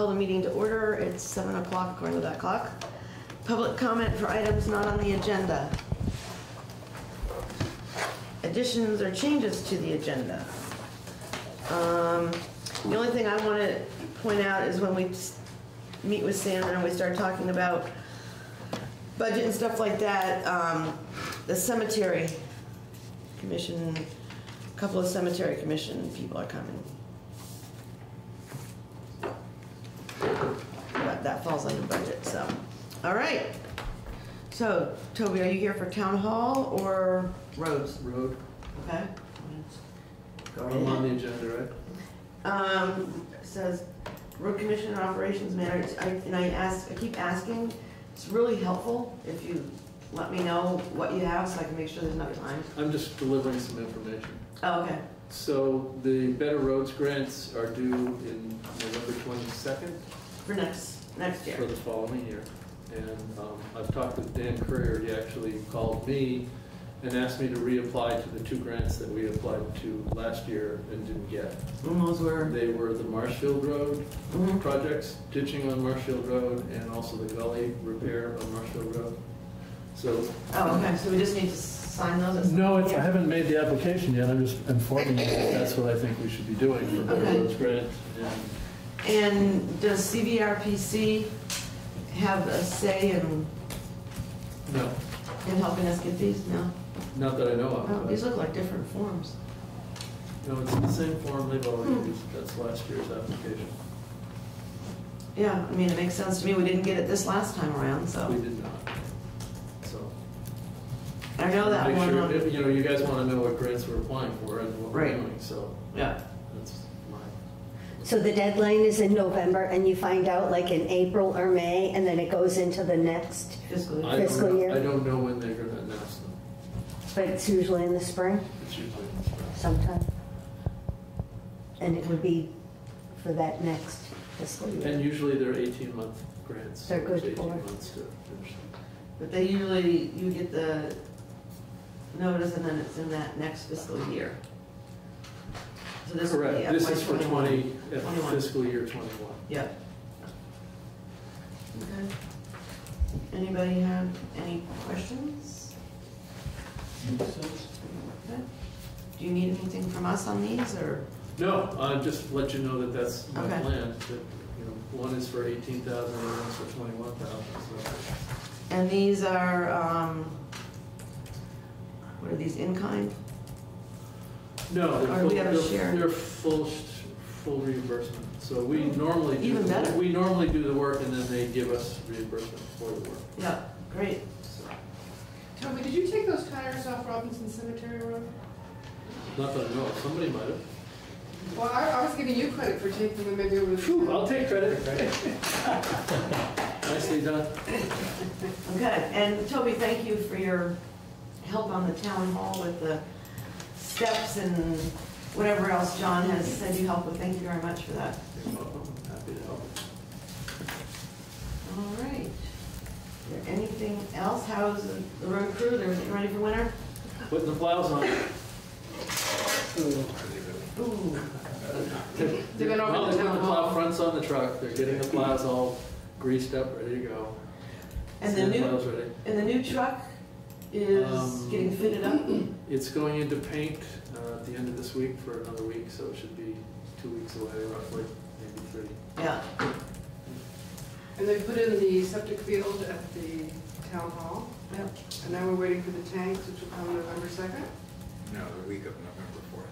call the meeting to order. It's seven o'clock according to that clock. Public comment for items not on the agenda. Additions or changes to the agenda. Um, The only thing I want to point out is when we meet with Sandra and we start talking about budget and stuff like that, um, the cemetery commission, a couple of cemetery commission people are coming. That falls under budget, so, all right. So, Toby, are you here for town hall or roads? Road, Okay. Go I'm on ahead. the agenda, right? Um, says, road commission and operations manager, I, and I ask, I keep asking, it's really helpful if you let me know what you have, so I can make sure there's no time. I'm just delivering some information. Oh, okay, So the Better Roads grants are due in November 22nd for next, next year. for the following year. And um, I've talked with Dan Currier, he actually called me and asked me to reapply to the two grants that we applied to last year and didn't get. And those were, They were the Marshfield Road mhm. projects, ditching on Marshfield Road, and also the gully repair on Marshfield Road. So oh, okay, so we just need to sign those? No, it's, I haven't made the application yet, I'm just informing you that that's what I think we should be doing for Okay. Roads Grant. And And does CVRPC have a say in, No, in helping us get these? No? not that I know Oh, of. these look like different forms. No, it's the same form they've already Hmm. used, that's last year's application. Yeah, I mean, it makes sense to me, we didn't get it this last time around, so We so. did not. So. I know that make one, sure- You know, you guys want to know what grants we're applying for and what we're Right. doing, so yeah. That's my. So the deadline is in November and you find out like in April or May and then it goes into the next, Fiscal I year. don't Fiscal know- year? I don't know when they're gonna announce them. but it's usually in the spring It's usually in the spring. sometime. And it would be for that next fiscal year. And usually they're eighteen-month grants. so They're good it's Eighteen for- months to finish them. But they usually, you get the notice and then it's in that next fiscal year. So this would be Correct, this is for FY21. twenty, uh, 21. fiscal year twenty-one. Yep. Okay. Anybody have any questions? Okay. Do you need anything from us on these, or? No, uh, just let you know that that's my Okay. plan, that, you know, one is for eighteen thousand and one's for twenty-one thousand, so. And these are, um, what are these, in kind? No, they're Or full, we have a they're, share. they're full, sh- full reimbursement, so we oh, normally do. Even the- better. We normally do the work and then they give us reimbursement for the work, Yeah, great. so. Toby, did you take those tires off Robinson Cemetery Road? Not that I know, of. somebody might have. Well, I, I was giving you credit for taking them maybe over the. Phew, I'll take credit. Nicely done. Okay, and Toby, thank you for your help on the town hall with the steps and whatever else John has said you help with. Thank you very much for that. You're welcome, happy to help. All right. Is there anything else? How's the the road crew? They're getting ready for winter? Putting the plows on. Ooh. Ooh. They've been over Well, the they put town the plow fronts on the truck, they're getting the plows all greased up, ready to go. And the Sand new, plows ready. and the new truck is Um, getting fitted up? It's going into paint uh, at the end of this week for another week, so it should be two weeks away roughly, maybe three. Yeah. And they put in the septic field at the town hall. Yeah. And now we're waiting for the tanks, which will come November second. No, the week of November fourth.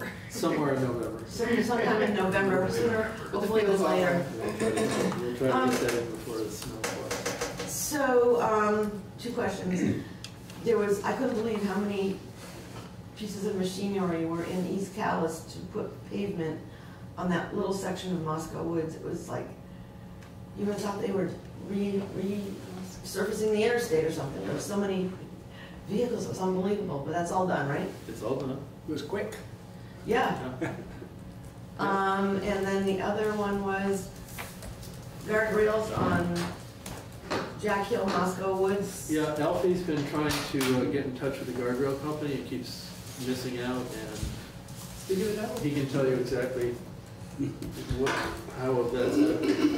Oh, Somewhere in November. Some- Sometime in November, sooner, hopefully than later. We'll try to get that in before the snow flies. So, um, two questions. There was, I couldn't believe how many pieces of machinery were in East Calais to put pavement on that little section of Moscow Woods. It was like, you would have thought they were re, resurfacing the interstate or something. There were so many vehicles, it was unbelievable, but that's all done, right? It's all done. It was quick. Yeah. Yeah. Um, and then the other one was guardrails on Jack Hill, Moscow Woods. Yeah, Alfie's been trying to uh, get in touch with the guardrail company, it keeps missing out, and Did you do that? he can tell you exactly What, how of that,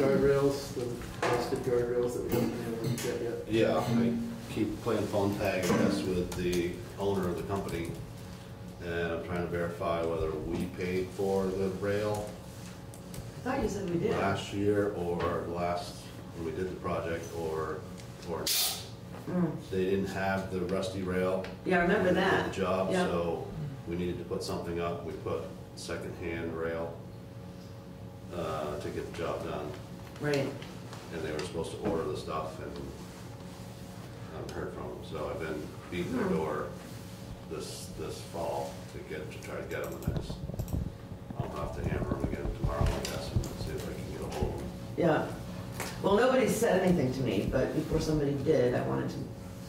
guardrails, the rusted guardrails that we haven't been able to get yet? Yeah, I keep playing phone tag, I guess, with the owner of the company, and I'm trying to verify whether we paid for the rail I thought you said we did. last year, or last, when we did the project, or, or not. Mm. They didn't have the rusty rail. Yeah, I remember when they did that. The job, Yeah. so we needed to put something up, we put secondhand rail, uh, to get the job done, Right, and they were supposed to order the stuff, and I haven't heard from them, so I've been beating their Hmm. door this, this fall to get, to try to get them, and I just, I'll have to hammer them again tomorrow, I guess, and see if I can get a hold of them. yeah. Well, nobody said anything to me, but before somebody did, I wanted to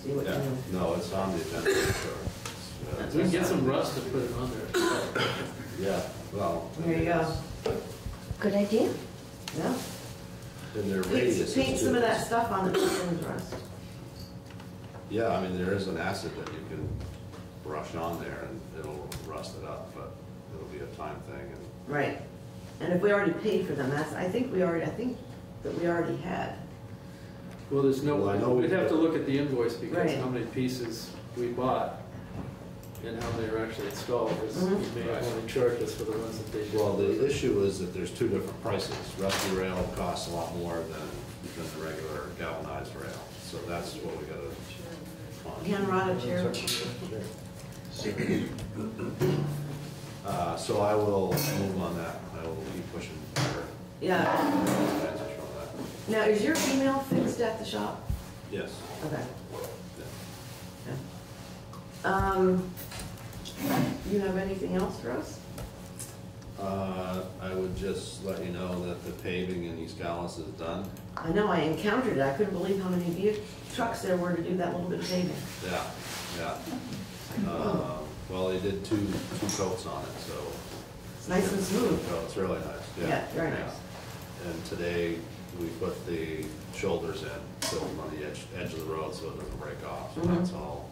see what you Yeah, knew. no, it's on the agenda, for sure. It's, uh, We can get some rust to put it on there. Yeah, well. There you go. Good idea. Yeah. And their radius Paint, is paint some of that stuff on the things, rust. Yeah, I mean, there is an acid that you can brush on there and it'll rust it up, but it'll be a time thing and, Right. And if we already paid for them, that's, I think we already, I think that we already had. Well, there's no, Well, I know we'd we- have to look at the invoice because Right. how many pieces we bought and how many are actually installed, because Mhm. you may have only charged us for the ones that they did. well, the issue is that there's two different prices. Rusty rail costs a lot more than, than the regular galvanized rail, so that's what we gotta. Hand rotted chair. Uh, so I will move on that, I will keep pushing for Yeah. Answers from that. Now, is your email fixed at the shop? Yes. Okay. Yeah. Um, you have anything else for us? Uh, I would just let you know that the paving in East Calais is done. I know I encountered it. I couldn't believe how many vehi- trucks there were to do that little bit of paving. Yeah, yeah. Uh, Well, they did two, two coats on it, so. It's nice and smooth. So it's really nice, yeah. Yeah, very nice. yeah. And today, we put the shoulders in, so on the edge, edge of the road, so it doesn't break off. So Mhm. that's all,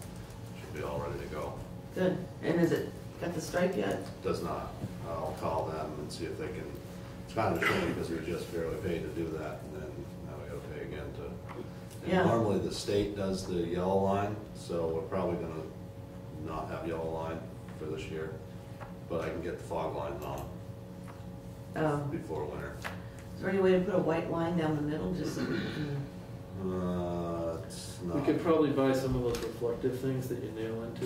should be all ready to go. Good. And is it got the stripe yet? Does not. I'll call them and see if they can, it's kind of a shame because we just barely paid to do that, and then now we gotta pay again to. Yeah. And normally the state does the yellow line, so we're probably gonna not have yellow line for this year, but I can get the fog line on Oh, before winter. Is there any way to put a white line down the middle just so we can? Uh, it's We could probably buy some of those reflective things that you nail into.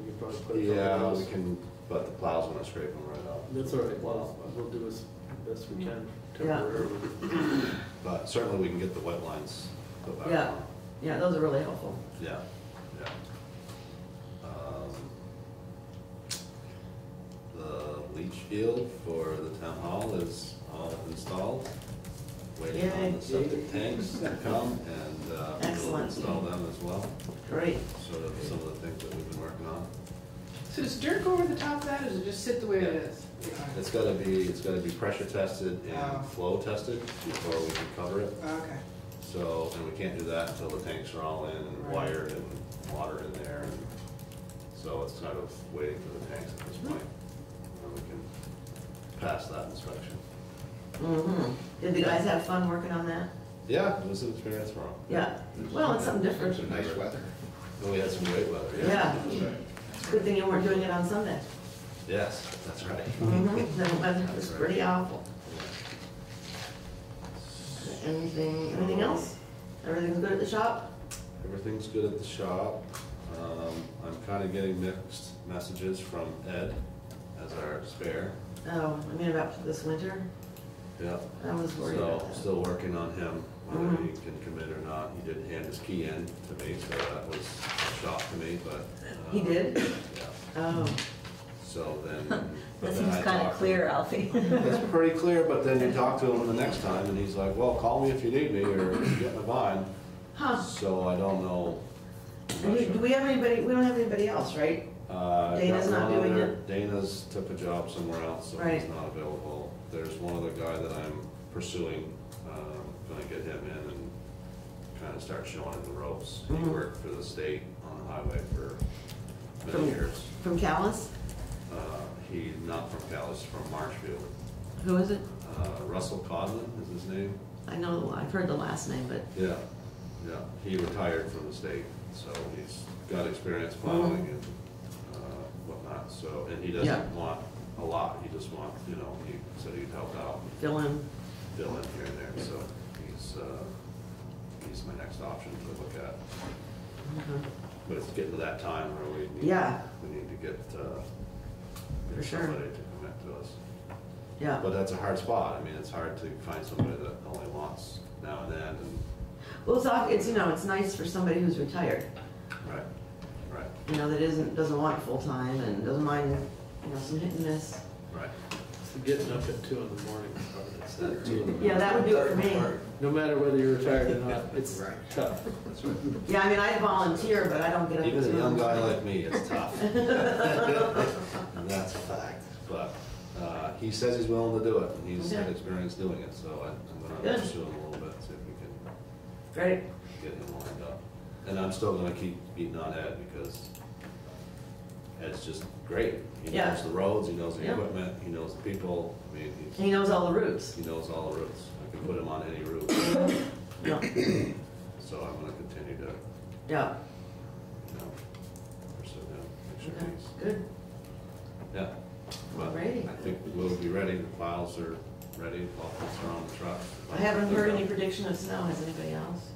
We could probably put. a couple Yeah, of we those. can, but the plow's gonna scrape them right up. That's all right, well, we'll do as best we can Yeah. temporarily. But certainly we can get the wet lines put back Yeah. on. Yeah, those are really helpful. Yeah, yeah. Um, The leach field for the town hall is all installed, waiting Yay. on the septic tanks to come, and uh, we'll Excellent. install them as well. Great. Sort of some of the things that we've been working on. So does dirt go over the top of that, or does it just sit the way it is? It's gotta be, it's gotta be pressure tested Oh. and flow tested before we can cover it. Okay. So, and we can't do that until the tanks are all in and Right. wired and water in there. and So it's kind of waiting for the tanks at this point, when we can pass that inspection. Mm-hmm. Did the guys have fun working on that? Yeah, it was an experience for them. Yeah. Well, it's something different. Some nice weather. We had some great weather, yeah. Yeah. Good thing you weren't doing it on Sunday. Yes, that's right. Mm-hmm. The weather was pretty awful. Anything, anything else? Everything's good at the shop? Everything's good at the shop. Um, I'm kind of getting mixed messages from Ed as our spare. Oh, I mean about this winter? Yeah. I was worried So, about that. still working on him, whether he can commit or not. He did hand his key in to me, so that was a shock to me, but. He uh, did? Yeah, Oh, so then. but That then I seems kind of talked to clear, him. Alfie. It's pretty clear, but then you talk to him the next time and he's like, well, call me if you need me or get in a bind. huh. So I don't know. I'm not Do sure. do we have anybody, we don't have anybody else, right? Uh, Dana's got not one doing other- it? Dana's took a job somewhere else, so he's Right. not available. There's one other guy that I'm pursuing, um, gonna get him in and kind of start showing him the ropes. He Mhm. worked for the state on the highway for From- many years. From Calais? Uh, he, not from Calais, from Marshfield. Who is it? Uh, Russell Codman is his name. I know, I've heard the last name, but, Yeah, yeah. He retired from the state, so he's got experience plowing and uh, whatnot, so, and he Yeah. doesn't want a lot. He just wants, you know, he said he'd help out, fill in. fill in here and there, so he's, uh, he's my next option to look at. But it's getting to that time where we need, Yeah. we need to get, uh, For get sure. somebody to commit to us. Yeah, But that's a hard spot. I mean, it's hard to find somebody that only wants now and then and, well, it's, off- it's, you know, it's nice for somebody who's retired, right, right, you know, that isn't, doesn't want full-time and doesn't mind, you know, some hit and miss. right. It's getting up at two in the morning part that's that too. Yeah, that would do it for me. No matter whether you're retired or not, it's Right. tough. That's right. Yeah, I mean, I volunteer, but I don't get up. Even a young guy like me, it's tough. And that's a fact, but, uh, he says he's willing to do it, and he's had Okay. experience doing it, so I- I'm gonna Good. pursue him a little bit, see if we can Great, get him lined up. And I'm still gonna keep beating on Ed, because Ed's just great. He Yeah. knows the roads, he knows the Yeah. equipment, he knows the people, I mean, he's, he knows all the routes. he knows all the routes. I can put him on any route, Yeah, so I'm gonna continue to, yeah, you know, pursue him, make sure okay, he's, good. yeah. But Alrighty. I think we'll be ready, the files are ready, buckets are on the truck. I haven't heard any prediction of snow, has anybody else?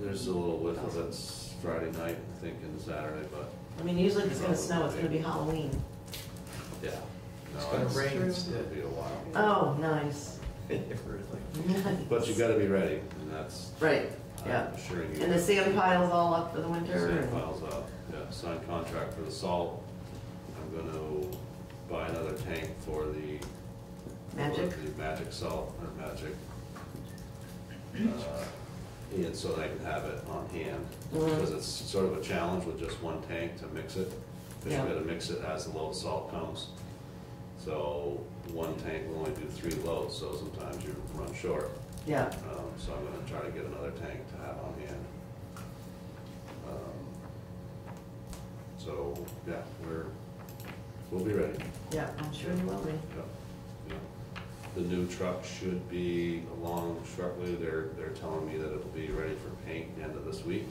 There's a little whiff of it's Friday night, I think, and Saturday, but, I mean, usually if it's gonna snow, it's gonna be Halloween. yeah. It's No, gonna it's, rain it'll instead. be a while. Oh, nice. But you gotta be ready, and that's, Right, yeah. I'm assuring you. And the sand pile's all up for the winter? Sand and- piles up, yeah, signed contract for the salt. I'm gonna buy another tank for the. Magic? The magic salt, or magic. uh, And so that I can have it on hand, Mhm. because it's sort of a challenge with just one tank to mix it. Because you Yeah. gotta mix it as the load of salt comes. So one tank will only do three loads, so sometimes you run short. Yeah, Um, so I'm gonna try to get another tank to have on hand. Um, So, yeah, we're, we'll be ready. yeah, I'm sure you will be. Yeah. The new truck should be along shortly. They're, they're telling me that it'll be ready for paint the end of this week.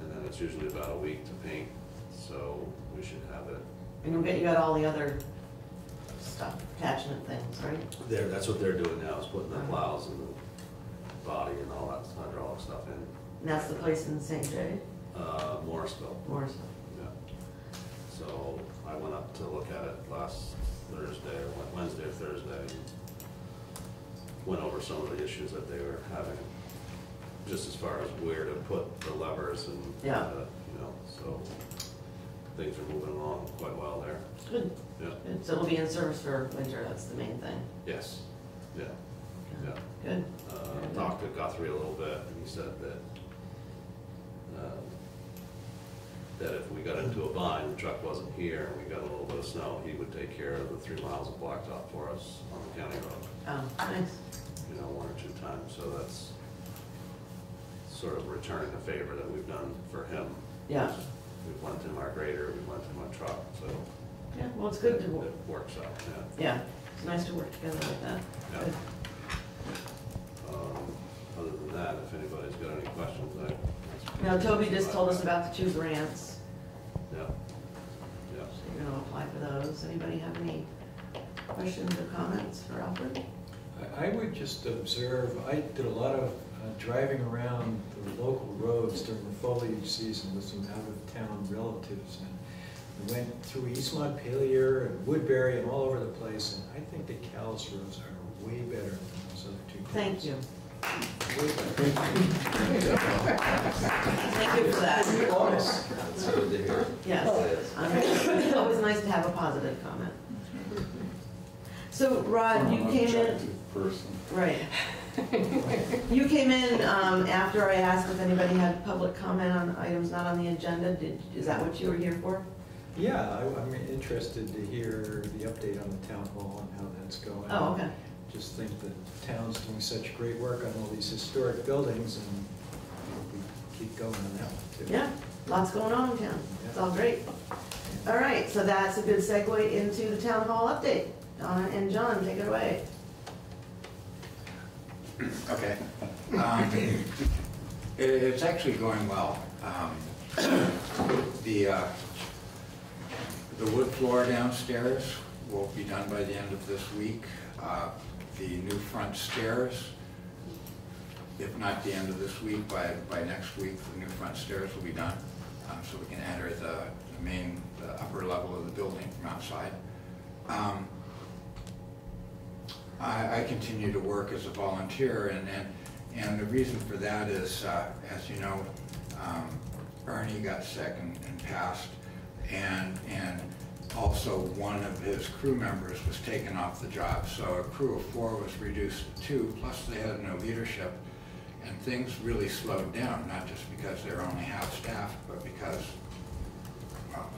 And then it's usually about a week to paint, so we should have it. And you'll get, you got all the other stuff, attachment things, right? There, that's what they're doing now, is putting the plows and the body and all that hydraulic stuff in. And that's the place in St. J, Uh, Morrisville. Morrisville. Yeah. So I went up to look at it last Thursday, or Wed- Wednesday or Thursday. and Went over some of the issues that they were having, just as far as where to put the levers and, Yeah. uh, you know, so things are moving along quite well there. Good, Yeah, good. So it'll be in service for winter, that's the main thing. yes, yeah, yeah. Good. Uh, talked to Guthrie a little bit, and he said that, um, that if we got into a bind, the truck wasn't here, and we got a little bit of snow, he would take care of the three miles of blacktop for us on the county road, Oh, nice. you know, one or two times, so that's sort of returning a favor that we've done for him. Yeah. We've lent him our grader, we've lent him our truck, so. Yeah, well, it's good to, it- works out, yeah. yeah, it's nice to work together like that. Yeah. Good. Um, Other than that, if anybody's got any questions, I. Now, Toby just told us about the two grants, yeah. so you're gonna apply for those. Anybody have any questions or comments for Alfred? I I would just observe, I did a lot of uh, driving around the local roads during the foliage season with some out-of-town relatives. and We went through East Montpelier and Woodbury and all over the place, and I think the Calais roads are way better than those other two. Thank roads. you. Way better. Thank you for that. Honest. That's good to hear. Yes. Um, It's always nice to have a positive comment. So Rod, you came in, Person. right. You came in um, after I asked if anybody had public comment on items not on the agenda. Did, is that what you were here for? Yeah, I- I'm interested to hear the update on the town hall and how that's going. Oh, okay. Just think that the town's doing such great work on all these historic buildings and we keep going on that one too. Yeah, lots going on in town. It's all great. All right, so that's a good segue into the town hall update. Donna and John, take it away. Okay. Um, it- It's actually going well. Um, The, uh, the wood floor downstairs will be done by the end of this week. Uh, The new front stairs, if not the end of this week, by, by next week, the new front stairs will be done. um, So we can enter the the main, the upper level of the building from outside. Um, I, I continue to work as a volunteer, and, and, and the reason for that is, uh, as you know, um, Ernie got sick and, and passed, and, and also one of his crew members was taken off the job, so a crew of four was reduced to two, plus they had no leadership, and things really slowed down, not just because they were only half-staffed, but because well,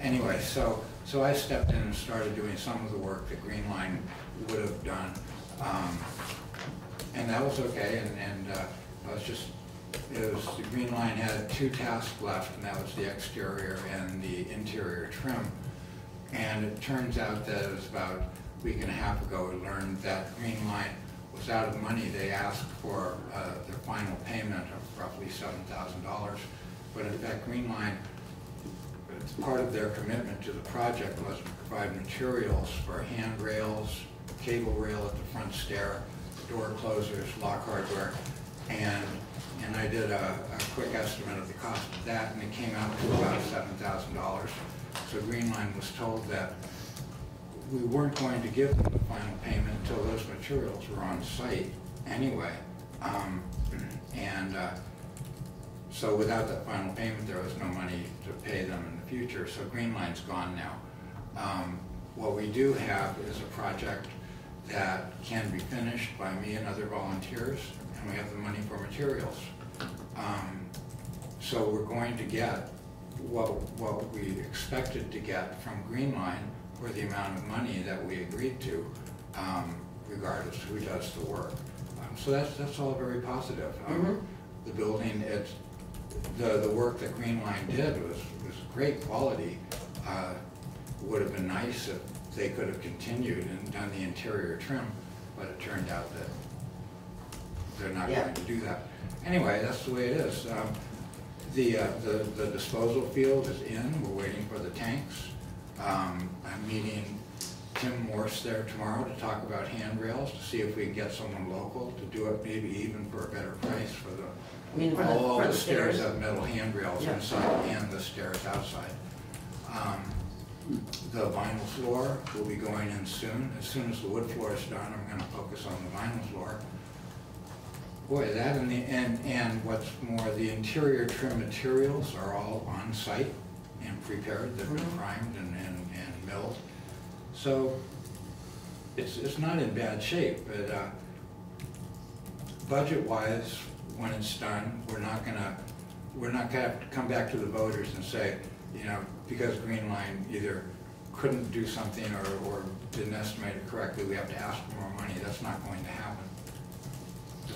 anyway, so, so I stepped in and started doing some of the work that Green Line would have done. Um, And that was okay, and, and uh, I was just, it was, the Green Line had two tasks left, and that was the exterior and the interior trim. And it turns out that it was about a week and a half ago we learned that Green Line was out of money. They asked for uh, their final payment of roughly $7,000. But in fact, Green Line, part of their commitment to the project was to provide materials for handrails, cable rail at the front stair, door closers, lock hardware, and and I did a, a quick estimate of the cost of that, and it came out to about $7,000. So Greenline was told that we weren't going to give them the final payment until those materials were on site anyway. Um, and uh, so without that final payment, there was no money to pay them in the future. So Greenline's gone now. Um, what we do have is a project that can be finished by me and other volunteers, and we have the money for materials. Um, so we're going to get what, what we expected to get from Green Line for the amount of money that we agreed to, um, regardless who does the work. Um, So that's, that's all very positive. Um, Mhm. The building, it's, the, the work that Greenline did was, was great quality. Uh, Would have been nice if they could have continued and done the interior trim, but it turned out that they're not Yeah. going to do that. Anyway, that's the way it is. Um, The, uh, the, the disposal field is in, we're waiting for the tanks. Um, I'm meeting Tim Morse there tomorrow to talk about handrails, to see if we can get someone local to do it, maybe even for a better price for the, I mean, for the all front the stairs have metal handrails Yeah. inside and the stairs outside. Um, The vinyl floor will be going in soon. As soon as the wood floor is done, I'm gonna focus on the vinyl floor. Boy, that and the, and, and what's more, the interior trim materials are all on site and prepared, they've been Mhm. primed and, and, and milled. So, it's, it's not in bad shape, but, uh, budget-wise, when it's done, we're not gonna, we're not gonna have to come back to the voters and say, you know, because Green Line either couldn't do something or, or didn't estimate it correctly, we have to ask for more money. That's not going to happen.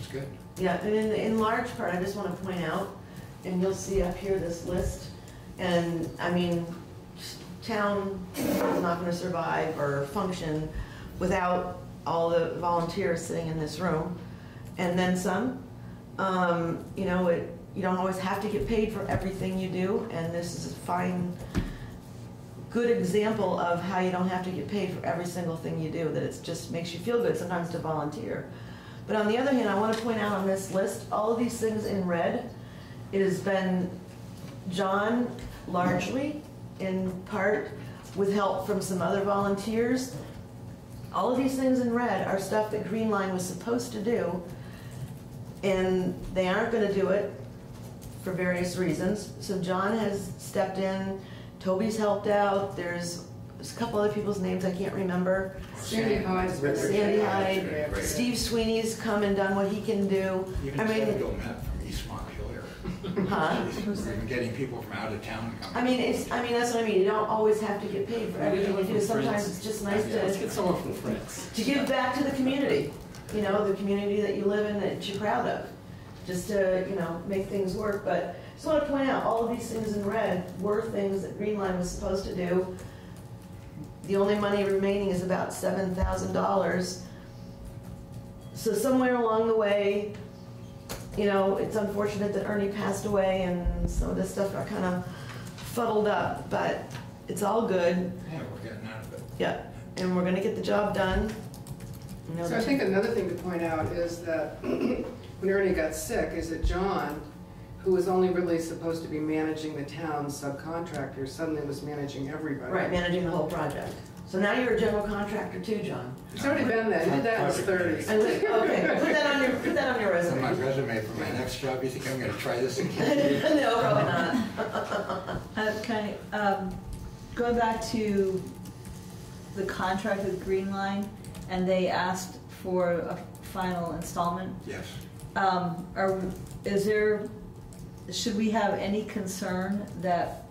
That's good. Yeah, and in, in large part, I just wanna point out, and you'll see up here this list, and, I mean, town is not gonna survive or function without all the volunteers sitting in this room, and then some. Um, you know, it, you don't always have to get paid for everything you do, and this is a fine, good example of how you don't have to get paid for every single thing you do, that it just makes you feel good sometimes to volunteer. But on the other hand, I want to point out on this list, all of these things in red, it has been John largely, in part with help from some other volunteers. All of these things in red are stuff that Green Line was supposed to do, and they aren't gonna do it for various reasons. So John has stepped in, Toby's helped out, there's there's a couple other people's names I can't remember. Sandy Hyde's been there. Sandy Hyde, Yeah. Steve Sweeney's come and done what he can do. Even I mean, Samuel met from East Montpelier. huh? We've been getting people from out of town coming. I mean, it's, I mean, that's what I mean, you don't always have to get paid for everything you do, sometimes it's just nice Yeah, Let's to, get someone from France. to give back to the community. You know, the community that you live in that you're proud of, just to, you know, make things work, but I just wanna point out, all of these things in red were things that Green Line was supposed to do. The only money remaining is about seven thousand dollars. So somewhere along the way, you know, it's unfortunate that Ernie passed away and some of this stuff got kind of fuddled up, but it's all good. Yeah, we're getting out of it. Yeah, and we're gonna get the job done. You know, So I think another thing to point out is that when Ernie got sick, is that John, who was only really supposed to be managing the town's subcontractors, suddenly was managing everybody. Right, managing the whole project. So now you're a general contractor too, John. He's already been there, he did that in his thirties. I would- Okay, put that on your, put that on your For my resume. resume for my next job, you think I'm gonna try this again? No, probably not. Okay, um, going back to the contract with Green Line, and they asked for a final installment. Yes. Um, are, is there, should we have any concern that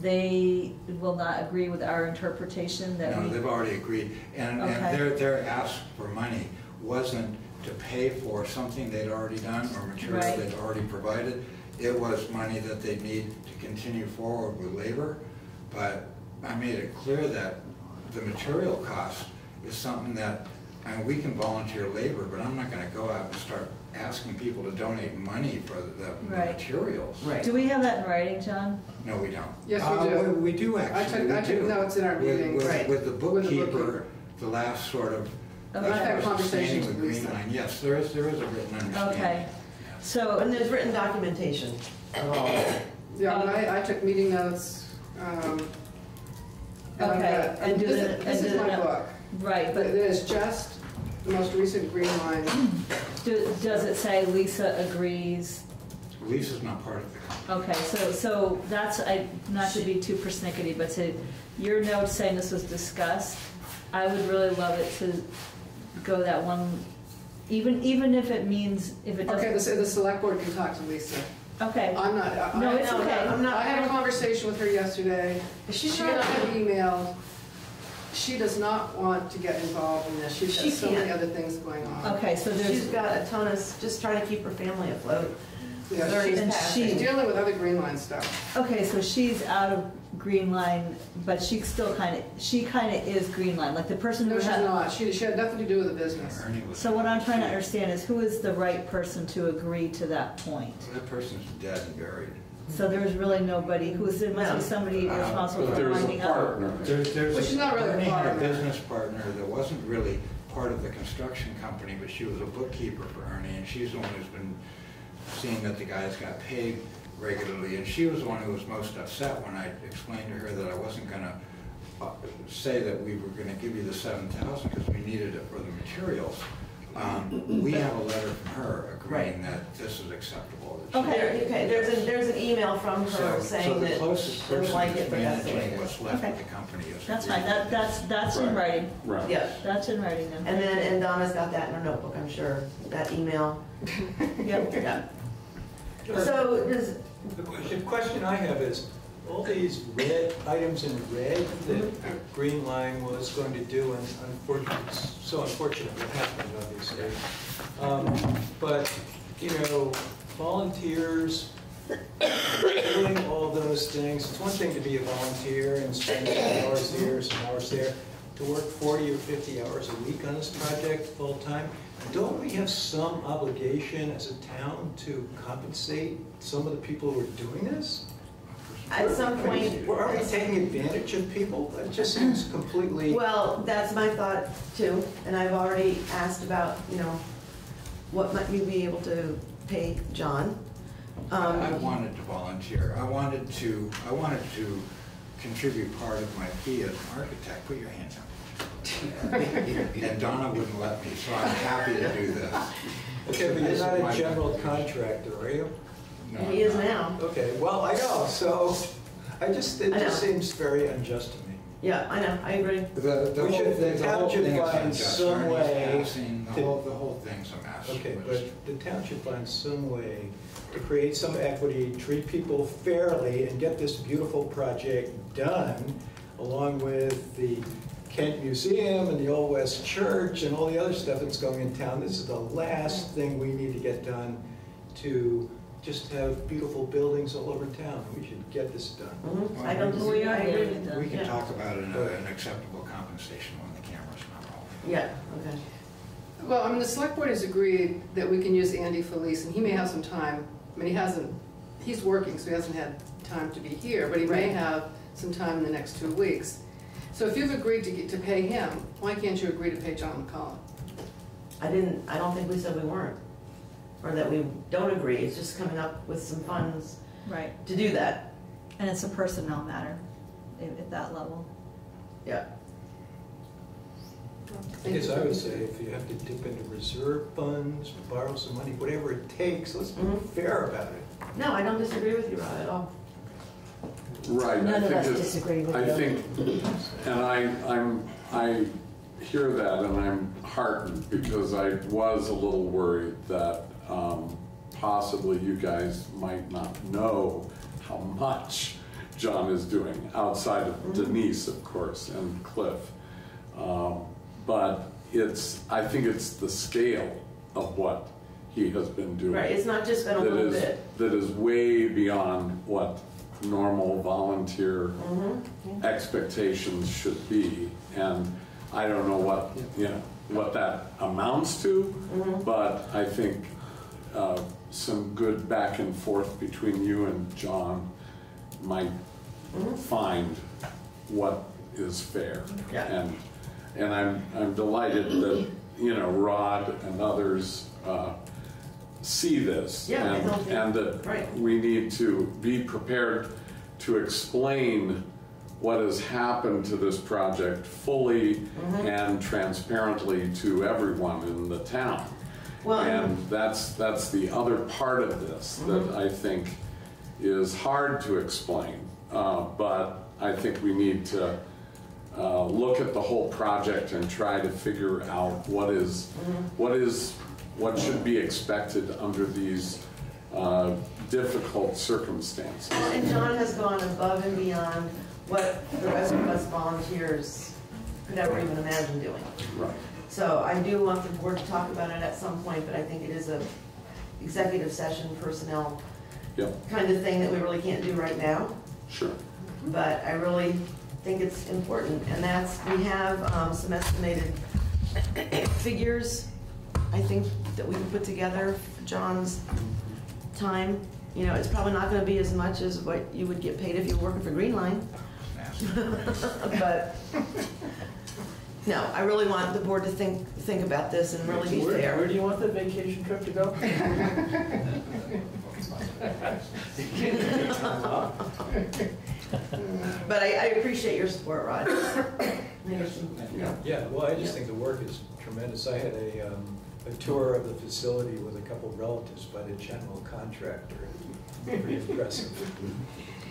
they will not agree with our interpretation that No, we? they've already agreed. And, Okay. and their, their ask for money wasn't to pay for something they'd already done or material Right. they'd already provided. It was money that they need to continue forward with labor. But I made it clear that the material cost is something that, I mean, we can volunteer labor, but I'm not gonna go out and start asking people to donate money for the the Right. materials. Right. Do we have that in writing, John? No, we don't. Yes, we Uh, do. We do I actually, took, we I took do. notes in our With- meeting. with- Right. With the With the bookkeeper, bookkeeper. the last sort of. Okay. I've had conversations understanding with Green Lisa. Line. Yes, there is, there is a written understanding. Okay. So, And there's written documentation of all of it. Yeah, but I, I took meeting notes, um. and I've Okay, got- and do This the- is, this and is do my the- book. right, It but is just the most recent Green Line. do- does it say Lisa agrees? Lisa's not part of the company. Okay, so, so that's, I, not to be too persnickety, but to, your note saying this was discussed, I would really love it to go that one, even, even if it means, if it Okay, doesn't. the, the select board can talk to Lisa. Okay, I'm not, I. No, it's I- okay. I'm not- I had a conversation with her yesterday. She's She not- and I have emailed. She does not want to get involved in this. She's She got so many can't. other things going on. okay, so She's there's, got a ton of, just trying to keep her family afloat. Yeah, Thirty's and passing. She's dealing with other Green Line stuff. okay, so she's out of Green Line, but she still kind of, she kind of is Green Line, like the person No, who she's had. not. She, she had nothing to do with the business. Ernie was. So what I'm trying to understand is who is the right person to agree to that point? That person's dead and buried. So there's really nobody, who's, there must be somebody Uh, responsible But for there's a winding up. partner. There's, there's. Well, she's not really a Ernie had a partner. business partner that wasn't really part of the construction company, but she was a bookkeeper for Ernie, and she's the one who's been seeing that the guys got paid regularly, and she was the one who was most upset when I explained to her that I wasn't gonna uh, say that we were gonna give you the seven thousand, because we needed it for the materials. Um, We have a letter from her agreeing that this is acceptable. that she- There- Okay, there's a, there's an email from her so saying the that closest she doesn't person like who's it, but that's the way managing what's left of Okay. the company is. That's fine, that, that's, that's in writing, Right. Yeah, that's in writing then. and then, and Donna's got that in her notebook, I'm sure, that email. Yep. Yeah. So does, The question, question I have is, all these red, items in red that Green Line was going to do, and unfortunately, so unfortunate what happened, obviously. Um, But, you know, volunteers, doing all those things, it's one thing to be a volunteer and spend hours here, some hours there. To work 40 or 50 hours a week on this project full-time, don't we have some obligation as a town to compensate some of the people who are doing this? At some point, Well, Are we taking advantage of people? That just seems completely, well, that's my thought too, and I've already asked about, you know, what might we be able to pay John? Um, I wanted to volunteer. I wanted to, I wanted to contribute part of my fee as an architect. Put your hands up. And Donna wouldn't let me, so I'm happy to do this. okay, but you're not a general contractor, are you? No, He is I'm not. now. Okay, well, I know, so I just, it I just know. seems very unjust to me. Yeah, I know, I agree. The, the We whole should- thing, the the whole town should thing is find unjust. some Ernie's way passing, the to- whole, the whole thing's a mess. Okay, but the town should find some way to create some equity, treat people fairly, and get this beautiful project done, along with the Kent Museum and the Old West Church and all the other stuff that's going in town. This is the last thing we need to get done to just have beautiful buildings all over town. We should get this done. Mhm. I don't disagree, We are I agree. getting it. We can Yeah. talk about it in a- an acceptable compensation when the camera's not off. Yeah, okay. Well, I mean, the select board has agreed that we can use Andy Felice, and he may have some time, I mean, he hasn't, he's working, so he hasn't had time to be here, but he may have some time in the next two weeks. So if you've agreed to, get- to pay him, why can't you agree to pay John McCollum? I didn't, I don't think we said we weren't, or that we don't agree, it's just coming up with some funds Right, to do that. and it's a personnel matter at, at that level. Yeah. I guess I would say if you have to dip into reserve funds, borrow some money, whatever it takes, let's be Mhm. fair about it. No, I don't disagree with you, Rod, at all. Right. I None of think us it- disagree with I you. think, and I, I'm, I hear that and I'm heartened because I was a little worried that um, possibly you guys might not know how much John is doing outside of Denise, of course, and Cliff. Um, But it's, I think it's the scale of what he has been doing. Right, it's not just been a little is- bit. That is way beyond what normal volunteer Mhm. expectations should be. And I don't know what, you know, what that amounts to, but I think uh, some good back and forth between you and John might find what is fair. Yeah. And, and I'm, I'm delighted that, you know, Rod and others uh, see this. Yeah, and- And that right. we need to be prepared to explain what has happened to this project fully Mm-hmm. and transparently to everyone in the town. Well, and- that's, that's the other part of this Mm-hmm. that I think is hard to explain. Uh, But I think we need to uh, look at the whole project and try to figure out what is, Mm-hmm. what is, what should be expected under these uh, difficult circumstances. And John has gone above and beyond what the rest of us volunteers could ever even imagine doing. Right. So I do want the board to talk about it at some point, but I think it is a executive session personnel Yep, kind of thing that we really can't do right now. sure. But I really think it's important, and that's, we have um, some estimated figures, I think, that we can put together for John's time. You know, it's probably not gonna be as much as what you would get paid if you were working for Green Line, but, no, I really want the board to think, think about this and really be Where- Where do you want the vacation trip to go? But I, I appreciate your support, Rod. Yeah. Yeah, well, I just think the work is tremendous. I had a, um, a tour of the facility with a couple of relatives by the general contractor. Pretty impressive.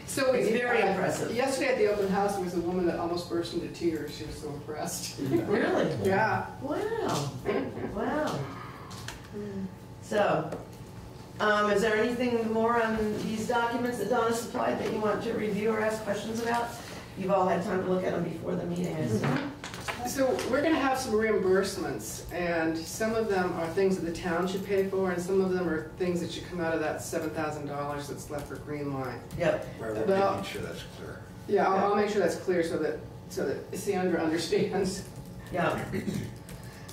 So It's very uh, impressive. Yesterday at the open house, there was a woman that almost burst into tears, she was so impressed. Really? Yeah. Wow, wow. So, um, is there anything more on these documents that Donna supplied that you want to review or ask questions about? You've all had time to look at them before the meeting, I assume. So we're gonna have some reimbursements, and some of them are things that the town should pay for, and some of them are things that should come out of that seven thousand dollars that's left for Green Line. Yep, Where we're Well- making sure that's clear. Yeah, I'll, I'll make sure that's clear so that, so that Sandra understands. yeah.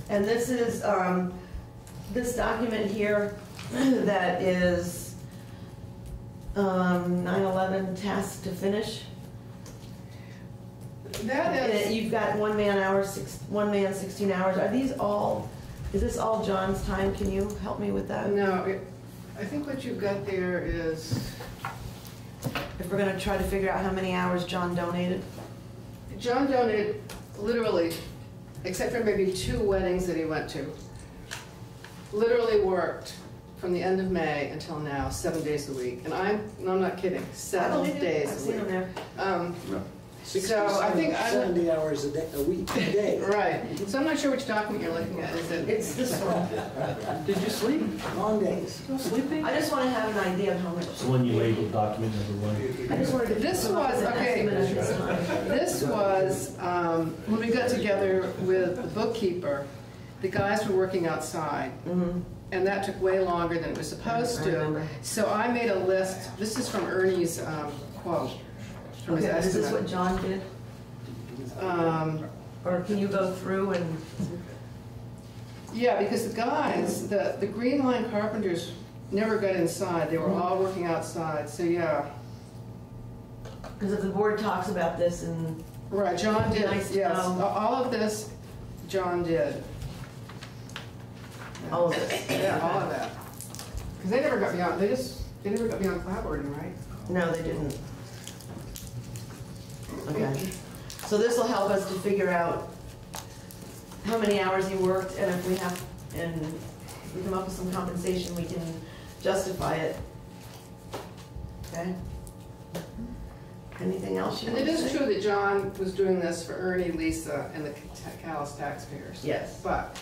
And this is, um, this document here that is, um, 9/11 task to finish. That And You've got one man hour, six, one man sixteen hours. Are these all, is this all John's time? Can you help me with that? no, it, I think what you've got there is, If we're gonna try to figure out how many hours John donated? John donated literally, except for maybe two weddings that he went to, literally worked from the end of May until now, seven days a week. And I'm, no, I'm not kidding, I seven believe you. days I've a seen him week. there. Um, No. So I think I'm, Seventy hours a day, a week, a day, right, so I'm not sure which document you're looking at, is it? It's this one. Did you sleep? long days. No sleeping? I just wanna have an idea of how much. It's the one you labeled document number one. I just wanted to. This was- okay. estimate of his. This was, um, when we got together with the bookkeeper, the guys were working outside, Mhm. and that took way longer than it was supposed I to. remember. So I made a list, this is from Ernie's um, quote, from his Okay, is this what estimate. John did? Um, Or can you go through and, Yeah, because the guys, the, the Green Line carpenters never got inside, they were all working outside, so yeah. because if the board talks about this and, Right, John did, Nice yes, know. all of this, John did. all of this. Yeah, all of that. Because they never got beyond, they just, they never got beyond clapboarding, right? No, they didn't. Okay, so this will help us to figure out how many hours he worked, and if we have, and if we come up with some compensation, we can justify it. Okay? Anything else you And want it to say? true that John was doing this for Ernie, Lisa, and the Calais taxpayers. Yes. But,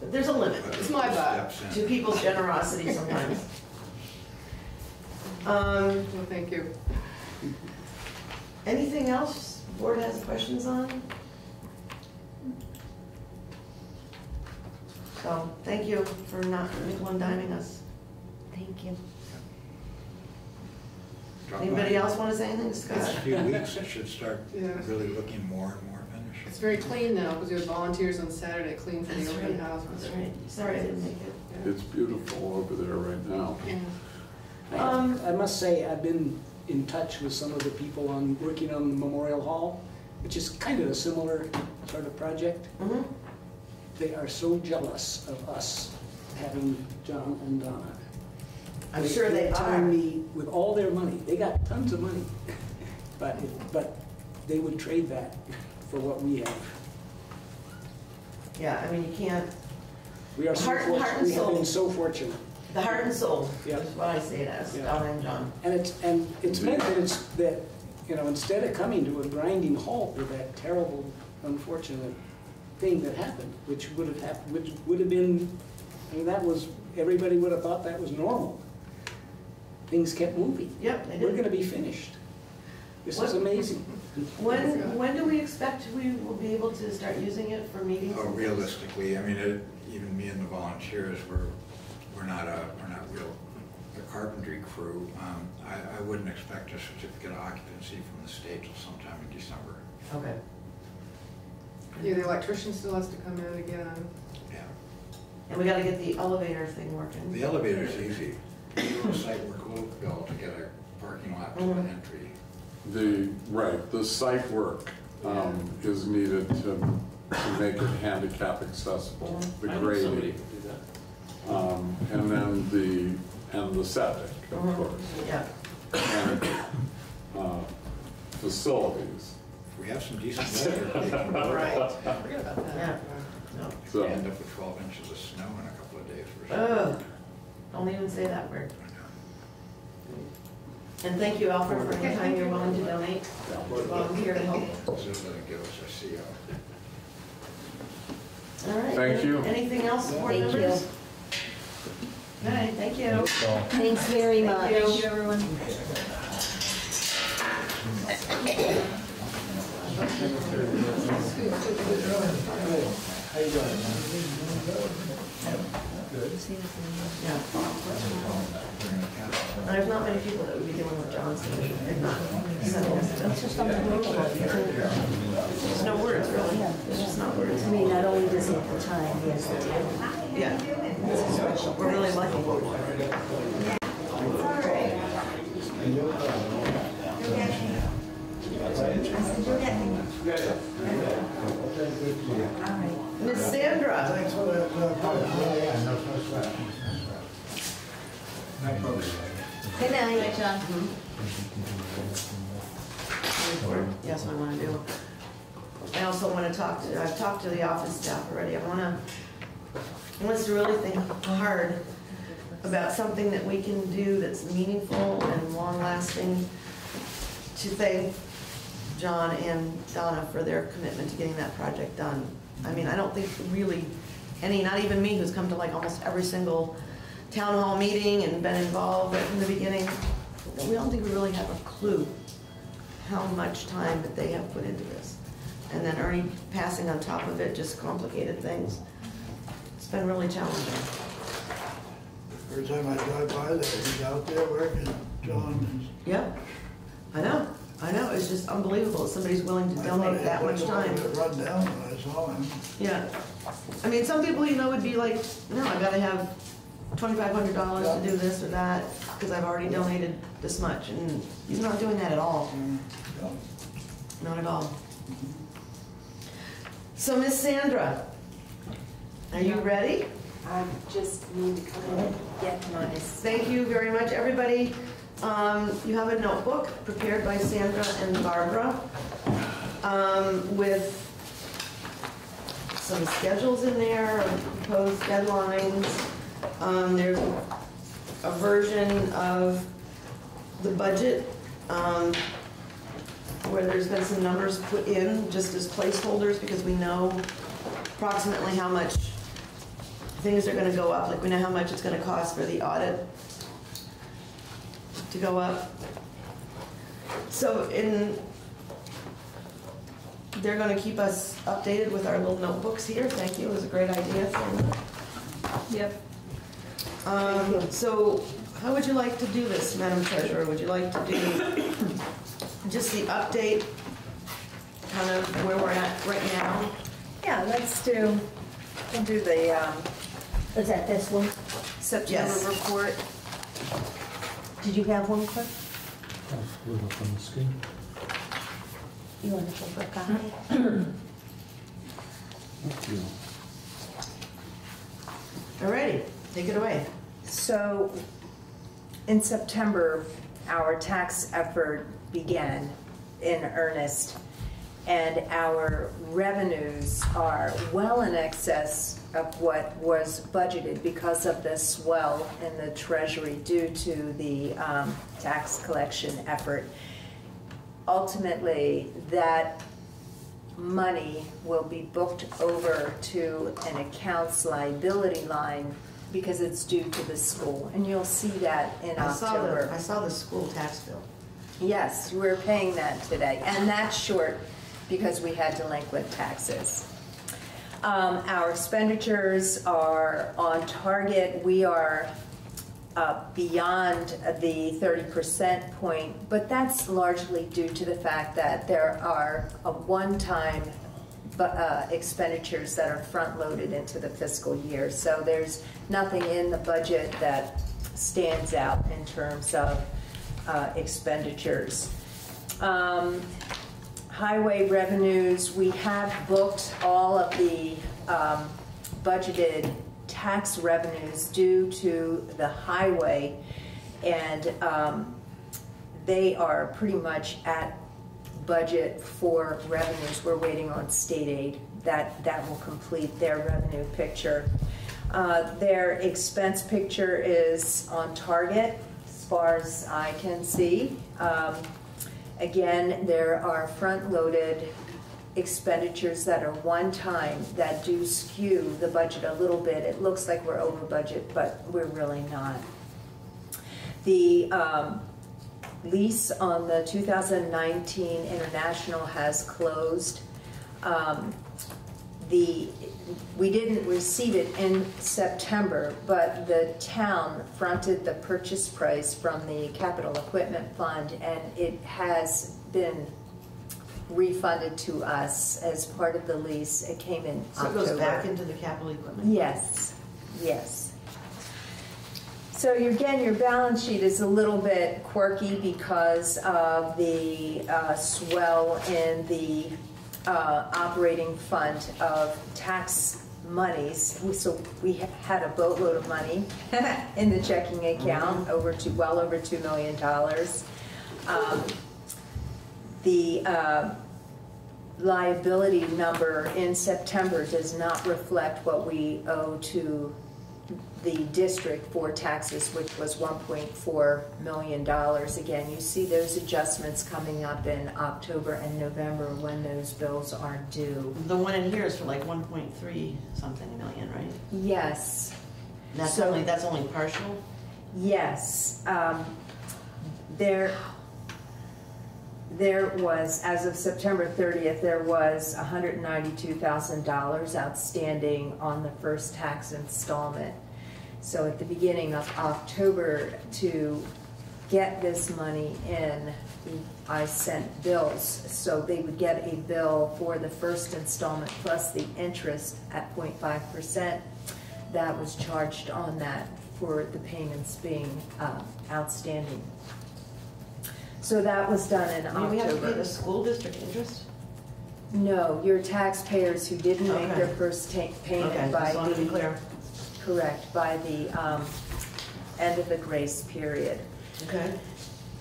But there's a limit It's my butt. Steps to people's generosity sometimes. Um, well, thank you. anything else board has questions on? So, thank you for not nickel and diming us. Thank you. Drop Anybody by. else want to say anything, Next Scott? few weeks, it should start Yeah. really looking more and more finished. It's very clean now, because we have volunteers on Saturday clean for the That's open right, house. that's right. Sorry I didn't make it. It's beautiful over there right now. Yeah. Um, I must say, I've been in touch with some of the people on, working on the Memorial Hall, which is kind of a similar sort of project. mhm. They are so jealous of us having John and Donna. I'm sure they They're are. me, with all their money, they got tons of money, but, if- but they would trade that for what we have. Yeah, I mean, you can't, We are so Heart- heart we have been so fortunate. The heart and soul Yeah. is what I say it as, Yeah. Donna and John. And it's, and it's meant that it's, that, you know, instead of coming to a grinding halt with that terrible, unfortunate thing that happened, which would have happened, which would have been, I mean, that was, everybody would have thought that was normal. Things kept moving. Yep, they We're did. gonna be finished. This is amazing. When, when do we expect we will be able to start using it for meetings? Oh, realistically, I mean, it- even me and the volunteers, we're, we're not a, we're not real, a carpentry crew. Um, I, I wouldn't expect a certificate of occupancy from the state till sometime in December. Okay. Yeah, the electrician still has to come in again. Yeah. And we gotta get the elevator thing working. The elevator's easy. The site work will build to get a parking lot to an entry. The, right, the site work um, is needed to, to make it handicap accessible, the I know somebody grading. who could do that. Um, And then the, and the septic, of Mhm. course. Yeah, And uh, facilities. We have some decent weather, we can right, Forget about that. Yeah. no. So, end up with twelve inches of snow in a couple of days for sure. Ugh, don't even say that word. And thank you, Alfred, for any time you're willing to donate, to volunteer to help. Just gonna give us a CO. All right. Thank you. Anything else, board Thank you. members? All right, thank you. Thanks very much. Thank you, everyone. Yeah. And There's not many people that would be dealing with Johnson, if not. It's just unbelievable. There's no words, really. There's just not words. I mean, not only does he have the time, he has the talent. Yeah. We're really lucky. Miss Sandra. Thanks for that. Yeah, yeah, no, no sweat. Night, folks. Good night. John. Yes, I want to do. I also want to talk to, I've talked to the office staff already. I want to, I want us to really think hard about something that we can do that's meaningful and long-lasting to thank John and Donna for their commitment to getting that project done. I mean, I don't think really any, not even me, who's come to like almost every single town hall meeting and been involved from the beginning, we don't think we really have a clue how much time that they have put into this. And then Ernie passing on top of it just complicated things. It's been really challenging. Every time I drive by there, he's out there working, John Yeah, I know, I know, it's just unbelievable, somebody's willing is. to I thought donate he that had much a little time. bit Run down when I saw him. Yeah, I mean, some people, you know, would be like, no, I gotta have twenty-five hundred dollars to do this or that, because I've already donated this much, and he's not doing that at all, yeah. not at all. So Miss Sandra, are you ready? I just need to come in and get my, Thank you very much, everybody. Um, You have a notebook prepared by Sandra and Barbara um, with some schedules in there, proposed deadlines. Um, There's a version of the budget um, where there's been some numbers put in just as placeholders because we know approximately how much things are gonna go up, like we know how much it's gonna cost for the audit to go up. So in, they're gonna keep us updated with our little notebooks here, thank you, it was a great idea. Yep. Um, so how would you like to do this, Madam Treasurer? Would you like to do just the update, kind of where we're at right now? yeah, let's do, we'll do the um, Is that this one? September Yes. report. Did you have one, Cliff? I'll split up on the screen. You want to take a copy? Thank you. Alrighty, take it away. So, in September, our tax effort began in earnest, and our revenues are well in excess of what was budgeted because of the swell in the treasury due to the um, tax collection effort. Ultimately, that money will be booked over to an accounts liability line because it's due to the school, and you'll see that in I saw the, I saw the school tax bill. Yes, we're paying that today, and that's short because we had delinquent taxes. Um, Our expenditures are on target. We are uh, beyond the 30% point, but that's largely due to the fact that there are a one-time uh, expenditures that are front-loaded into the fiscal year. So there's nothing in the budget that stands out in terms of uh, expenditures. Um, Highway revenues, we have booked all of the um, budgeted tax revenues due to the highway, and um, they are pretty much at budget for revenues. We're waiting on state aid. That, that will complete their revenue picture. Uh, Their expense picture is on target as far as I can see. Um, Again, there are front-loaded expenditures that are one-time that do skew the budget a little bit. It looks like we're over budget, but we're really not. The um, lease on the 2019 International has closed. Um, The, we didn't receive it in September, but the town fronted the purchase price from the capital equipment fund, and it has been refunded to us as part of the lease. It came in So it October. goes back into the capital equipment? Yes, yes. So your- again, your balance sheet is a little bit quirky because of the uh, swell in the uh, operating fund of tax monies. We- So we had a boatload of money in the checking account, over to, well over $2 million. Um, The uh, liability number in September does not reflect what we owe to the district for taxes, which was $1.4 million. Again, you see those adjustments coming up in October and November when those bills are due. The one in here is for like one point three something million, right? Yes, And That's So- only, that's only partial? yes. um, There, there was, as of September 30th, there was $192,000 outstanding on the first tax installment. So at the beginning of October, to get this money in, I sent bills. So they would get a bill for the first installment plus the interest at 0.5 percent. That was charged on that for the payments being uh, outstanding. So that was done in October. mean, we have to pay the school district interest? No, your taxpayers who didn't make their first ta- Okay, payment by just wanted to be the, clear. Correct, by the um, end of the grace period. Okay.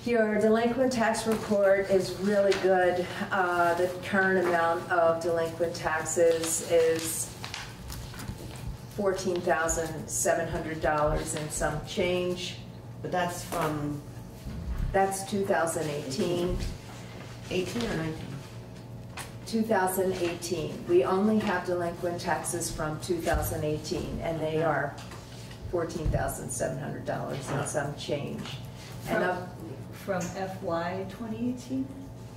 Your delinquent tax report is really good. Uh, The current amount of delinquent taxes is $14,700 and some change. But that's from That's 2018. 18 or 19? 2018. We only have delinquent taxes from 2018, and they are $14,700 and some change. And of- From FY 2018?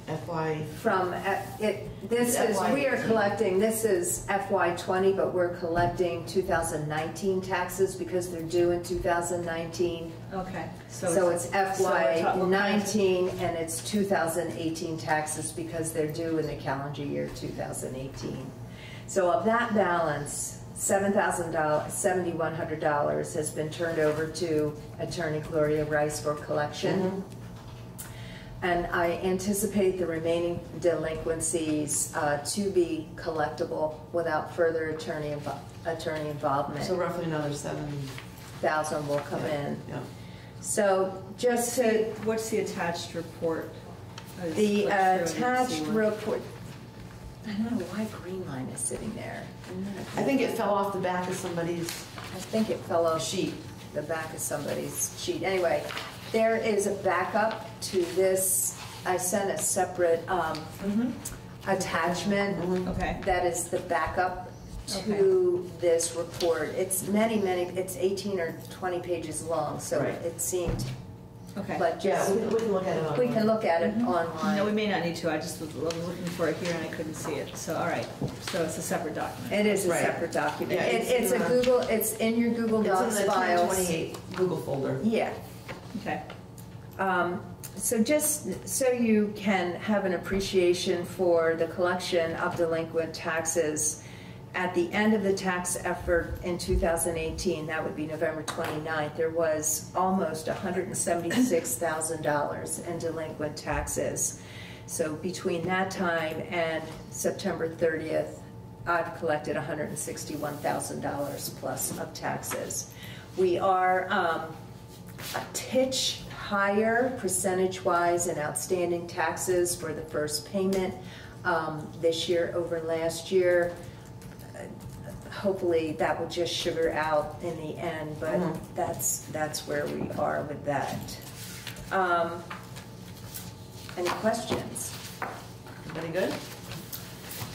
FY, from, uh, it, this It's is, we are FY18. collecting, this is FY '20, but we're collecting 2019 taxes because they're due in 2019. Okay. So it's so we're FY talking- nineteen and it's 2018 taxes because they're due in the calendar year 2018. So of that balance, $7,000, $7,100 has been turned over to Attorney Gloria Rice for collection. And I anticipate the remaining delinquencies uh, to be collectible without further attorney, invo- attorney involvement. so roughly another seven. Thousand will come in. Yeah. So just to, What's the attached report? The flipped uh, through and didn't see attached report, I don't know why green line is sitting there. I think it fell off the back of somebody's I think it fell off sheet. the back of somebody's sheet. Anyway, there is a backup to this. I sent a separate um, mm-hmm. attachment mm-hmm. Okay. that is the backup to this report. It's many, many, it's 18 or 20 pages long, so Right. it seemed Okay. like Yeah, just, we we can look at it online. we can look at it mm-hmm. No, we online. may not need to. I just was was looking for it here and I couldn't see it. So, all right. So it's a separate document. It is a Right. separate document. Yeah, It- it's It's a in the- Google, it's in your Google It's in Docs the files. 1028 Google folder. Yeah. Okay. Um, So just so you can have an appreciation for the collection of delinquent taxes, at the end of the tax effort in 2018, that would be November 29th, there was almost $176,000 in delinquent taxes. So between that time and September 30th, I've collected $161,000 plus of taxes. We are um, a titch higher percentage-wise in outstanding taxes for the first payment um, this year over last year. Uh, Hopefully, that will just sugar out in the end, but Mhm. that's, that's where we are with that. Um, Any questions? Very good?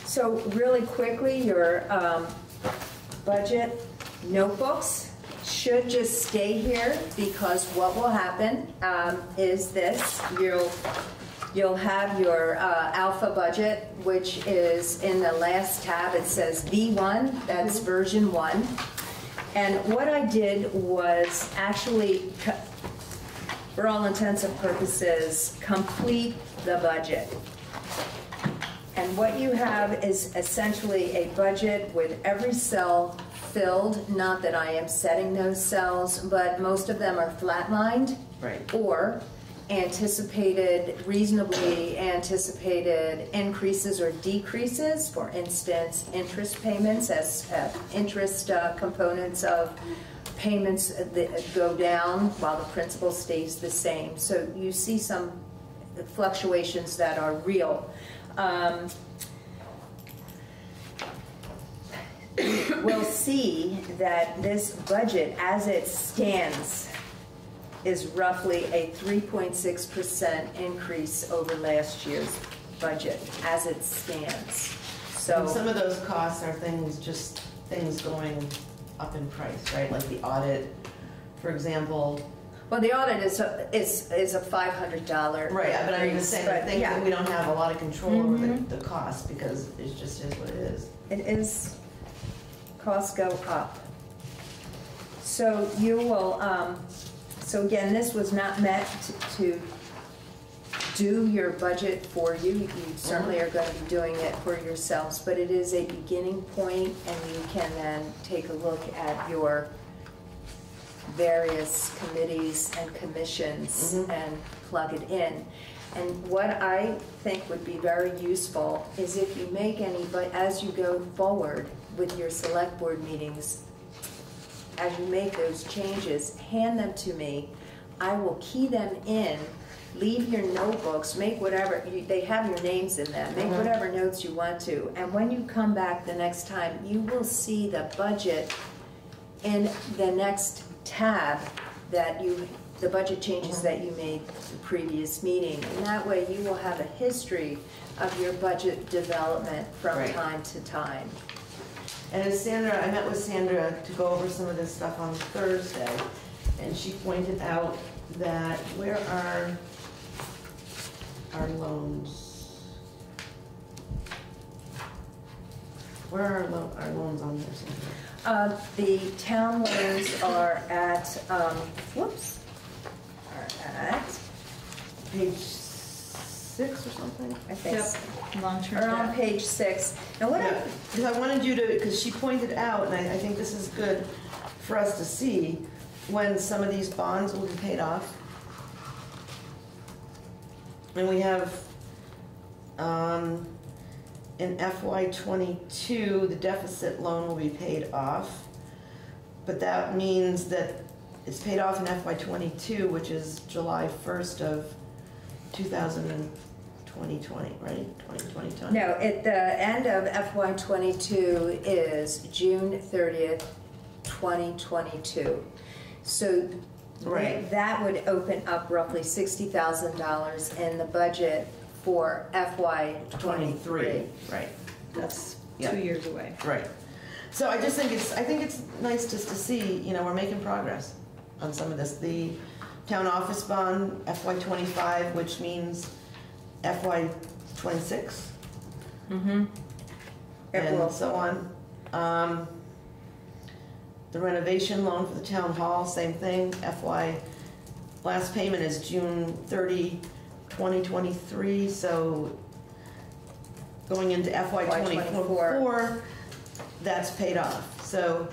So really quickly, your um, budget notebooks should just stay here because what will happen um, is this, you'll, you'll have your uh, alpha budget, which is in the last tab, it says V1, that's version one. And what I did was actually, for all intents and purposes, complete the budget. And what you have is essentially a budget with every cell filled, not that I am setting those cells, but most of them are flatlined. Right. Or anticipated, reasonably anticipated increases or decreases. For instance, interest payments as uh, interest uh, components of payments that go down while the principal stays the same. So you see some fluctuations that are real. Um, We'll see that this budget, as it stands, is roughly a 3.6% increase over last year's budget, as it stands. And So. some of those costs are things, just things going up in price, right? Like the audit, for example. Well, the audit is, a- is, is a five hundred dollar. Right, but I'm just saying, the things that we don't have a lot of control over Mhm. the, the cost because it just is what it is. it is, costs go up. So you will, um, so again, this was not meant to- do your budget for you. You certainly are going to be doing it for yourselves, but it is a beginning point, and you can then take a look at your various committees and commissions Mhm. and plug it in. And what I think would be very useful is if you make any, but as you go forward with your select board meetings, as you make those changes, hand them to me. I will key them in, leave your notebooks, make whatever, you- they have your names in them, make Mhm. whatever notes you want to. And when you come back the next time, you will see the budget in the next tab that you, the budget changes that you made the previous meeting. And that way you will have a history of your budget development from Right. time to time. And as Sandra, I met with Sandra to go over some of this stuff on Thursday, and she pointed out that where are our loans? Where are our lo- our loans on there, Sandra? Uh, The town loans are at, um, whoops, are at, Page six or something? I think, s- Yep, long-term are on debt. page six. Now what I, Yeah, because I wanted you to, because she pointed out, and I, I think this is good for us to see, when some of these bonds will be paid off. And we have, um, in FY twenty-two, the deficit loan will be paid off. But that means that it's paid off in FY twenty-two, which is July first of two thousand and twenty twenty, right? Twenty twenty, Tony? no, at the end of FY twenty-two is June thirtieth, twenty twenty-two. So Right. that would open up roughly sixty thousand dollars in the budget for FY twenty-three. Right, that's, yeah. Two years away. Right. So I just think it's, I think it's nice just to see, you know, we're making progress on some of this. The town office bond FY twenty-five, which means FY twenty-six Mm-hmm. It will. and so on. Um, The renovation loan for the town hall, same thing, FY, last payment is June 30, 2023, so going into FY FY twenty-four, that's paid off. So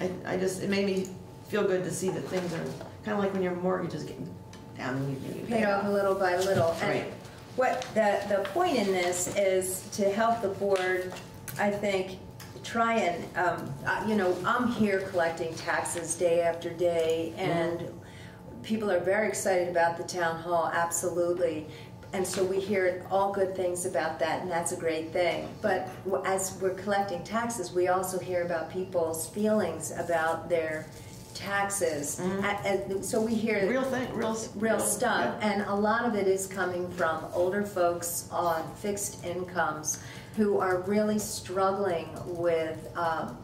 I, I just, it made me feel good to see that things are, kind of like when your mortgage is getting down and you, you paid off a little by little. And Right. What, the, the point in this is to help the board, I think, try and, um, uh, you know, I'm here collecting taxes day after day, and people are very excited about the town hall, absolutely. And so we hear all good things about that, and that's a great thing. But as we're collecting taxes, we also hear about people's feelings about their taxes. A- And so we hear Real thing, real. real stuff, yeah. and a lot of it is coming from older folks on fixed incomes who are really struggling with um,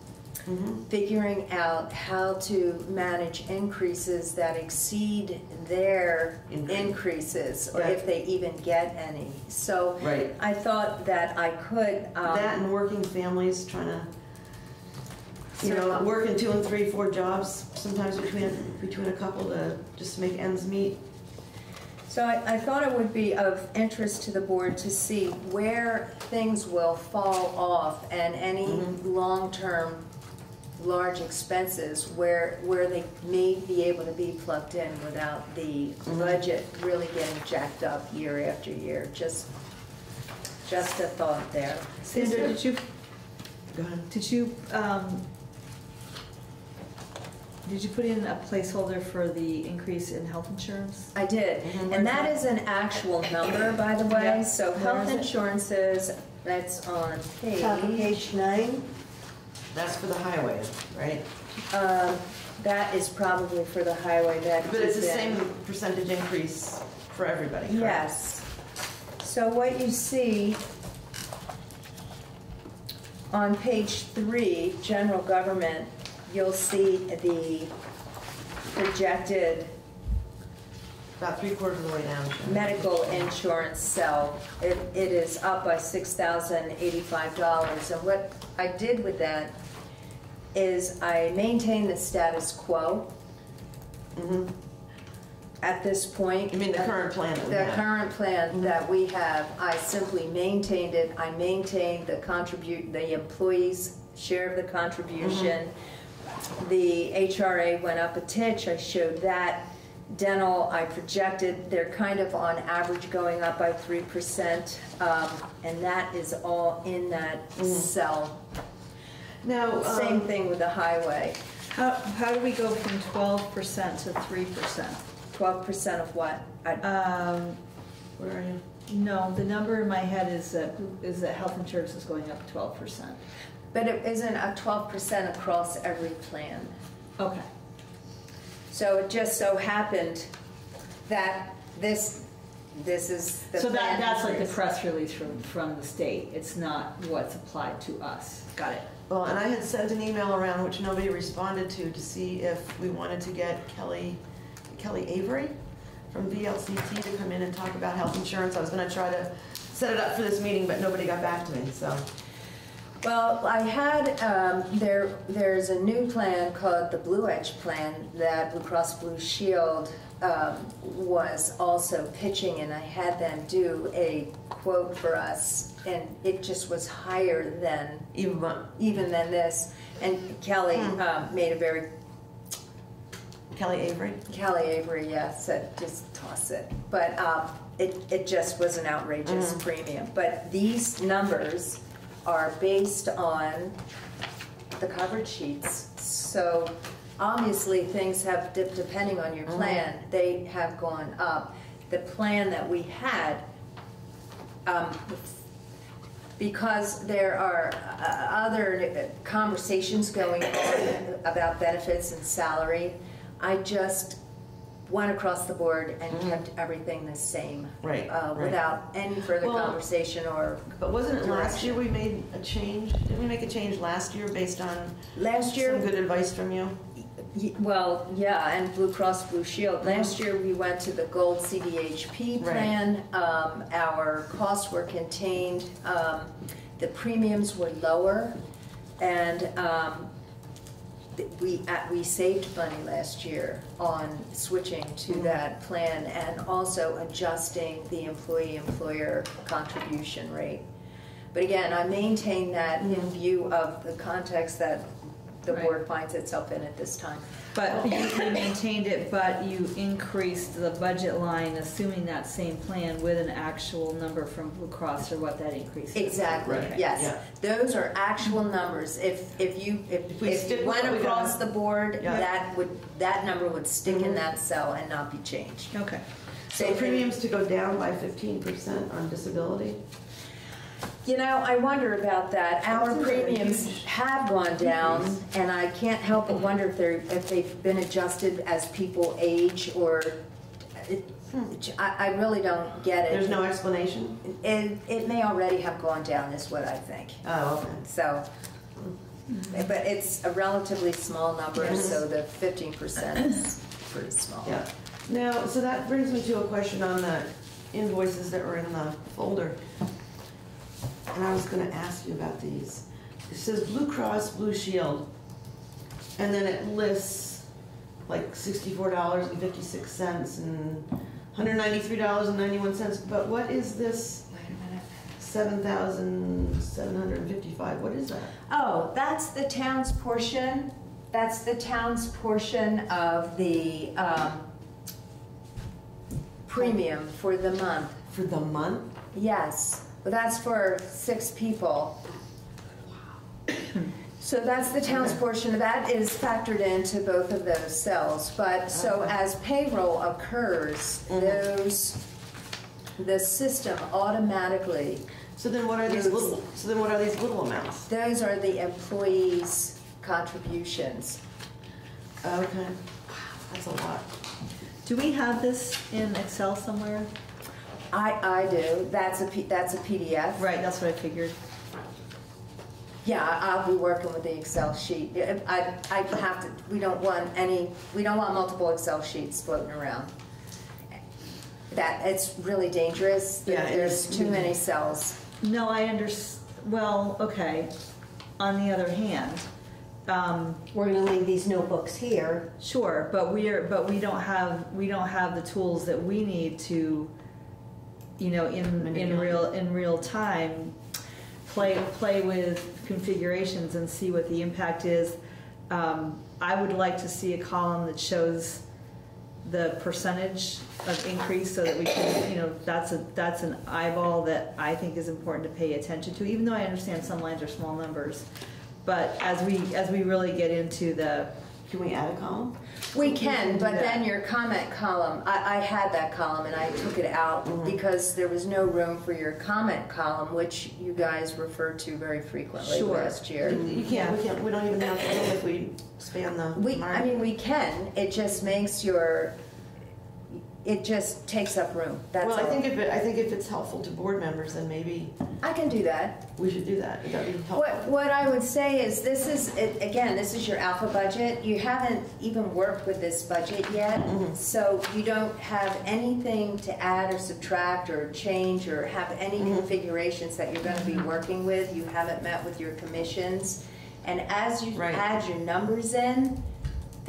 Mhm. figuring out how to manage increases that exceed their Increase. increases, or Yeah. if they even get any. So Right. I thought that I could. um, That and working families trying to, you know, working two and three, four jobs, sometimes between, between a couple to just make ends meet. So I, I thought it would be of interest to the board to see where things will fall off and any Mhm. long-term large expenses where, where they may be able to be plugged in without the Mhm. budget really getting jacked up year after year. Just, just a thought there. Sandra, did you, Go ahead. did you, um, did you put in a placeholder for the increase in health insurance? I did, and that is an actual number, by the way, Yeah. so Where health is it? insurances, that's on Top of page nine, That's for the highway, right? Um, That is probably for the highway that. But it's the is in- same percentage increase for everybody, correct? Yes. So what you see on page three, general government, you'll see the projected About three quarters of the way down. medical insurance cell. It, it is up by six thousand eighty-five dollars. And what I did with that is I maintain the status quo Mhm. at this point. You mean the current plan that we The have? current plan that we have, I simply maintained it. I maintained the contribute, the employees' share of the contribution. The HRA went up a titch, I showed that. Dental, I projected, they're kind of on average going up by three percent. Um, and that is all in that cell. Now, Same um, thing with the highway. How, how do we go from twelve percent to three percent? Twelve percent of what? I- Um, where are you? no, the number in my head is that, is that health insurance is going up twelve percent. But it isn't a twelve percent across every plan. Okay. So it just so happened that this, this is the So that, plan that's like the press release from, from the state. It's not what's applied to us. Got it. Well, and I had sent an email around, which nobody responded to, to see if we wanted to get Kelly, Kelly Avery from VLCT to come in and talk about health insurance. I was gonna try to set it up for this meeting, but nobody got back to me, so. Well, I had, um, there, there's a new plan called the Blue Edge Plan that Blue Cross Blue Shield um, was also pitching, and I had them do a quote for us, and it just was higher than, Even, even than this. And Kelly Hmm. um, made a very Kelly Avery? Kelly Avery, yeah, said just toss it. But um, it, it just was an outrageous premium. But these numbers are based on the coverage sheets. So obviously, things have dipped depending on your plan. They have gone up. The plan that we had, um, because there are uh, other conversations going on about benefits and salary, I just went across the board and kept everything the same. Right, uh, right. Without any further Well, conversation or. But wasn't it last year we made a change? Didn't we make a change last year based on Last year, some good advice from you? Well, yeah, and Blue Cross Blue Shield. Last year, we went to the gold CDHP Right. plan. Um, Our costs were contained, um, the premiums were lower, and um, th- we, uh, we saved money last year on switching to that plan and also adjusting the employee-employer contribution rate. But again, I maintain that in view of the context that the Right. board finds itself in at this time. But you you maintained it, but you increased the budget line, assuming that same plan with an actual number from Blue Cross or what that increase is. Exactly, Right, yes. yeah. Those are actual numbers. If, if you, if, If we if stick you with went what we across the board, Yeah. that would, that number would stick in Mhm. that cell and not be changed. Okay. So Same premiums to go down by fifteen percent on disability? You know, I wonder about that. Our premiums have gone down, and I can't help but wonder if they're, if they've been adjusted as people age or, it- I, I really don't get it. There's no explanation? It, it may already have gone down, is what I think. Oh, okay. So, but it's a relatively small number, Yes. so the fifteen percent is pretty small. Yeah. Now, so that brings me to a question on the invoices that were in the folder. And I was gonna ask you about these. It says Blue Cross Blue Shield, and then it lists like sixty-four dollars and fifty-six cents and hundred ninety-three dollars and ninety-one cents, but what is this Wait a minute. seven thousand seven hundred fifty-five? What is that? Oh, that's the town's portion, that's the town's portion of the, um, premium for the month. For the month? Yes, but that's for six people. So that's the town's portion, that is factored into both of those cells. But, so as payroll occurs, Mhm. those, the system automatically, So then what are these little, so then what are these little amounts? those are the employees' contributions. Okay. That's a lot. Do we have this in Excel somewhere? I, I do, that's a, P- that's a PDF. Right, that's what I figured. Yeah, I'll be working with the Excel sheet. I, I have to, we don't want any, we don't want multiple Excel sheets floating around. That, it's really dangerous. Yeah, There's too many cells. No, I under, well, okay. On the other hand, um, We're gonna leave these notebooks here. Sure, but we are, but we don't have, we don't have the tools that we need to, you know, in, in real, in real time, play, play with configurations and see what the impact is. Um, I would like to see a column that shows the percentage of increase so that we can, you know, that's a, that's an eyeball that I think is important to pay attention to, even though I understand some lines are small numbers. But as we, as we really get into the, Can we add a column? We can, but then your comment column, I, I had that column and I took it out Mm-hmm. because there was no room for your comment column, which you guys referred to very frequently Sure. last year. You can't, we can't, we don't even have to if we span the. We, I mark. mean, we can, it just makes your, it just takes up room, that's Well, I think if it, I think if it's helpful to board members, then maybe I can do that. we should do that. Would that be helpful? What, what I would say is, this is, it- again, this is your alpha budget. You haven't even worked with this budget yet, Mm-hmm. so you don't have anything to add or subtract or change or have any Mm-hmm. configurations that you're gonna be working with. You haven't met with your commissions. And as you Right. add your numbers in,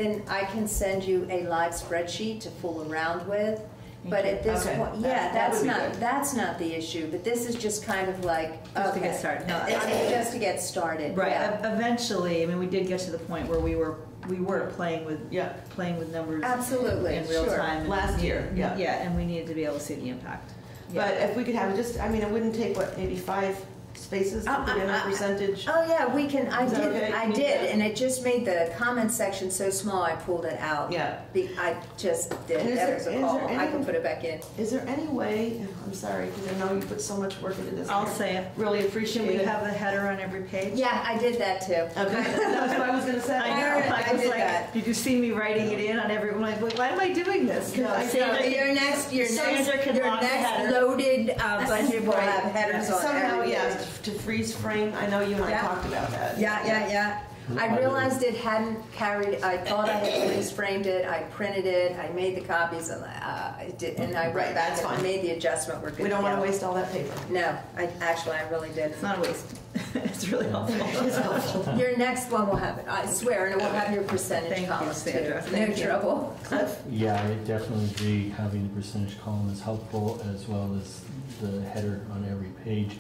then I can send you a live spreadsheet to fool around with. But at this Okay. point, yeah, that that's would be not, good. that's not the issue, but this is just kind of like, Just to get okay. started. No, It's I- just to get started, right, yeah. eventually, I mean, we did get to the point where we were, we were playing with, Yeah. playing with numbers Absolutely, in real sure. time. Last we- year, yeah. Yeah, and we needed to be able to see the impact. Yeah. But if we could have just, I mean, it wouldn't take, what, maybe five spaces to Uh, put in uh, a uh, percentage? Oh, yeah, we can, I Is that did, okay? I Can you do did, that? and it just made the comment section so small, I pulled it out. Yeah. Be- I just did, And is that there- was a is call, there I any- can put it back in. Is there any way, I'm sorry, because I know you put so much work into this. I'll say it. Really Should appreciate we it. have the header on every page? Yeah, I did that too. Okay, that's what I was gonna say. I know, I I was did like, that. did you see me writing it in on every, I'm like, wait, why am I doing this? No, I Sandra So can- your next, your Sandra next, can your lock the next header. loaded uh, budget will have headers on Somehow, every yeah, page. To freeze frame, I know you and I talked about that. Yeah, yeah, yeah. I realized it hadn't carried, I thought I had freeze framed it, I printed it, I made the copies and, uh, I did, and I Right, that's and fine. made the adjustment, we're good We don't to wanna waste all that paper. No, I, actually, I really did. It's not a waste. It's really helpful. It's helpful. Your next one will have it, I swear, and it will have your percentage Thank you, columns too. Sandra. No Thank you. trouble. Cliff? Yeah, I definitely agree, having the percentage column is helpful, as well as the header on every page.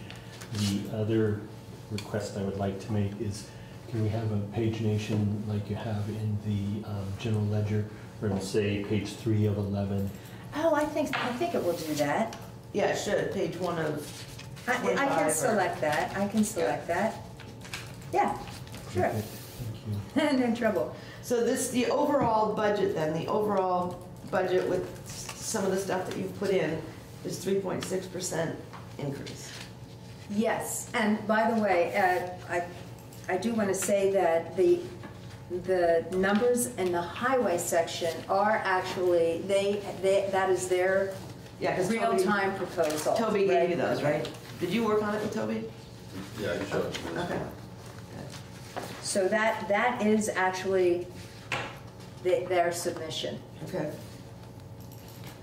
The other request I would like to make is, can we have a pagination like you have in the um, general ledger, where it'll say page three of eleven? Oh, I think, I think it will do that. Yeah, it should, page one of, I, I 25 can or- select that, I can select that. Yeah, sure, Okay, Thank you. no trouble. so this, the overall budget then, the overall budget with s- some of the stuff that you've put in is three point six percent increase. Yes, and by the way, uh, I, I do want to say that the, the numbers in the highway section are actually, they, they, that is their Yeah, because Toby, real-time proposal. Toby gave you those, right? Did you work on it with Toby? Yeah, you showed it. Okay. So that, that is actually the- their submission. Okay.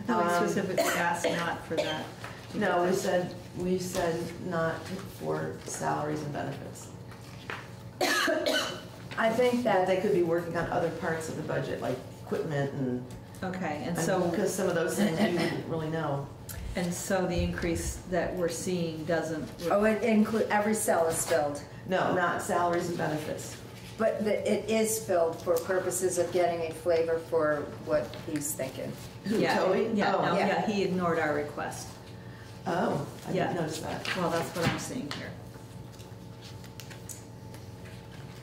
I thought we Um, specifically asked not for that. No, we said, we said not for salaries and benefits. I think That that, they could be working on other parts of the budget, like equipment and, Okay, and so, because some of those things you didn't really know. and so the increase that we're seeing doesn't. oh, it include, every cell is filled. No, not salaries and benefits. But the- it is filled for purposes of getting a flavor for what he's thinking. Who, Yeah, Toby? Yeah, Oh, no, yeah. yeah, he ignored our request. Oh, I Yeah. didn't notice that. Well, that's what I'm seeing here.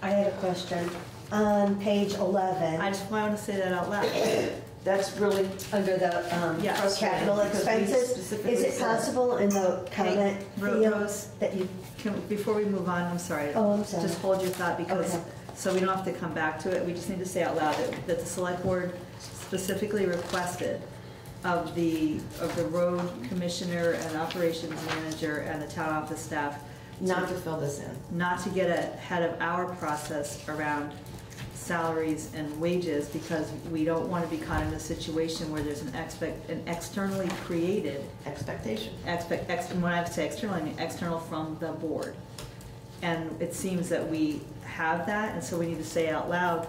I had a question. On page 11. I 11, just wanted to say that out loud. That's really, under the um, Yeah. capital Because we expenses, specifically is it said- possible in the comment Ro- field Rose, that you, Can, before we move on, I'm sorry. Oh, I'm sorry. Just hold your thought because, Okay. so we don't have to come back to it. We just need to say out loud that, that the select board specifically requested of the, of the road commissioner and operations manager and the town office staff not to fill this in. not to get ahead of our process around salaries and wages because we don't want to be caught in a situation where there's an expect, an externally created Expectation. expect, ex, when I say external, I mean external from the board. and it seems that we have that, and so we need to say out loud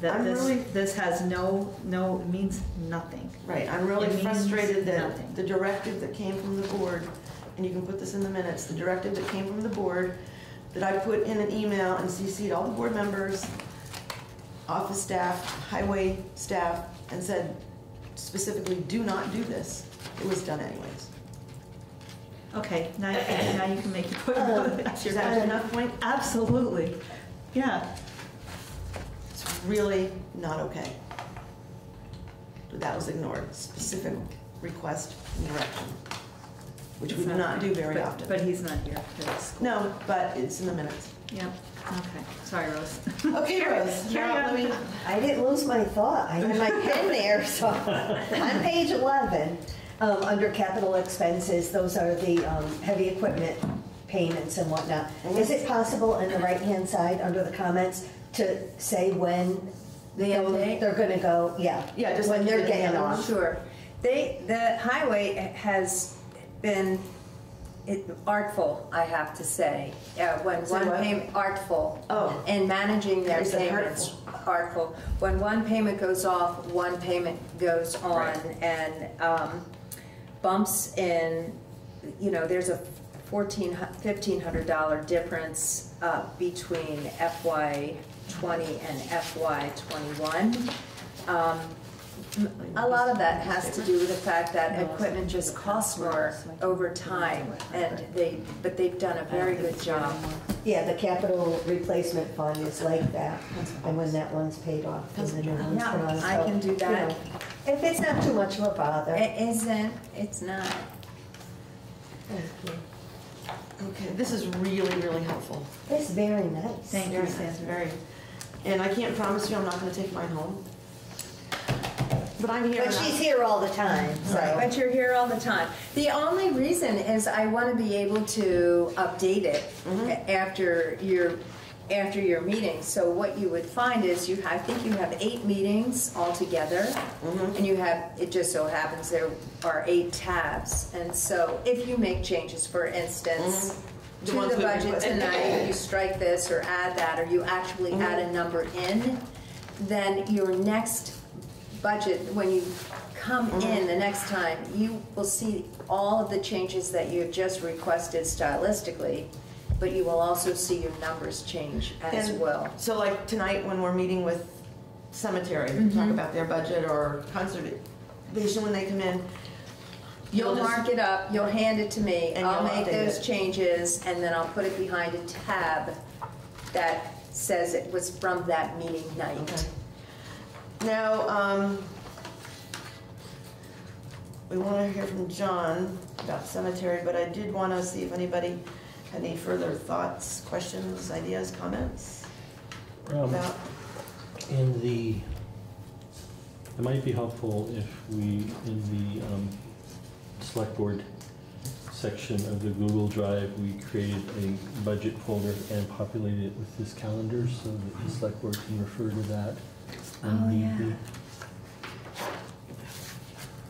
that I'm this, really- this has no, no, means nothing. Right, I'm really It means frustrated that nothing. the directive that came from the board, and you can put this in the minutes, the directive that came from the board, that I put in an email and CC'd all the board members, office staff, highway staff, and said specifically, do not do this. It was done anyways. Okay, now, you can- now you can make your point. Um, That's Is your that question. enough point? Absolutely, yeah. It's really not okay. That was ignored, specific request and direction, which we do not do very But- often. But he's not here for this. No, but it's in the minutes. Yep, okay, sorry, Rose. Okay, Rose, Carry now let me, I didn't lose my thought. I had my pen there, so. On page 11, um, under capital expenses, those are the um, heavy equipment payments and whatnot. Is it possible on the right-hand side, under the comments, to say when The those- date? they're gonna go, yeah. Yeah, just When like you they're did the getting other off. Sure. They, the highway has been it- artful, I have to say. Uh, When Say one what? payment, artful. Oh. In managing their You said payments. Artful. When one payment goes off, one payment goes on. Right. And um, bumps in, you know, there's a fourteen, fifteen hundred dollar difference uh, between FY twenty and FY twenty-one. Um, a lot of that has to do with the fact that equipment just costs more over time, and they, but they've done a very good job. Yeah, the capital replacement fund is like that, and when that one's paid off, then the new one's Yeah, put on. I can do you that. know, If it's not too much of a bother. It isn't, it's not. Thank you. okay, this is really, really helpful. It's very nice. Thank you, Very Sandra. Very. And I can't promise you I'm not gonna take mine home. But I'm here. But and I- she's here all the time, so. But you're here all the time. The only reason is I want to be able to update it a- after your, after your meeting. So what you would find is you, I think you have eight meetings altogether. Mm-hmm. And you have, it just so happens there are eight tabs. And so if you make changes, for instance, The to the budget tonight, you strike this or add that, or you actually mm-hmm. add a number in, then your next budget, when you come mm-hmm. in the next time, you will see all of the changes that you have just requested stylistically, but you will also see your numbers change as And well. So like tonight, when we're meeting with cemetery, to talk mm-hmm. about their budget or conservation when they come in. You'll just- mark it up, you'll hand it to me, And I'll you'll make update those it. changes, and then I'll put it behind a tab that says it was from that meeting Okay. night. Now, um, we want to hear from John about cemetery, but I did want to see if anybody had any further thoughts, questions, ideas, comments Um, about, In the, it might be helpful if we, in the um, select board section of the Google Drive, we created a budget folder and populated it with this calendar so that the select board can refer to that when Oh, need yeah. be.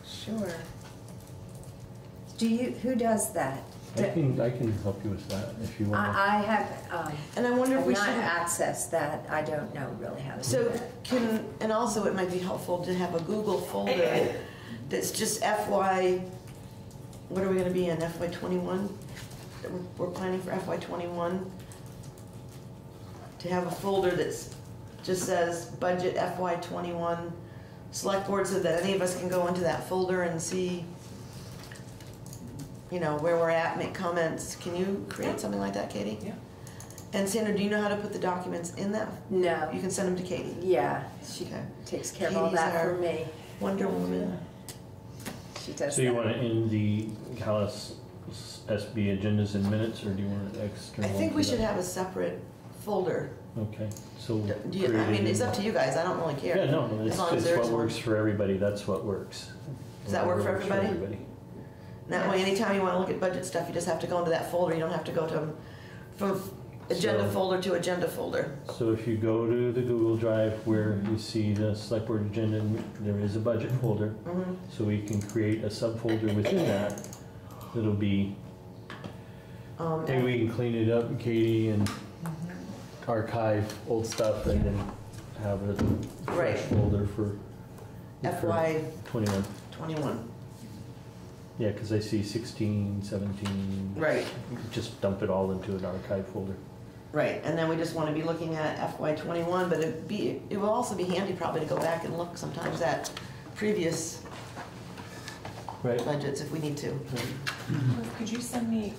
Sure. Do you, who does that? I can, I can help you with that if you want. I, I have, um, and I wonder if I've we not should, accessed that, I don't know really how to do so that. can, and also it might be helpful to have a Google folder that's just FY, what are we gonna be in, FY twenty-one? That we're, we're planning for FY twenty-one? To have a folder that's, just says budget FY twenty-one, select board, so that any of us can go into that folder and see, you know, where we're at, make comments. Can you create something like that, Katie? Yeah. And Sandra, do you know how to put the documents in that? No, You can send them to Katie. yeah, she Okay. takes care of all Katie's that for me. Wonder Woman. She does So you that. want to end the Calais SB agendas and minutes, or do you want it I think we should that? have a separate folder. Okay, so. Do you, I mean, it's up to you guys, I don't really care. Yeah, no, As it's, long as it's what works for everybody, that's what works. Does that work for Whatever works everybody? That way, anytime you wanna look at budget stuff, you just have to go into that folder, you don't have to go to, from agenda So- folder to agenda folder. So if you go to the Google Drive where you see the select board agenda, there is a budget folder. Mhm. So we can create a subfolder within that that'll be Um, Maybe we can clean it up, Katie, and archive old stuff and then have a Right. fresh folder for. FY Twenty-one. twenty-one, Yeah, because I see 16, 17. right, Just dump it all into an archive folder. Right, and then we just wanna be looking at FY twenty-one, but it'd be, it will also be handy probably to go back and look sometimes at previous Right. budgets if we need to. Could you send me,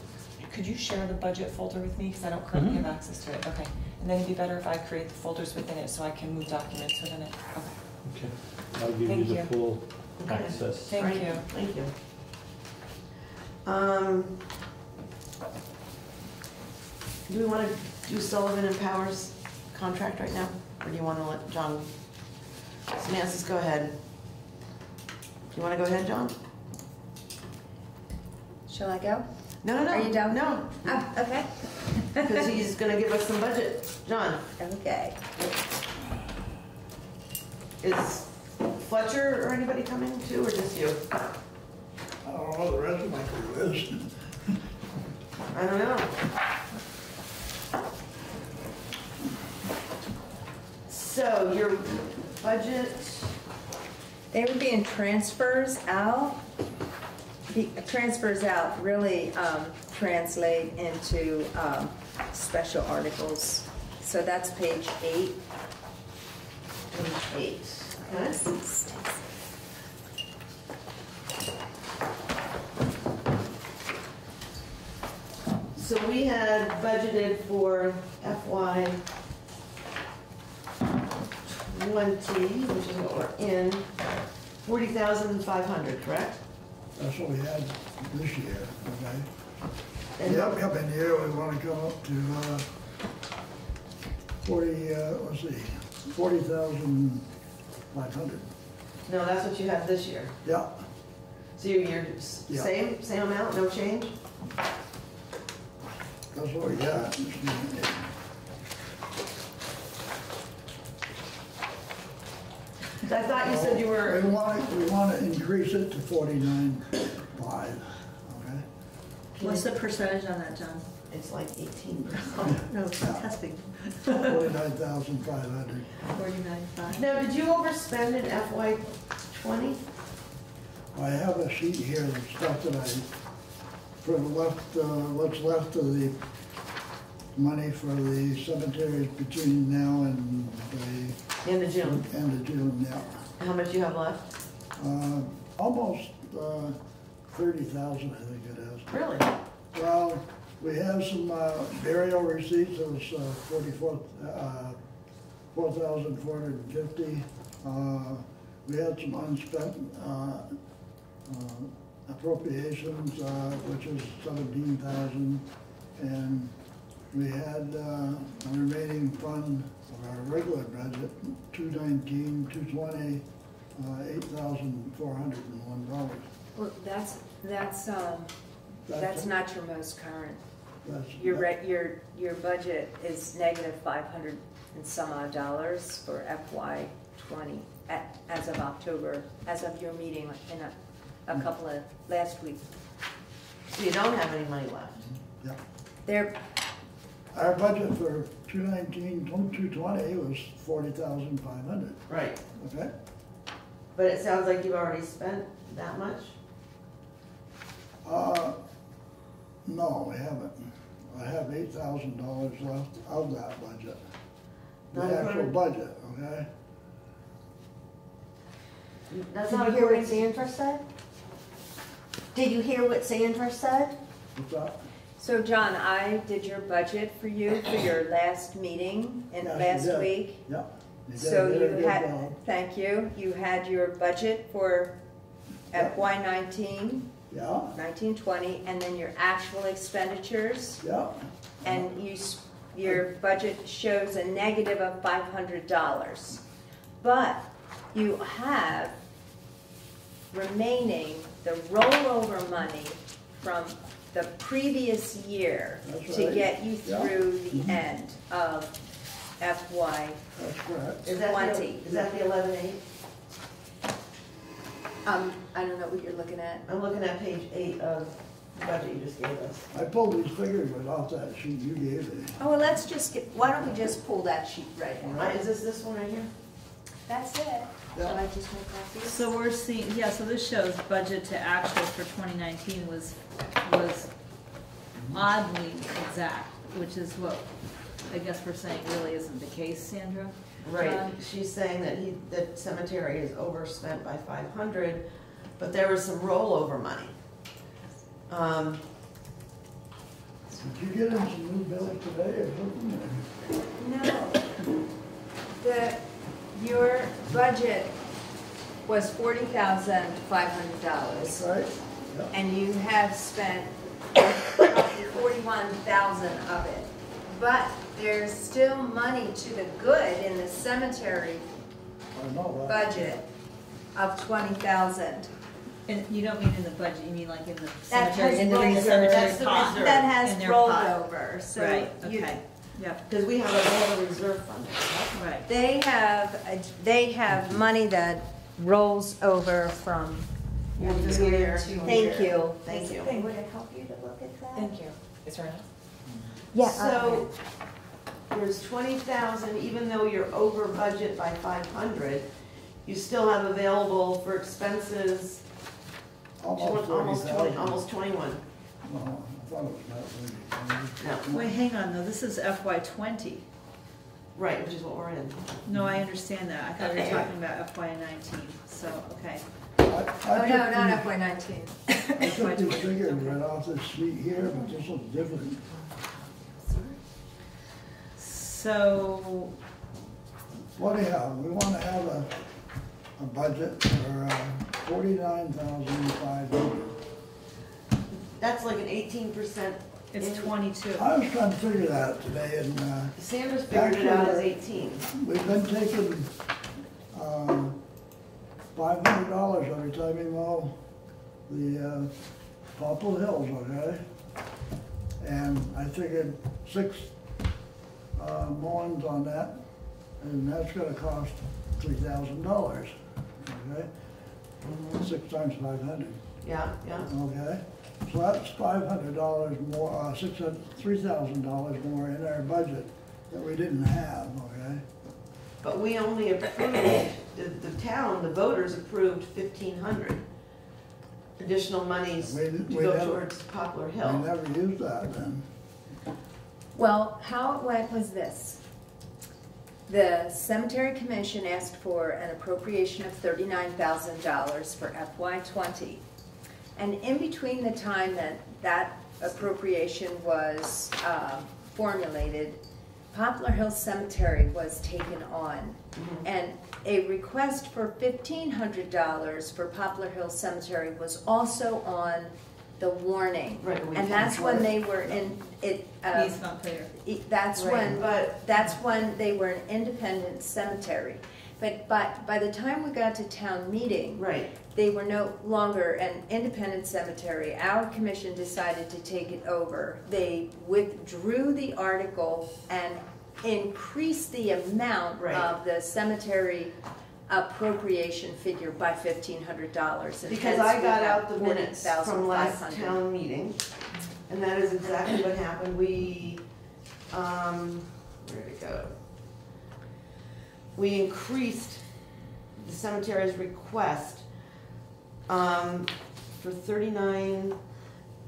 could you share the budget folder with me, because I don't currently have access to it, okay? And then it'd be better if I create the folders within it, so I can move documents within it, okay? Okay. I'll give you Thank the you. full Okay. access. Thank Right, you. Thank you. Um, do we wanna do Sullivan and Powers contract right now, or do you wanna let John? Samantha, go ahead. Do you wanna go ahead, John? Shall I go? No, no, no. Are you done? No, Oh, okay. because he's gonna give us some budget. John, Okay. is Fletcher or anybody coming too, or just you? I don't know, the rest of my crew is. I don't know. So your budget, They would be in transfers out. The transfers out really um, translate into um, special articles. So that's page eight. page eight? So we had budgeted for FY twenty, which is what we're in, forty thousand five hundred, correct? That's what we had this year, okay? And- The upcoming year, we wanna come up to, uh, forty, uh, let's see, forty thousand five hundred. No, that's what you had this year. Yeah, So you're, you're s- Yeah. same, same amount, no change? that's what we got. I thought you said you We were, want, we wanna increase it to forty-nine five, okay? What's the percentage on that, John? it's like eighteen percent. No, it's testing. Forty-nine thousand five hundred. Forty-nine five. Now, did you overspend in FY twenty? I have a sheet here of stuff that I, for the left, uh, what's left of the money for the cemeteries between now and the End of June. end of June, yeah. How much you have left? Uh, almost, uh, thirty thousand, I think it is. Really? Well, we have some, uh, burial receipts, it was, uh, forty-four, uh, four thousand four hundred and fifty. Uh, we had some unspent, uh, uh, appropriations, uh, which is seventeen thousand. And we had, uh, a remaining fund of our regular budget, two nineteen, two twenty, uh, eight thousand four hundred and one dollars. Well, that's, that's, um, that's not your most current. That's- Your, re- your, your budget is negative five hundred and some odd dollars for FY twenty, at, as of October, as of your meeting in a, a couple of, last week. So you don't have any money left? Yeah. There, Our budget for two nineteen, two twenty was forty thousand five hundred, Right. okay? But it sounds like you've already spent that much? Uh, no, we haven't. I have eight thousand dollars left of that budget. The Not actual included? budget, okay? That's Did not you hear what according, Sandra said? Did you hear what Sandra said? What's that? So John, I did your budget for you for your last meeting in you last did. week. Yeah. Did So very you good had, job. thank you, you had your budget for. FY nineteen, Yeah, nineteen twenty, and then your actual expenditures. yeah. And you, s- your budget shows a negative of five hundred dollars. But you have remaining the rollover money from the previous year That's to right. get you Yeah. through the Mhm. end of FY That's correct. is that the, twenty. is that the eleven eight? Um, I don't know what you're looking at. I'm looking at page eight of the budget you just gave us. I pulled these figures right off that sheet you gave me. Oh, well, let's just get, why don't we just pull that sheet right now? Right, is this this one right here? That's it. Shall I just make copies? So we're seeing, yeah, so this shows budget to actual for twenty nineteen was, was oddly exact, which is what I guess we're saying really isn't the case, Sandra. Right, Um, she's saying that he, that cemetery is overspent by five hundred, but there was some rollover money. Um, Did you get him some new bills today or something? No. The, your budget was forty thousand five hundred dollars, right? Yeah. and you have spent roughly forty-one thousand of it. But there's still money to the good in the cemetery I know that. budget of twenty thousand. And you don't mean in the budget, you mean like in the That cemetery, has in the rolled- cemetery that's the pot? reserve. That in has their rolled pot. over, so. Right, you- okay, yep, Because we have a, we reserve fund. right. They have, they have money that rolls over from One year year to to year. Thank you. Thank you. Would it help you to look at that? Thank you. Is there enough? Yeah. Uh, so, there's twenty thousand, even though you're over budget by five hundred, you still have available for expenses, Almost almost forty twenty, thousand. almost twenty-one. No, I thought it was about thirty. No, Wait, hang on, though, this is FY twenty. right, which is what we're in. No, I understand that, I thought we were talking about FY nineteen, so, okay. I- I Oh, no, not FY nineteen. I took these figures right off this sheet here, but this looks different. So, What do you have? We wanna have a, a budget for uh, forty-nine thousand five hundred. That's like an eighteen percent. it's twenty-two. I was trying to figure that out today, and, uh, Sanders figured it out as eighteen. we've been taking, um, five hundred dollars every time we mow the, uh, Popple Hills, okay? And I figured six, uh, mowings on that, and that's gonna cost three thousand dollars, okay? Six times five hundred. Yeah, yeah. Okay, so that's five hundred dollars more, uh, six hundred, three thousand dollars more in our budget that we didn't have, okay? But we only approved, the, the town, the voters approved fifteen hundred additional monies We- to we go never- towards Poplar Hill. We never used that then. Well, how it went was this. The cemetery commission asked for an appropriation of thirty-nine thousand dollars for FY twenty. And in between the time that that appropriation was um, formulated, Poplar Hill Cemetery was taken on. And a request for fifteen hundred dollars for Poplar Hill Cemetery was also on the warning. Right, we And that's when it. they were in, it, uh, He's not clear. E- That's Right, when, but- that's when they were an independent cemetery. But, but by the time we got to town meeting, Right, they were no longer an independent cemetery. Our commission decided to take it over. They withdrew the article and increased the amount Right. of the cemetery appropriation figure by fifteen hundred dollars. because I got out the minutes from last town meeting, and that is exactly what happened. We, um, where'd it go? We increased the cemetery's request, um, for thirty-nine,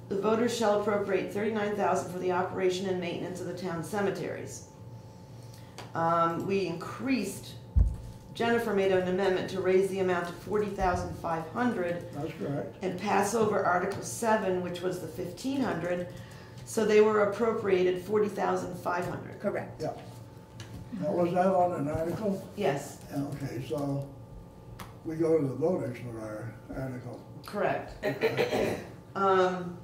the voters shall appropriate thirty-nine thousand for the operation and maintenance of the town cemeteries. Um, we increased, Jennifer made an amendment to raise the amount to forty thousand five hundred That's correct. and pass over Article seven, which was the fifteen hundred, so they were appropriated forty thousand five hundred. Correct. Yeah. Now, was that on an article? Yes, Okay, so we go to the voters for our article. correct. Um,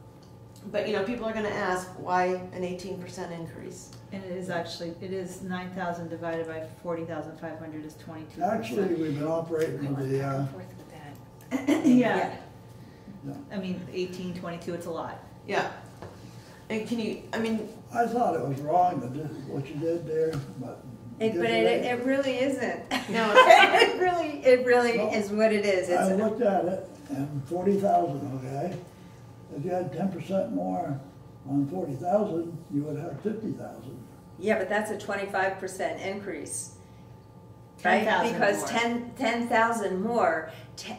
but you know, people are gonna ask, why an eighteen percent increase? And it is actually, it is nine thousand divided by forty thousand five hundred is twenty-two Actually, we've been operating with the, uh, Yeah, Yeah. I mean, eighteen, twenty-two, it's a lot. Yeah. And can you, I mean, I thought it was wrong, that this- what you did there, but. It, but it, it really isn't. no, It really, it really Well, is what it is. I looked at it, and forty thousand, okay? if you had ten percent more on forty thousand, you would have fifty thousand. Yeah, but that's a twenty-five percent increase. Right? thousand Because more. ten, ten thousand more, ten,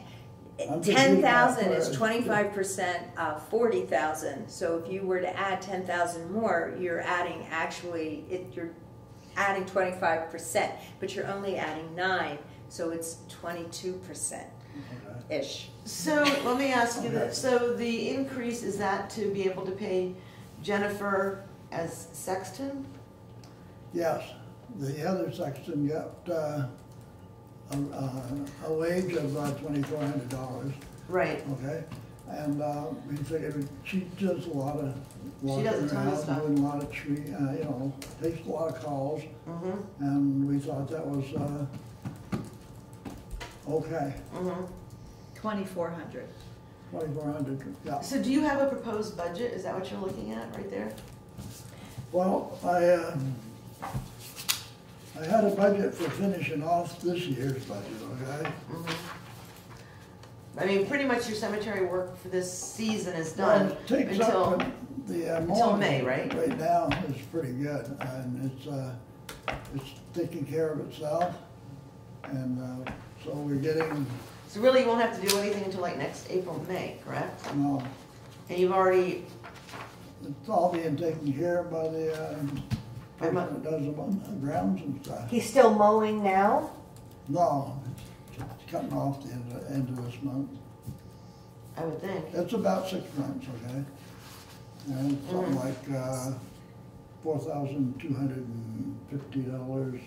I'm just ten using that thousand is for- twenty-five percent of forty thousand. So if you were to add ten thousand more, you're adding actually, it, you're adding twenty-five percent, but you're only adding nine, so it's twenty-two percent-ish. So let me ask you this, so the increase, is that to be able to pay Jennifer as sexton? Yes, the other sexton got, uh, a, a- a wage of about twenty-four hundred dollars, Right, okay? And, uh, we figured she does a lot of She does a ton of stuff. doing a lot of tree, uh, you know, takes a lot of calls. mm-hmm, And we thought that was, uh, okay, mm-hmm. Twenty-four hundred. twenty-four hundred, yeah. So do you have a proposed budget, is that what you're looking at right there? Well, I, uh, I had a budget for finishing off this year's budget, okay? Mhm. I mean, pretty much your cemetery work for this season is Well, done it Takes until, up, the uh, until mowing May, right? Right now is pretty good, and it's, uh, it's taking care of itself. And, uh, so we're getting, so really you won't have to do anything until like next April, May, correct? you know, And you've already, it's all being taken care of by the, uh, By person that does the mon- grounds and stuff. He's still mowing now? No, it's cutting off the end of, end of this month. I would think, It's about six months, okay? And it's something Mhm. like, uh, four thousand two hundred and fifty dollars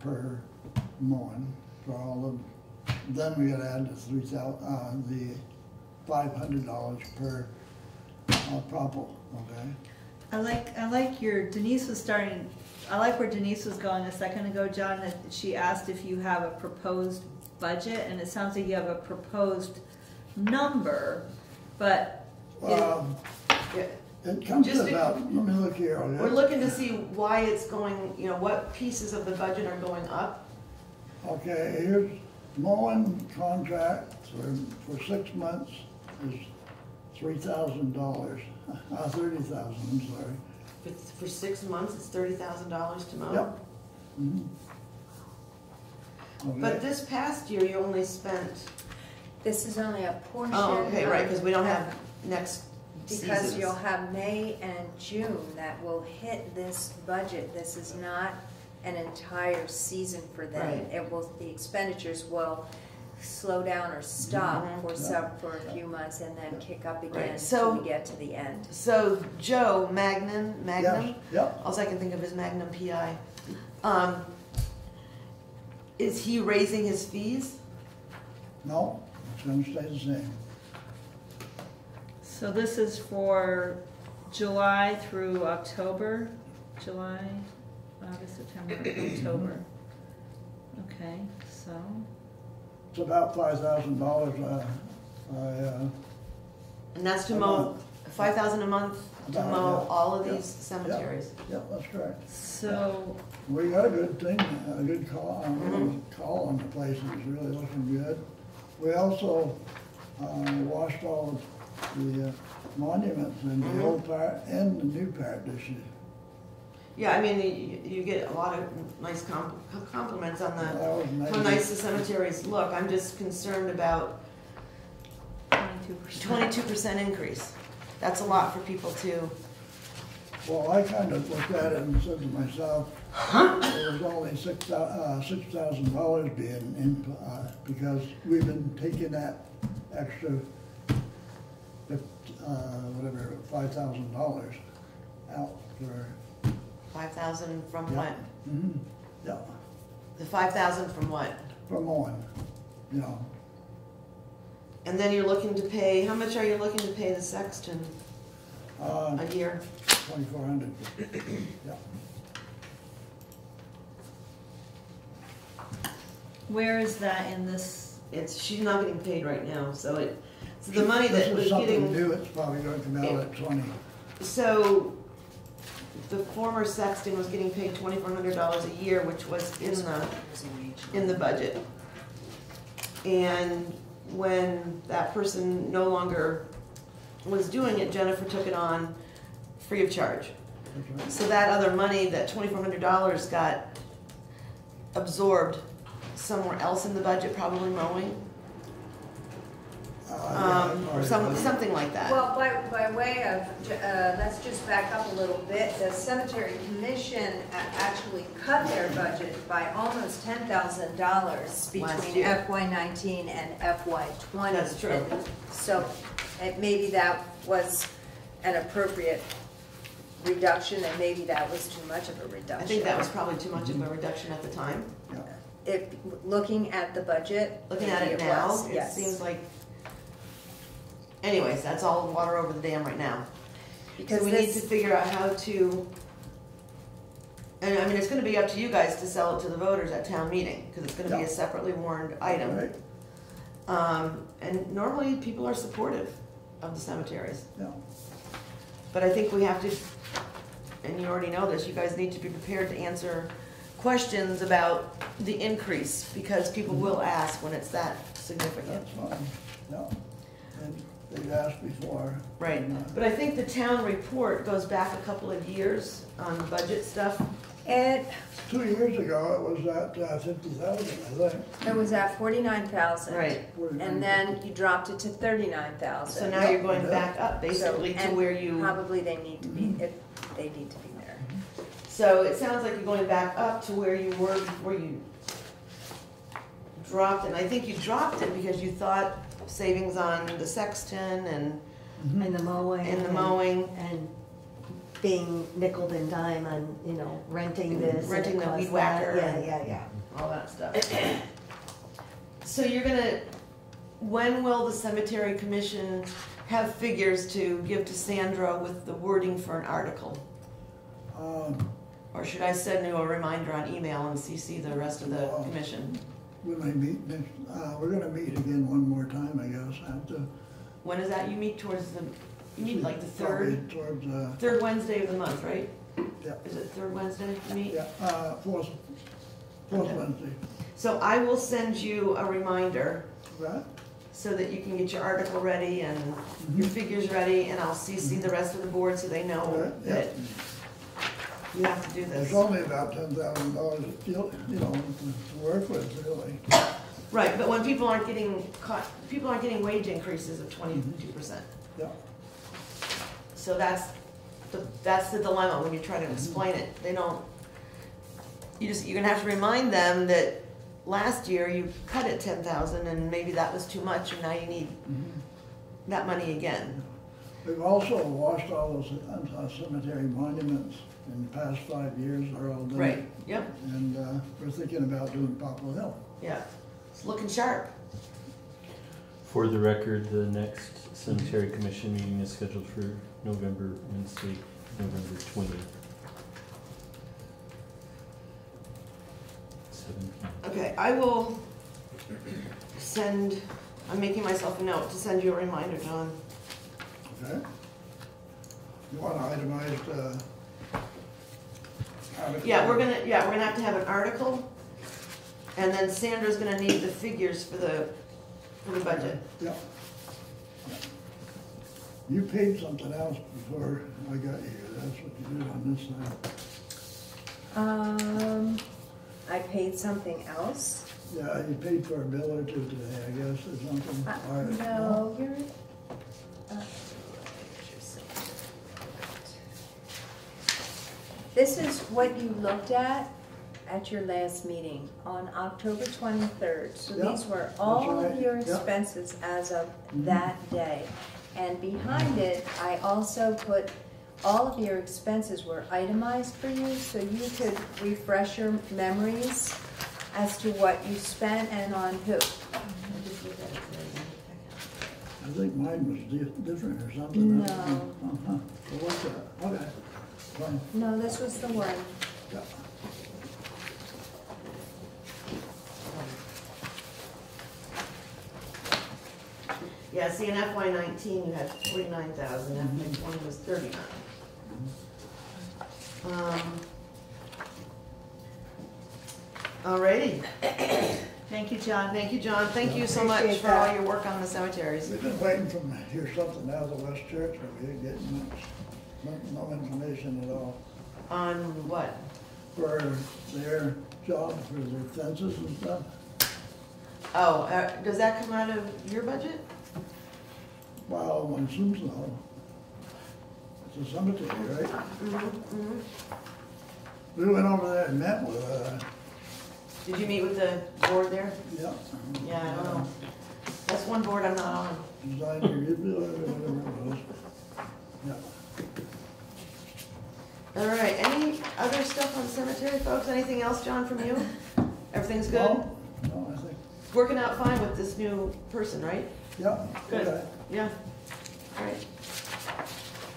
per mowing for all of, then we gotta add the three thou, uh, the five hundred dollars per, uh, propel, okay? I like, I like your, Denise was starting, I like where Denise was going a second ago, John, that she asked if you have a proposed budget, and it sounds like you have a proposed number, but it- Um, yeah, it comes Just to about, let me look here, okay? we're looking to see why it's going, you know, what pieces of the budget are going up. Okay, here's mowing contract for, for six months is three thousand dollars, uh, thirty thousand, I'm sorry. For, for six months, it's thirty thousand dollars to mow. Yep. Mhm. But this past year, you only spent, This is only a portion. oh, okay, right, because we don't have next Because seasons. you'll have May and June that will hit this budget. This is not an entire season for them. Right. It will, the expenditures will slow down or stop Mhm. for some, for a few months and then kick up again Right, so- we get to the end. So Joe Magnum, Magnum, yes, yep, all I can think of is Magnum PI. Um, is he raising his fees? no, it's gonna stay the same. So this is for July through October, July, August, September, October. Okay, so, It's about five thousand dollars, uh, I, uh, And that's to A mow, month. five thousand a month to About, mow yeah. all of Yeah. these cemeteries? yep, that's correct. so, We got a good thing, a good call, Mhm. call on the place, it's really looking good. We also, uh, washed all of the uh, monuments in the Mhm. old part and the new part this year. Yeah, I mean, you, you get a lot of nice com- compliments on the, That was how nice the cemeteries look. I'm just concerned about twenty-two percent. twenty-two percent increase. That's a lot for people to, Well, I kind of looked at it and said to myself, was only six uh, six thousand dollars being in, uh, because we've been taking that extra, uh, whatever, five thousand dollars out for, five thousand from Yeah. what? mhm, yeah, The five thousand from what? for mowing, you know. And then you're looking to pay, how much are you looking to pay the sexton Uh, a year? twenty-four hundred, yeah. Where is that in this? It's, she's not getting paid right now, so it, so the This money that is was something getting, new, it's probably gonna come out at twenty. so the former sexton was getting paid twenty-four hundred dollars a year, which was in the, in the budget. And when that person no longer was doing it, Jennifer took it on free of charge. That's. So that other money, that twenty-four hundred dollars got absorbed somewhere else in the budget, probably mowing, Uh, yeah, um, or some, something like that. Well, by, by way of, uh, let's just back up a little bit. The cemetery commission a- actually cut their budget by almost ten thousand dollars Last between year. FY nineteen and FY twenty. That's true. And So, maybe that was an appropriate reduction, and maybe that was too much of a reduction. I think that was probably too much of a reduction at the time. Yeah. If, looking at the budget. Looking at maybe it now, was, it yes. seems like, anyways, that's all water over the dam right now. Because So we need to figure out how to, and I mean, it's gonna be up to you guys to sell it to the voters at town meeting, because it's gonna be a separately warned item. Right, Um, and normally people are supportive of the cemeteries, yeah. but I think we have to, and you already know this, you guys need to be prepared to answer questions about the increase, because people will ask when it's that significant. That's fine, yeah. And they've asked before. Right, and, uh, but I think the town report goes back a couple of years on budget stuff. it, Two years ago, it was at uh, fifty thousand, I think. it was at forty-nine thousand. Right. And then you dropped it to thirty-nine So thousand. now you're going back up basically to where you, Probably they need to be, if, they need to be there. So it sounds like you're going back up to where you were before you dropped, and I think you dropped it because you thought savings on the sexton and, And the mowing. and the mowing, And being nickel and dime on, you know, renting this. and it Renting the costs weed that. whacker Yeah, and- yeah, yeah. all that stuff. So you're gonna, when will the cemetery commission have figures to give to Sandra with the wording for an article? Um, Or should I send you a reminder on email and CC the rest of the commission? we may meet next, uh, we're gonna meet again one more time, I guess, after. When is that? You meet towards the, you meet like the Probably third, Towards, uh, third Wednesday of the month, right? yeah, Is it third Wednesday you meet? yeah, uh, fourth, fourth Okay. Wednesday. So I will send you a reminder Right? so that you can get your article ready and your figures ready, and I'll CC the rest of the board so they know yeah. that you have to do It's only about ten thousand dollars, you know, to work with, really. Right, but when people aren't getting caught, people aren't getting wage increases of twenty-two mm-hmm. percent. Yeah. So that's, the that's the dilemma when you try to mm-hmm. explain it. They don't, you just, you're gonna have to remind them that last year you cut it ten thousand and maybe that was too much and now you need mm-hmm. that money again. We've also washed all those cemetery monuments in the past five years, they're all done. Right, yep, And, uh, we're thinking about doing Poplar Hill. yeah. It's looking sharp. For the record, the next cemetery commission meeting is scheduled for November, Wednesday, November twentieth. Seven P M. Okay, I will send, I'm making myself a note to send you a reminder, John. Okay? You want itemized, uh? Article? Yeah, we're gonna, yeah, we're gonna have to have an article, and then Sandra's gonna need the figures for the, for the budget. Yeah. Yeah. You paid something else before I got here, that's what you did on this side. Um, I paid something else. Yeah, you paid for a bill or two today, I guess, or something. Uh, Or- No, you're, uh, This is what you looked at at your last meeting on October 23rd. So Yeah, these were that's all of right, your yeah. expenses as of Mhm. that day. And behind it, I also put, all of your expenses were itemized for you, so you could refresh your memories as to what you spent and on who. I think mine was di- different or something. No. Uh-huh. So what's that? Okay, fine, No, this was the one. yeah. Yeah, see, in FY nineteen, you had forty-nine thousand, FY twenty was thirty-nine. Um. Alrighty, Thank you, John. Thank you, John. Thank you so much Appreciate for all that. your work on the cemeteries. We've been waiting from, hear something out of the West Church, but we ain't getting much, no, no information at all. On what? For their job, for their fences and stuff. Oh, uh, does that come out of your budget? Well, one assumes so. It's a cemetery, right? Mm-hmm. We went over there and met with, uh, Did you meet with the board there? yeah. Yeah, I don't know. That's one board I'm not on. Design review, or whatever it was. Yeah. All right, any other stuff on cemetery, folks? Anything else, John, from you? Everything's good? No, no, I think, Working out fine with this new person, right? yeah. Good. okay. Yeah. All right.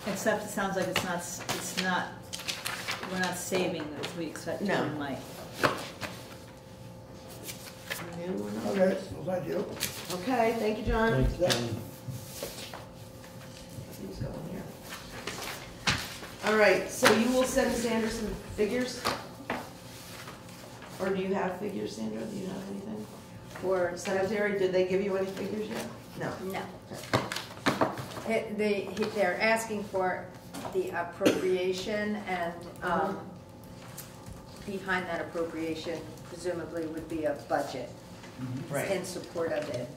Except it sounds like it's not, s- it's not, we're not saving as we expected No. we might. New or? Okay, well, thank you. Okay, thank you, John. Thanks, John. Who's going here? All right, so you will send Sandra some figures? Or do you have figures, Sandra? Do you have anything? For Cemetery, did they give you any figures yet? No. No. It- They, he- they're asking for the appropriation and um, behind that appropriation presumably would be a budget Right. in support of it.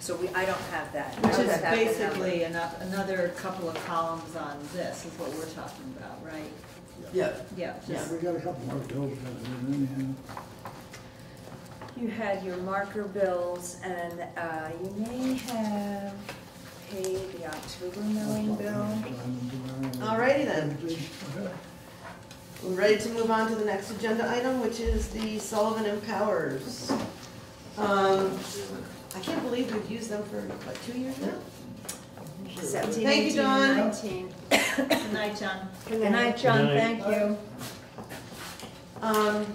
So we, I don't have that. Which is have the number. basically ano- another couple of columns on this is what we're talking about, right? Yeah. Yeah, Yeah. just, We got a couple more bills coming in, anyhow. You had your marker bills and uh, you may have paid the October milling bill. Alrighty then. We're ready to move on to the next agenda item, which is the Sullivan and Powers. Um, I can't believe we've used them for, what, two years now? 17, Thank you, 18, Dawn. 19. good night, John. Good night, John, Good night. thank you. Um,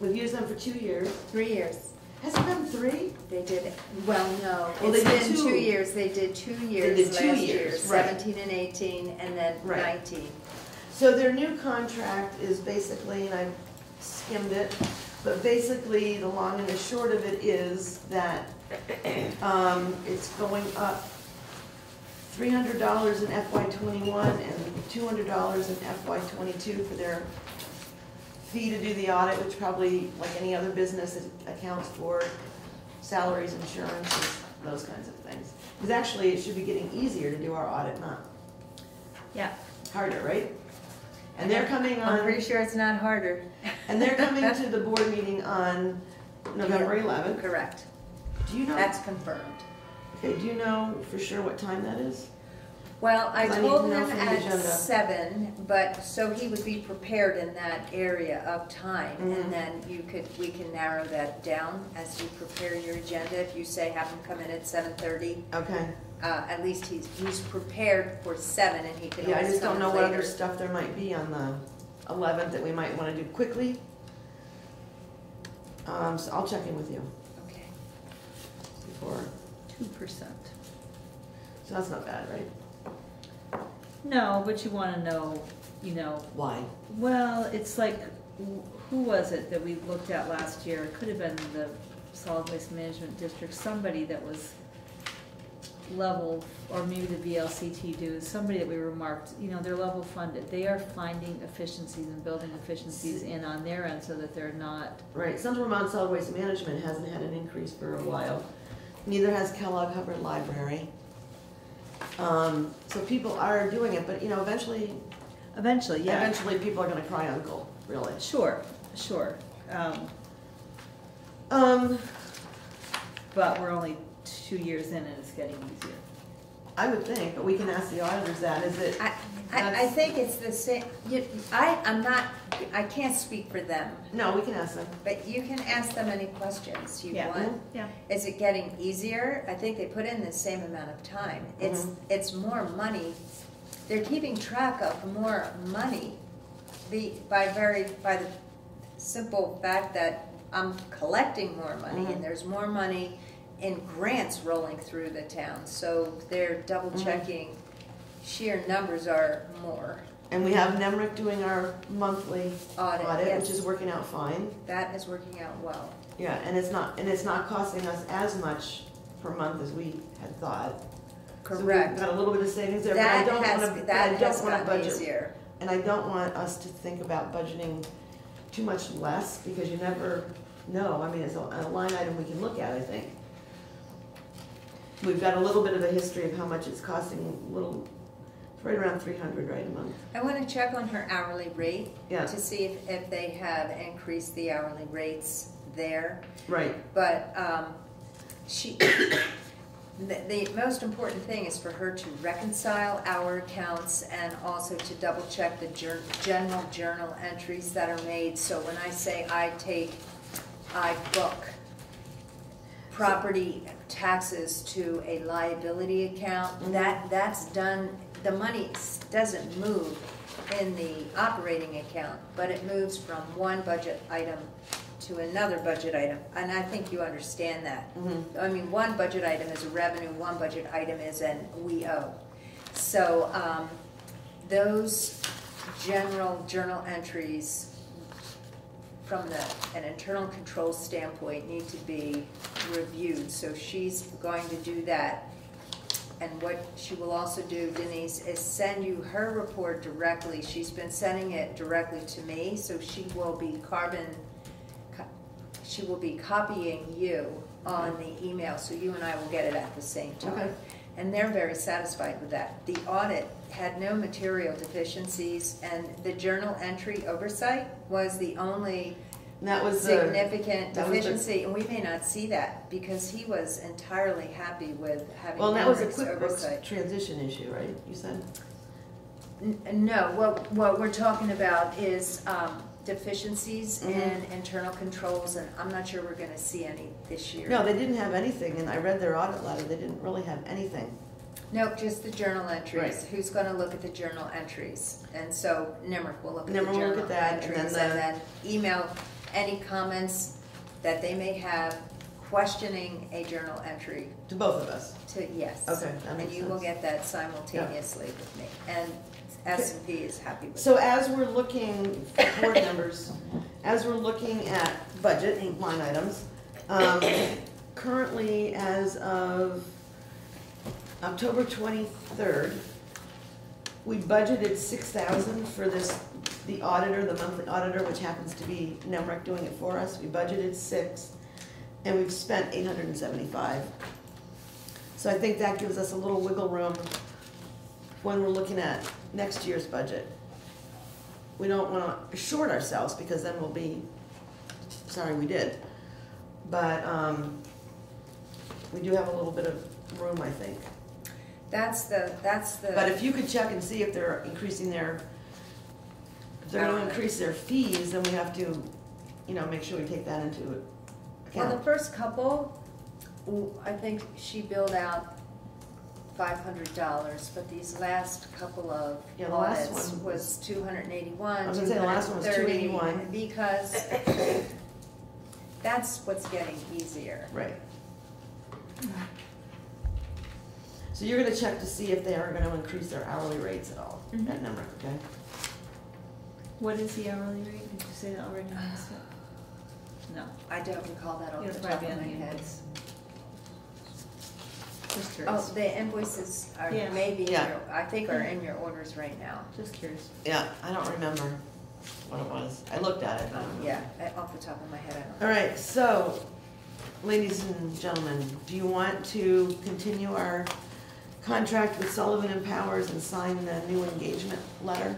we've used them for two years. Three years. Has it been three? They did, well, no, Well, it's they did been two. two years, they did two years did two last year, years, right. seventeen and eighteen, and then Right. nineteen. So their new contract is basically, and I skimmed it, but basically, the long and the short of it is that, um, it's going up three hundred dollars in FY twenty-one and two hundred dollars in FY twenty-two for their fee to do the audit, which probably, like any other business, it accounts for salaries, insurances, those kinds of things. Because actually, it should be getting easier to do our audit, not Yeah, harder, right? And they're coming I'm on, pretty sure it's not harder. And they're coming to the board meeting on November eleventh. Correct, Do you know, that's confirmed. okay, do you know for sure what time that is? Well, I I need told know him from the at agenda. seven, but, so he would be prepared in that area of time. Mhm. And then you could, we can narrow that down as you prepare your agenda. If you say have him come in at seven thirty, Okay, uh, at least he's, he's prepared for seven and he can yeah, I always just don't know what other later. stuff there might be on the eleventh that we might wanna do quickly. Um, so I'll check in with you Okay. before, two percent. so that's not bad, right? No, but you wanna know, you know, Why? well, it's like, wh- who was it that we looked at last year? It could have been the solid waste management district, somebody that was level, or maybe the VLCT dues, somebody that we remarked, you know, they're level funded. They are finding efficiencies and building efficiencies in on their end so that they're not, Right, Central Vermont Solid Waste Management hasn't had an increase for a while. Neither has Kellogg Hubbard Library. Um, so people are doing it, but you know, eventually, eventually, yeah. eventually people are gonna cry uncle, really. Sure, sure. Um, Um, But we're only two years in and it's getting easier. I would think, but we can ask the auditors that, is it, I, I, I think it's the same, you, I, I'm not, I can't speak for them, no, we can ask them. but you can ask them any questions you Yeah. want. Yeah. Is it getting easier? I think they put in the same amount of time. It's, Mhm. it's more money. They're keeping track of more money be, by very, by the simple fact that I'm collecting more money and there's more money in grants rolling through the town. So they're double mm-hmm. checking sheer numbers are more. And we have Nemrick doing our monthly Audit, audit, which is working out fine. That is working out well. Yeah, and it's not, and it's not costing us as much per month as we had thought. So we've Correct. Got a little bit of savings there, but I don't has, wanna, but I don't wanna budget. easier. And I don't want us to think about budgeting too much less, because you never know, I mean, it's a, a line item we can look at, I think. We've got a little bit of a history of how much it's costing, a little, it's right around three hundred, right, a month? I want to check on her hourly rate Yeah. to see if, if they have increased the hourly rates there. Right, But um, she, the, the most important thing is for her to reconcile our accounts and also to double check the general journal entries that are made. So when I say I take, I book property taxes to a liability account, that, that's done, the money doesn't move in the operating account, but it moves from one budget item to another budget item, and I think you understand that. I mean, one budget item is a revenue, one budget item is an we owe. So, um, those general journal entries from the, an internal control standpoint need to be reviewed, so she's going to do that. And what she will also do, Denise, is send you her report directly. She's been sending it directly to me, so she will be carbon, she will be copying you on the email, so you and I will get it at the same Okay. And they're very satisfied with that. The audit had no material deficiencies, and the journal entry oversight was the only that was the, significant that was the- deficiency, and we may not see that, because he was entirely happy with having well, that was a QuickBooks oversight. transition issue, right, you said? N- No, what, what we're talking about is um, deficiencies in Mhm. internal controls, and I'm not sure we're gonna see any this year. No, they didn't have anything, and I read their audit letter, they didn't really have anything. No, just the journal entries. Right. Who's gonna look at the journal entries? And so Nemrick will look at the will look journal at that, and entries then and then email any comments that they may have questioning a journal entry To both of us. to, yes. Okay, that makes And you will sense. get that simultaneously with me. And S and P is happy with So as we're looking, for board members, as we're looking at budget line items, um, currently as of October twenty-third, we budgeted six thousand for this, the auditor, the monthly auditor, which happens to be Nemrick doing it for us. We budgeted six, and we've spent eight hundred and seventy-five. So I think that gives us a little wiggle room when we're looking at next year's budget. We don't wanna short ourselves, because then we'll be, sorry we did. But, um, we do have a little bit of room, I think. That's the, that's the. But if you could check and see if they're increasing their, if they're gonna increase their fees, then we have to, you know, make sure we take that into account. Well, the first couple, I think she billed out five hundred dollars, but these last couple of Yeah, the last audits one was two hundred and eighty-one, I was two gonna say, the last one was thirty. 281. Because that's what's getting easier. Right. So you're gonna check to see if they are gonna increase their hourly rates at all, Mhm. that number, okay? What is the hourly rate? Did you say that already? Lisa? No, I don't recall that off It'll the top probably of my on the head. invoice. Just Oh, the invoices are Yeah. maybe, in Yeah. your- I think are in your orders right now. just curious. Yeah, I don't remember what it was. I looked at it. I Um. Yeah, I- off the top of my head, I don't. All right, so, ladies and gentlemen, do you want to continue our contract with Sullivan and Powers and sign the new engagement letter?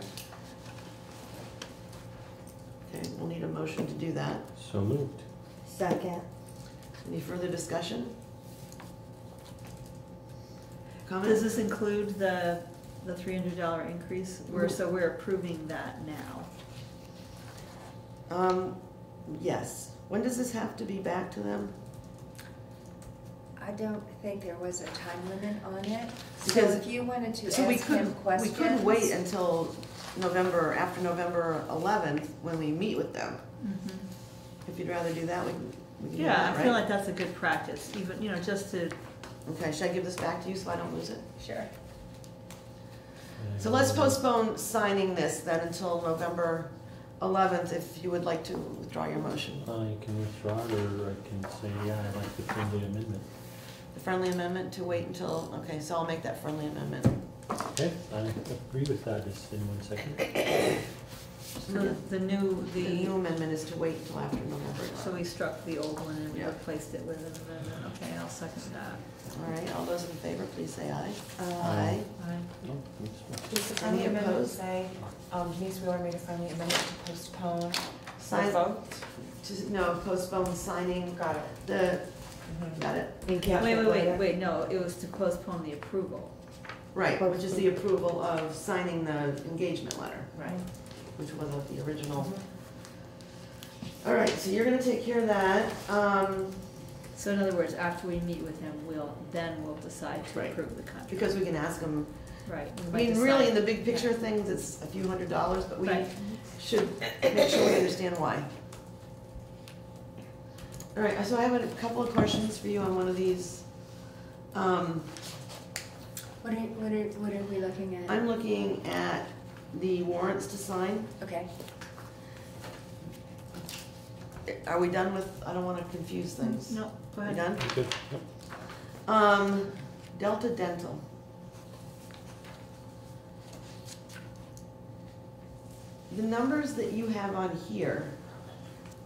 Okay, we'll need a motion to do that. So moved. Second. Any further discussion? Does this include the, the three hundred dollar increase? We're, so we're approving that now. Um, yes. When does this have to be back to them? I don't think there was a time limit on it. So Because- if you wanted to So we ask him couldn't, we questions. couldn't wait until November, after November eleventh, when we meet with them. If you'd rather do that, we can, we can do Yeah, that, I feel right? like that's a good practice, even, you know, just to, Okay, should I give this back to you so I don't lose it? Sure. So let's postpone signing this then until November eleventh, if you would like to withdraw your motion. I can withdraw it, or I can say, yeah, I'd like the friendly amendment. The friendly amendment to wait until, okay, so I'll make that friendly amendment. Okay, I agree with that, just in one second. So the- the new, The the, new amendment is to wait until after November so we struck the old one and Yeah. replaced it with an amendment. Okay, I'll second that. All right, all those in favor, please say aye. Aye. Aye. No, it's- Does the friendly Any amendment opposed? say, um, Denise Wheeler made a friendly amendment to postpone the Sign, vote? to, no, postpone signing Got it. the, Mhm. got it? In Wait, wait, wait, wait, no, it was to postpone the approval. Right, which is the approval of signing the engagement letter, Right. Which was of the original. All right, so you're gonna take care of that. Um, So in other words, after we meet with him, we'll, then we'll decide to Right. approve the contract. because we can ask them, Right. we I might mean, really, in decide- the big picture of things, it's a few hundred dollars, but we Right. should make sure we understand why. All right, so I have a couple of questions for you on one of these. Um, What are, what are, what are we looking at? I'm looking at the warrants to sign. Okay. Are we done with, I don't wanna confuse things. No, go We ahead. done? Good, yep. Um, Delta Dental. The numbers that you have on here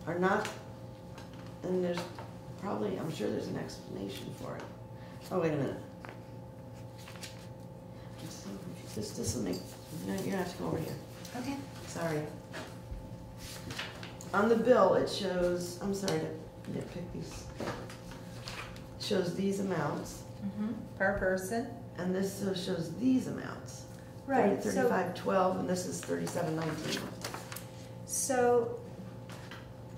are not, and there's probably, I'm sure there's an explanation for it. Oh, wait a minute. I'm so confused. This, this will you're gonna have to go over here. Okay. Sorry. On the bill, it shows, I'm sorry to nitpick these. It Shows these amounts, Mm-hmm. Per person? and this shows these amounts. Right, so- Thirty-five twelve, and this is thirty-seven nineteen. So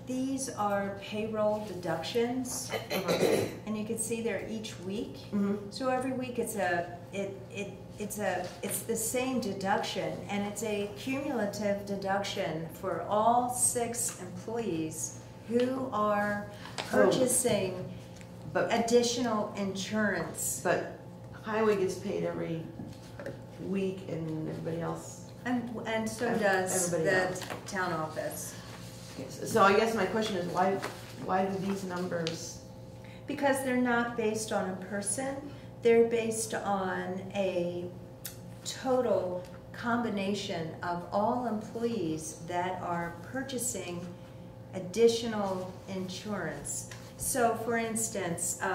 these are payroll deductions, and you can see they're each week. Mm-hmm. So every week it's a, it, it, it's a, it's the same deduction, and it's a cumulative deduction for all six employees who are oh. purchasing But, additional insurance. but highway gets paid every week, and everybody else. And, and so Ev- does everybody the else. town office. So I guess my question is, why, why do these numbers, Because they're not based on a person, they're based on a total combination of all employees that are purchasing additional insurance. So for instance, uh,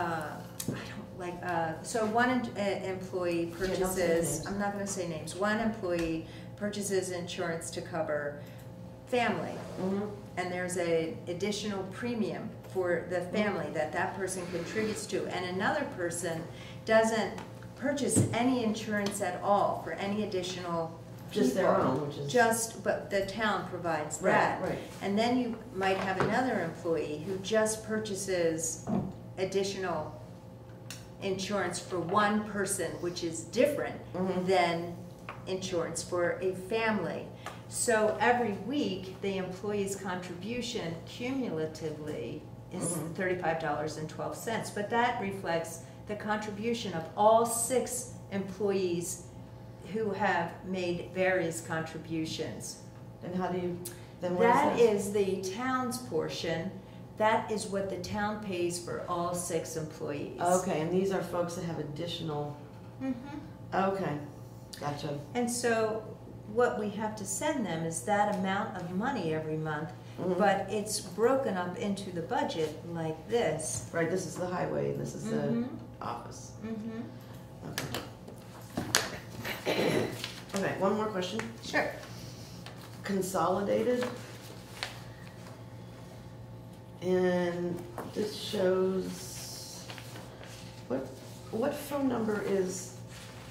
I don't like, uh, so one uh, employee purchases, names. I'm not gonna say names, one employee purchases insurance to cover family Mhm. and there's a additional premium for the family that that person contributes to, and another person doesn't purchase any insurance at all for any additional just their people. own, which is. Just, but the town provides Right, that. right. And then you might have another employee who just purchases additional insurance for one person, which is different Mhm. than insurance for a family. So every week, the employee's contribution cumulatively is Mhm. thirty-five dollars and twelve cents. But that reflects the contribution of all six employees who have made various contributions. And how do you, then what is That that? is the town's portion. That is what the town pays for all six employees. Okay, and these are folks that have additional, Mm-hmm. okay, gotcha. And so what we have to send them is that amount of money every month, Mhm. but it's broken up into the budget like this. Right, this is the highway, and this is the Mhm. Office. Mhm. Okay. Okay, one more question. Sure. Consolidated. And this shows, what, what phone number is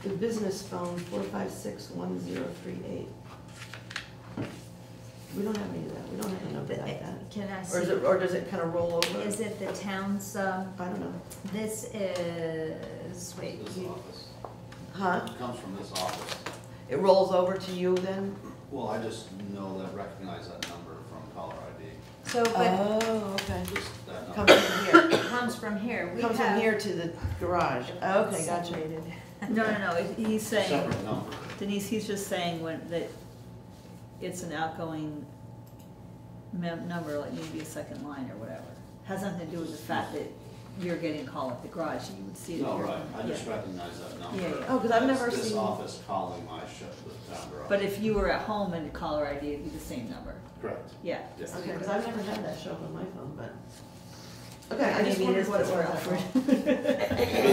the business phone, four five six one zero three eight? We don't have any of that, we don't have a number like that. Can I Or is it, see, or does it kind of roll over? is it the town's, um, I don't know. this is, wait, This you- office. Huh? It comes from this office. It rolls over to you then? Well, I just know that, recognize that number from caller ID, so, but Oh, okay. just that Comes from here. it comes from here. We Comes from have- here to the garage. Okay, gotcha. separated. No, no, no, he's saying, Separate number. Denise, he's just saying when, that it's an outgoing mem- number, like maybe a second line or whatever. Has nothing to do with the fact that you're getting a call at the garage, you would see that No, you're. right, I just yeah. recognize that number. Yeah, yeah. Oh, 'cause I've That's never This seen- office calling my ship, the town garage. But if you were at home and the caller ID, it'd be the same number, Correct. yeah. Yes. Okay, because I've never had that show up on my phone, but, okay, I just Maybe it wondered is what it for was. Alfred.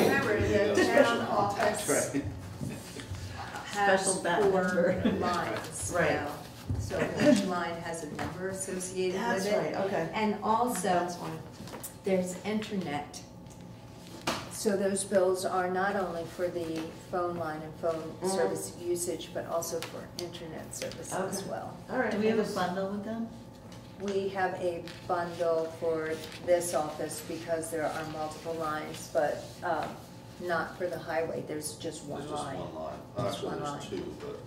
Remember, the Yeah. town office Right. has Special bat four number. lines Right. now. So each line has a number associated with That's it. right, okay. And also, That's fine. there's internet. So those bills are not only for the phone line and phone Mhm. service usage, but also for internet service as Okay. well. All right. Do we have a bundle with them? We have a bundle for this office because there are multiple lines, but um, not for the highway, there's just one There's just line. one line. Just Actually, one there's line. two, but.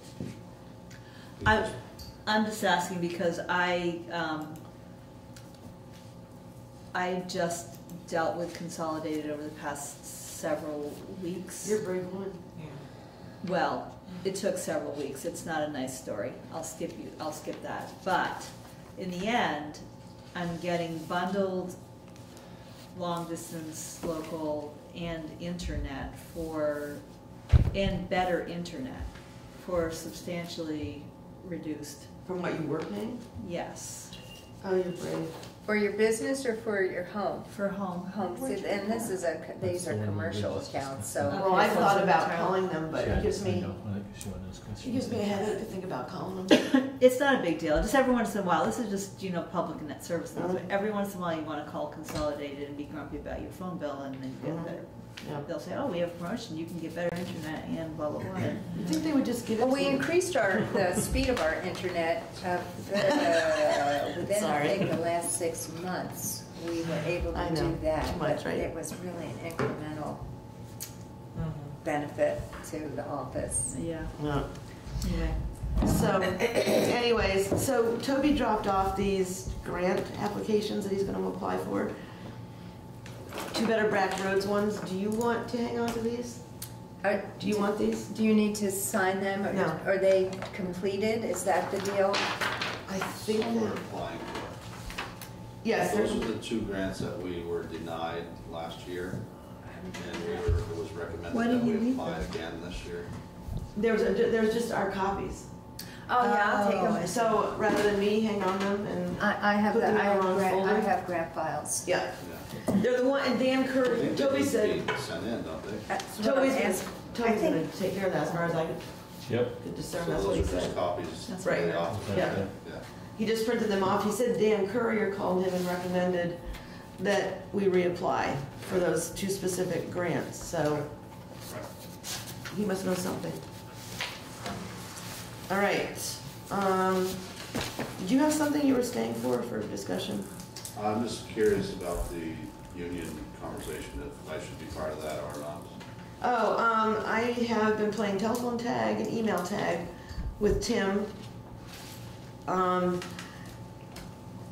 I'm, I'm just asking because I, um, I just dealt with Consolidated over the past several weeks. You're a brave woman. Well, it took several weeks. It's not a nice story. I'll skip you, I'll skip that. But in the end, I'm getting bundled long distance, local, and internet for, and better internet for substantially reduced, From what you were paying? yes, Oh, you're brave. For your business or for your home? for home. Home, and this is a, these are the commercial accounts, discussed. so. Well, I so thought about a- calling them, but it gives me, know, I think she wanted those it gives me a headache to think about calling them. It's not a big deal. Just every once in a while, this is just, you know, public net service announcement. Mhm. Every once in a while, you wanna call Consolidated and be grumpy about your phone bill and then you Mhm. get better. Yeah. They'll say, oh, we have promotion, you can get better internet and blah, blah, blah. You think they would just give it to Well, we you? increased our, the speed of our internet, uh, uh, within, I Sorry. think, the last six months. We were able I to know, do that, too much, but right? it was really an incremental benefit to the office. Yeah, Yeah. anyway. So anyways, so Toby dropped off these grant applications that he's gonna apply for. Two Better Back Roads ones. Do you want to hang on to these? Are- Do you want these? Do you need to sign them? or- No. Are they completed? Is that the deal? I think Some we're that, applying for. yes, Those there's, are the two grants that we were denied last year, and we were, it was Why recommended do that you we need apply them? again this year. there's, a- there's just our copies. Oh, yeah, I'll take Oh, them. So rather than me hang on them and, I, I have, Put the- them I in the have wrong grant, I have grant files. yeah, Yeah. they're the one, and Dan I Curry, Toby said, be Sent in, don't they? That's what I'm Toby's, asking. Toby's gonna take care of that as far as I could Yep. could discern, So that's what he those are just said. copies. That's for the right. office, Yeah. okay, Yeah. He just printed them off. He said Dan Currier called him and recommended that we reapply for those two specific grants, so Right. he must know something. All right, um, did you have something you were staying for, for discussion? I'm just curious about the union conversation, if I should be part of that or not. Oh, um, I have been playing telephone tag and email tag with Tim. Um,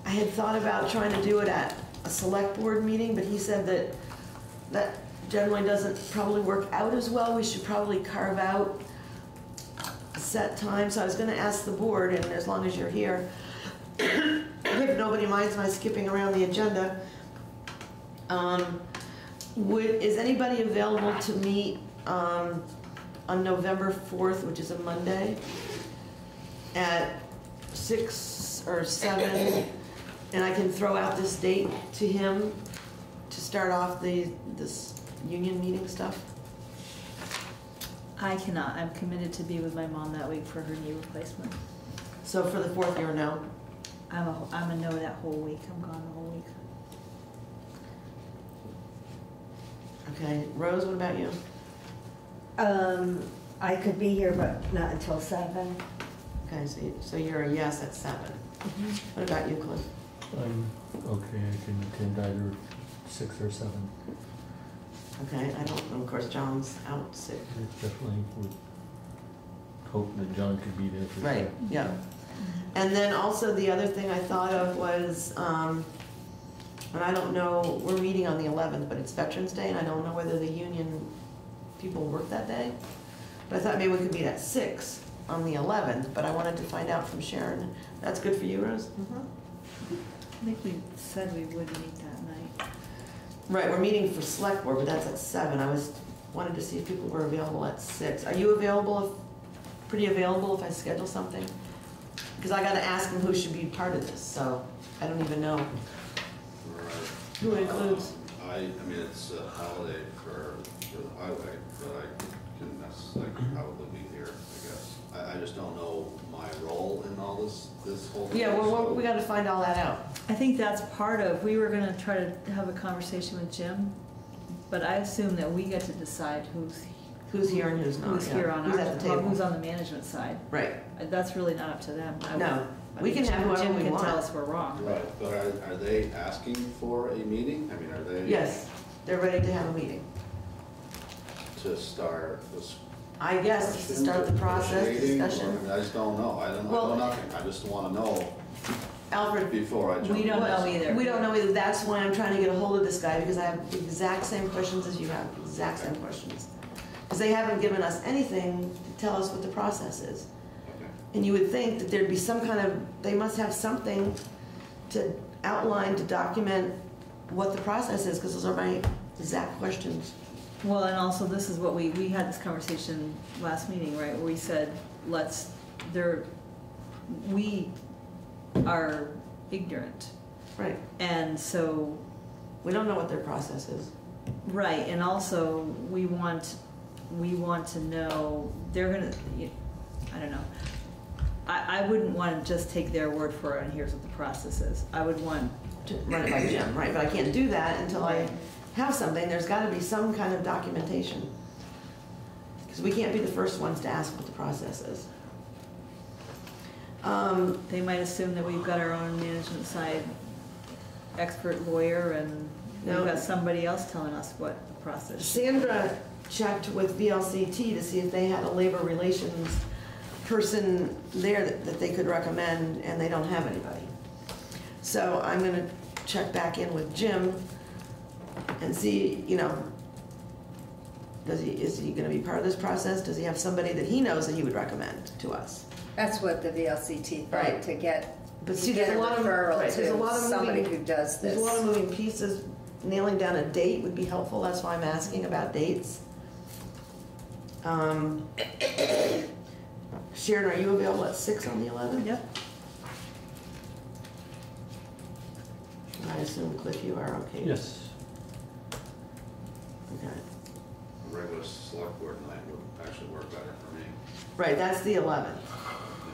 I had thought about trying to do it at a select board meeting, but he said that that generally doesn't probably work out as well. We should probably carve out set time, so I was gonna ask the board, and as long as you're here, if nobody minds my skipping around the agenda, um, would, is anybody available to meet, um, on November fourth, which is a Monday, at six or seven? And I can throw out this date to him to start off the, this union meeting stuff? I cannot. I'm committed to be with my mom that week for her knee replacement. So for the fourth, you're no? I'm a, I'm a no that whole week. I'm gone the whole week. Okay, Rose, what about you? Um, I could be here, but not until seven. Okay, so, you- so you're a yes at seven. What about you, Cliff? I'm okay, I can attend either six or seven. Okay, I don't, of course, John's out sick. I Definitely would hope that John could be there for sure. Right, yeah. And then also the other thing I thought of was, um, and I don't know, we're meeting on the eleventh, but it's Veterans Day, and I don't know whether the union people work that day. But I thought maybe we could meet at six on the eleventh, but I wanted to find out from Sharon. That's good for you, Rose? I think we said we would meet that night. Right, we're meeting for select board, but that's at seven. I was, wanted to see if people were available at six. Are you available, if pretty available if I schedule something? Because I gotta ask them who should be part of this, so I don't even know. Right. Who it includes? Um, I, I mean, it's a holiday for, for the highway, but I can that's necessarily probably be here, I guess. I, I just don't know my role in all this, this whole. Yeah, well, so- we gotta find all that out. I think that's part of, we were gonna try to have a conversation with Jim, but I assume that we get to decide who's, Who's here and who's not, who's yeah. here on Who's our, at the table. who's on the management side. Right. Uh, That's really not up to them. I would- No, I we mean, can have Jim- whoever we Jim can tell us we're wrong. Right, but are, are they asking for a meeting? I mean, are they? Yes, they're ready to have a meeting. To start this. I guess, to start the process, negotiating, or- I discussion. mean, I just don't know. I don't, I Well- know nothing. I just wanna know Alfred, before I jump. We don't know either. We don't know either. That's why I'm trying to get a hold of this guy, because I have the exact same questions as you have, exact same questions. Because they haven't given us anything to tell us what the process is. Okay. And you would think that there'd be some kind of, they must have something to outline, to document what the process is, because those are my exact questions. Well, and also, this is what we, we had this conversation last meeting, right, where we said, let's, there, we are ignorant. Right. And so, We don't know what their process is. right, and also, we want, we want to know, they're gonna, I don't know. I, I wouldn't want to just take their word for it and here's what the process is. I would want, to run it by Jim, right? But I can't do that until I have something. There's got to be some kind of documentation. Because we can't be the first ones to ask what the process is. Um, they might assume that we've got our own management side expert lawyer and we've No. got somebody else telling us what the process is. Sandra checked with VLCT to see if they had a labor relations person there that, that they could recommend, and they don't have anybody. So I'm gonna check back in with Jim and see, you know, does he, is he gonna be part of this process? Does he have somebody that he knows that he would recommend to us? That's what the VLCT thought, Right. to get, But see, get there's a a lot of, referral right, there's a lot of somebody moving, who does this. there's a lot of moving pieces. Nailing down a date would be helpful, that's why I'm asking about dates. Um, Sharon, are you available at six on the eleventh? Yep. I assume Cliff, you are okay? Yes. Okay. A regular select board night would actually work better for me. Right, that's the eleventh.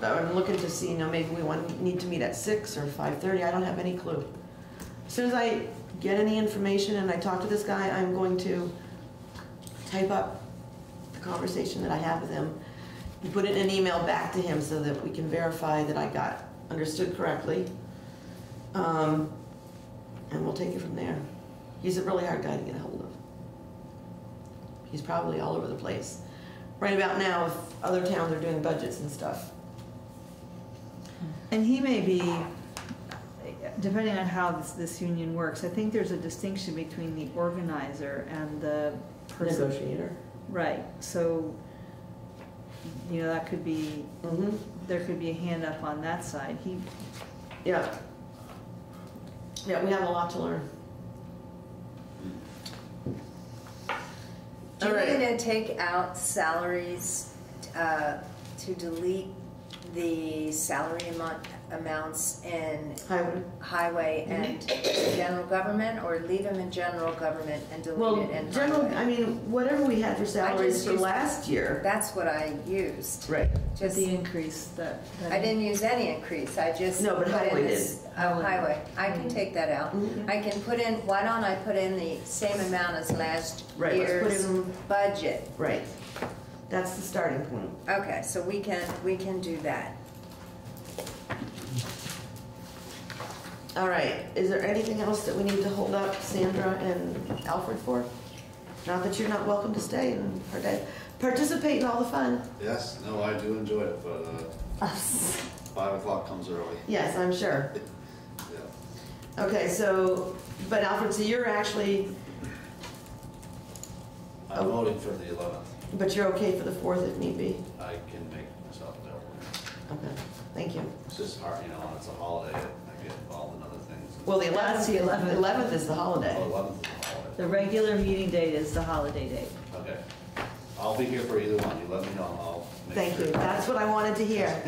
I'm looking to see, you know, maybe we want, need to meet at six or five-thirty, I don't have any clue. As Soon as I get any information and I talk to this guy, I'm going to type up the conversation that I have with him and put it in an email back to him so that we can verify that I got understood correctly. Um, and we'll take it from there. He's a really hard guy to get a hold of. He's probably all over the place. Right about now, if other towns are doing budgets and stuff. And he may be, depending on how this, this union works, I think there's a distinction between the organizer and the person. Negotiator. Right, so, you know, that could be, Mm-hmm. there could be a hand up on that side. He, Yeah. Yeah, we have a lot to learn. Do you All want me right. to take out salaries, uh, to delete the salary amount, amounts in Highway. highway and general government, or leave them in general government and delete Well, it in general, highway? I mean, whatever we had for salaries just for used- last year. That's what I used. Right. Just, the increase that. that- I didn't use any increase, I just. No, but put in highway this- Oh, highway, I can take that out. Mhm. I can put in, why don't I put in the same amount as last Right, let's put year's in- budget? Right. That's the starting point. Okay, so we can, we can do that. All right, is there anything else that we need to hold up Sandra and Alfred for? Not that you're not welcome to stay and parti- participate in all the fun. Yes, no, I do enjoy it, but, uh, five o'clock comes early. Yes, I'm sure. Yeah. Okay, so, but Alfred, so you're actually, I'm Oh. voting for the eleventh. But you're okay for the fourth if need be? I can make myself available. Okay, thank you. It's just hard, you know, when it's a holiday, I get involved in other things. Well, the That's eleventh, the the 11th. eleventh is the holiday. Oh, eleventh is a holiday. The regular meeting date is the holiday date. Okay. I'll be here for either one. You let me know, I'll make Thank sure. you, that's what I wanted to hear.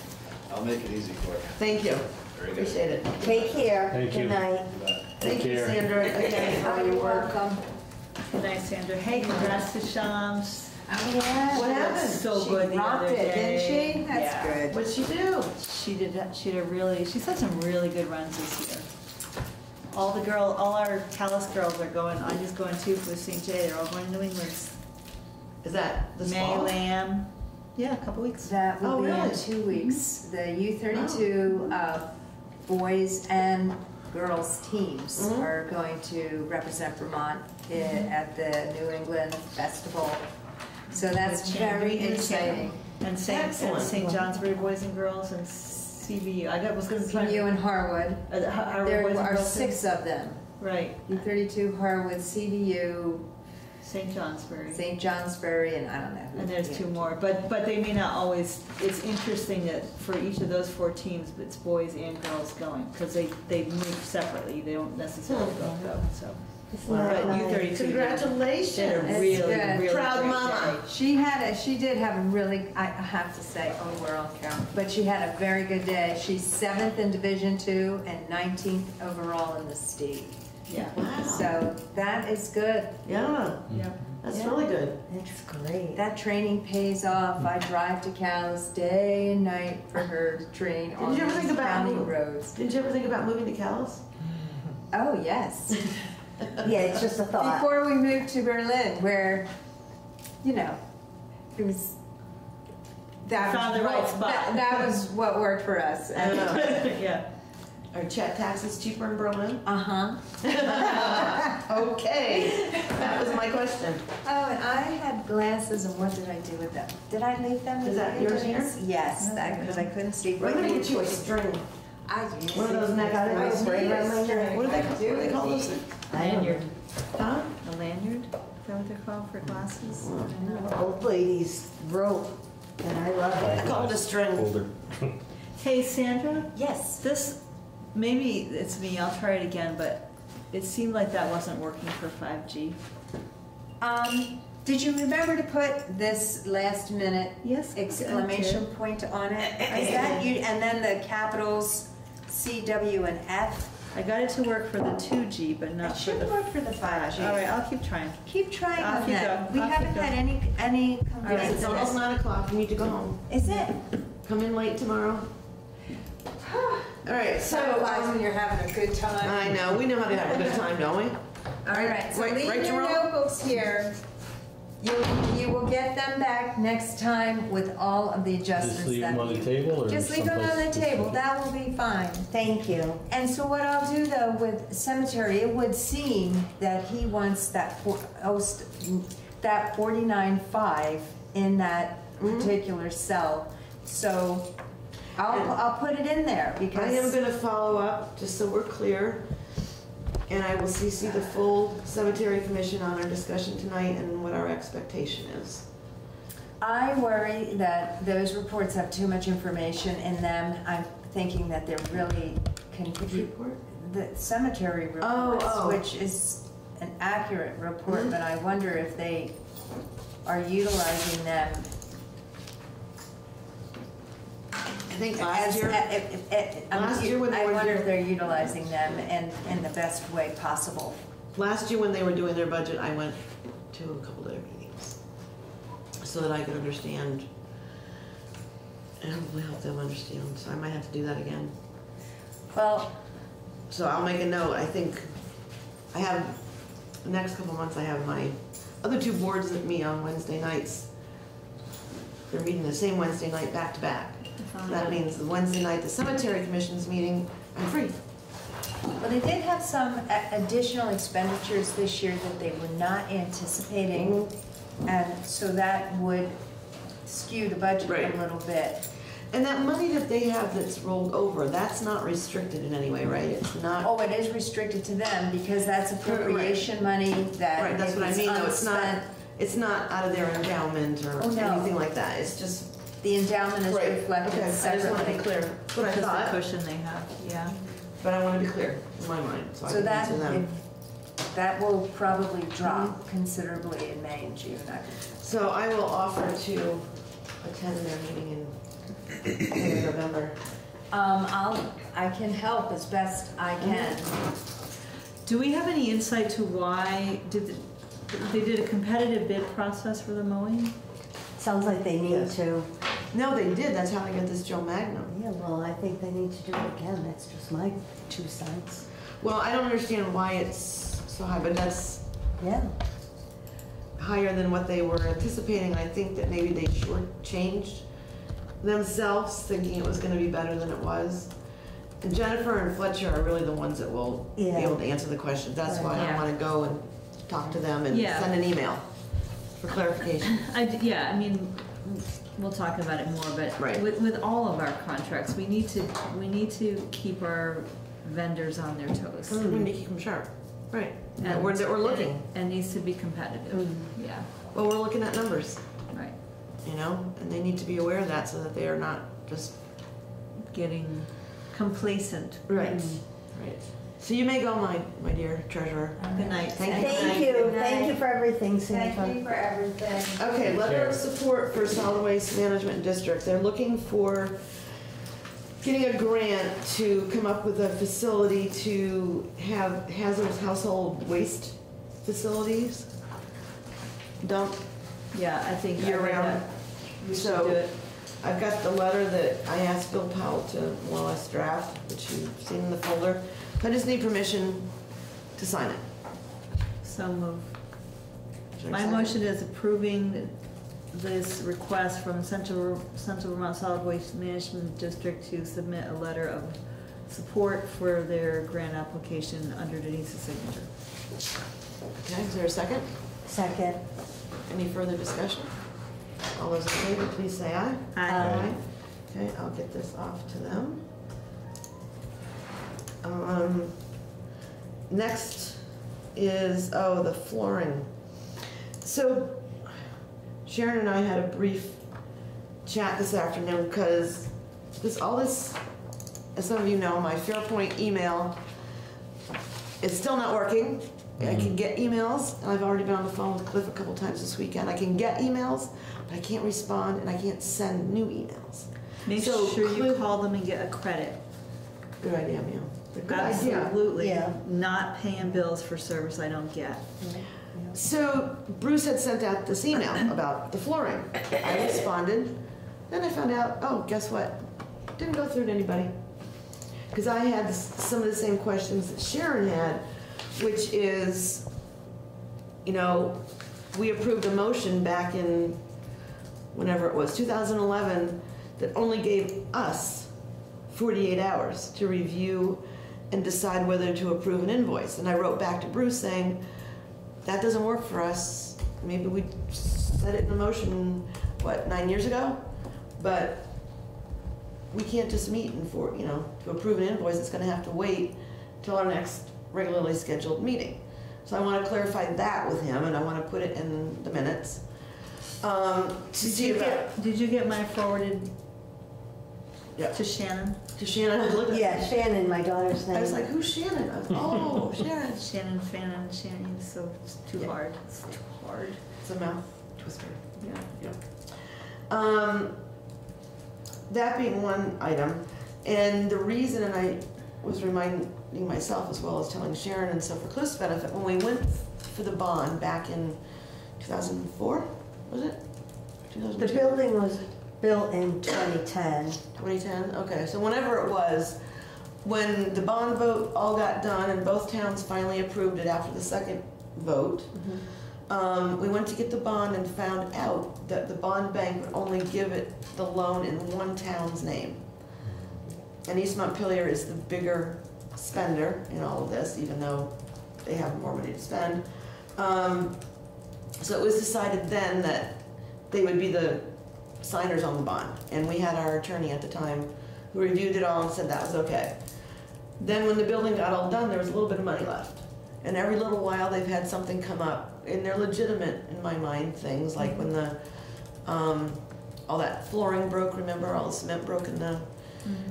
I'll make it easy for you. Thank you, Very good. appreciate it. Take care. Thank you. Good night. You bet. Thank you, care. Sandra, again, for all your work. welcome. Good night, Sandra. Hey, congrats to Shams. Oh, yeah. What happened? So She good the rocked other it, day. didn't she? That's Yeah. good. What'd she do? She did, she did a really, she's had some really good runs this year. All the girl, all our Calais girls are going, I'm just going too for St. J, they're all going to New England. Is that the May fall? Lamb, yeah, a couple weeks. That Oh, will be in two weeks. The U32 uh, boys and girls teams Mhm. are going to represent Vermont i- at the New England Festival. So that's With very exciting. And St. and Excellent. St. Johnsbury Boys and Girls and CVU. I got, was gonna try. You and Harwood. Uh, the Har- Harwood There Boys are six of them. Right, U32, Harwood, CVU, St. Johnsbury. St. Johnsbury, and I don't know. who And there's the two more, but, but they may not always, it's interesting that for each of those four teams, it's boys and girls going, because they, they move separately, they don't necessarily both go, mm-hmm. so. Isn't that But nice? U thirty-two did a Congratulations. really, good. really Proud great mama. day. She had a, she did have a really, I have to say, oh, we're on camera, but she had a very good day. She's seventh in Division Two and nineteenth overall in the state. Yeah, Wow, So that is good. yeah, yeah. that's Yeah. really good. That's great. That training pays off. I drive to Calais day and night for her to train on Did you ever think about county moving? roads. Didn't you ever think about moving to Calais? Oh, yes. Yeah, it's just a thought. Before we moved to Berlin, where, you know, it was, that Found was right what- spot. That, that was what worked for us. I know. Yeah. Are chat taxes cheaper in Berlin? Uh-huh. Okay, that was my question. Oh, and I had glasses, and what did I do with them? Did I leave them? Is that yours here? Yes, that, because I couldn't see. We're gonna get you a string. I One of those neck items. I need a string. What do they, I what do do they call those? indeed. Lanyard, Huh? a lanyard, is that what they're called for glasses? I don't know. Old ladies rope, and I love I it. call it a string. Holder. Hey, Sandra, Yes. this, maybe it's me, I'll try it again, but it seemed like that wasn't working for five G. Um, did you remember to put this last minute Yes. exclamation point on it? Is that you, and then the capitals C, W, and F? I got it to work for the two G, but It not for should the. work for the five G. All right, I'll keep trying. Keep trying I'll on keep that. going. We I'll haven't had any, any Yes, complaints. it's almost nine o'clock, you need to go home. Is it? Come in late tomorrow. All right, so, So, um, when you're having a good time. I know, we know how to have a good time, don't we? All right, so Right- leave right, your Jerome? notebooks here. You, you will get them back next time with all of the adjustments Just leave that them on the table or Just leave them on the someplace table, that will be fine. Thank you. And so what I'll do though with cemetery, it would seem that he wants that, for- oh, st- that forty-nine five in that Mm-hmm. particular cell. So I'll, I'll put it in there because I am because, gonna follow up, just so we're clear, and I will CC the full cemetery commission on our discussion tonight and what our expectation is. I worry that those reports have too much information in them. I'm thinking that they're really report? the cemetery Oh, reports, oh. which is an accurate report, Mhm. but I wonder if they are utilizing them I think as, last year, Last year when they I were wonder if they're utilizing them in, in the best way possible. last year when they were doing their budget, I went to a couple of their meetings so that I could understand and hopefully help them understand, so I might have to do that again. Well, So I'll make a note, I think, I have, the next couple months, I have my other two boards that meet on Wednesday nights. They're meeting the same Wednesday night back to back. That means the Wednesday night, the cemetery commission's meeting, I'm free. well, they did have some a- additional expenditures this year that they were not anticipating, mm-hmm. and so that would skew the budget Right. a little bit. And that money that they have that's rolled over, that's not restricted in any way, right? It's not, Oh, it is restricted to them because that's appropriation money that right, that's what I it's mean, though, it's not, unspent, it's not out of their endowment or Oh, no. anything like that, it's just, the endowment is Right, reflected okay, I just wanna be separately. clear, that's what I Because the thought, cushion they have, yeah. but I wanna be clear in my mind, so I So can that, answer them. if- that will probably drop Mm-hmm. considerably in May and June. I would- So I will offer to attend their meeting in, in November. Um, I'll, I can help as best I can. Do we have any insight to why, did, they did a competitive bid process for the mowing? Sounds like they need Yes. to. No, they did, that's how they got this Joe Magnum. Yeah, well, I think they need to do it again. That's just my two cents. Well, I don't understand why it's so high, but that's Yeah. higher than what they were anticipating. I think that maybe they shortchanged themselves, thinking it was gonna be better than it was. And Jennifer and Fletcher are really the ones that will be Yeah. able to answer the questions. That's why I Yeah. wanna go and talk to them and Yeah. send an email for clarification. I, d- yeah, I mean, we'll talk about it more, but Right. with, with all of our contracts, we need to, we need to keep our vendors on their toes. Mm. We need to keep them sharp, right. And- we're, that we're and it- looking. And needs to be competitive, mm. yeah, Well, we're looking at numbers, right. you know, and they need to be aware of that so that they are not just Getting complacent. Right, mm. right. So you may go, my, my dear treasurer. Good night. Thank you. Thank you. Thank you for everything, Sandra. Thank you for everything. Okay, letter of support for solid waste management district. They're looking for getting a grant to come up with a facility to have hazardous household waste facilities. Dump Yeah, I think. I year read round. that. We should So- do it. I've got the letter that I asked Bill Powell to more or less draft, which you've seen in the folder. I just need permission to sign it. So move. Is there a My second? motion is approving this request from Central, Central Vermont Solid Waste Management District to submit a letter of support for their grant application under Denise's signature. Okay, is there a second? Second. Any further discussion? All those in favor, please say aye. Aye. Okay, I'll get this off to them. Um, next is, oh, the flooring. So Sharon and I had a brief chat this afternoon because this, all this, as some of you know, my Fairpoint email is still not working. I can get emails, and I've already been on the phone with Cliff a couple times this weekend. I can get emails, but I can't respond and I can't send new emails. Make So sure you call them and get a credit. Good idea, Mia. Good idea. Absolutely. Yeah. Not paying bills for service I don't get. So Bruce had sent out this email about the flooring. I responded. Then I found out, oh, guess what? Didn't go through to anybody. Because I had some of the same questions that Sharon had, which is, you know, we approved a motion back in whenever it was, 2011, that only gave us 48 hours to review and decide whether to approve an invoice. And I wrote back to Bruce saying, that doesn't work for us. Maybe we set it in a motion, what, nine years ago? But we can't just meet and for, you know, to approve an invoice, it's gonna have to wait till our next regularly scheduled meeting. So I wanna clarify that with him and I wanna put it in the minutes. Um, to Did see you about, get, did you get my forwarded Yeah. to Shannon? to Shannon, I looked at Yeah, Shannon, my daughter's name. I was like, who's Shannon? I was, oh, Shannon. Shannon, Fannin, Shannon, so it's too Yeah. hard. It's too hard. It's a mouth twister. Yeah. Um, that being one item, and the reason, and I was reminding myself as well as telling Sharon, and so for Cliff's benefit, when we went for the bond back in 2004, was it? 2002? The building was built in 2010. 2010, okay, so whenever it was, when the bond vote all got done and both towns finally approved it after the second vote, um, we went to get the bond and found out that the bond bank would only give it the loan in one town's name. And East Montpelier is the bigger spender in all of this, even though they have more money to spend. Um, so it was decided then that they would be the signers on the bond. And we had our attorney at the time who reviewed it all and said that was okay. Then when the building got all done, there was a little bit of money left. And every little while, they've had something come up, and they're legitimate in my mind, things like when the, um, all that flooring broke, remember, all the cement broke in the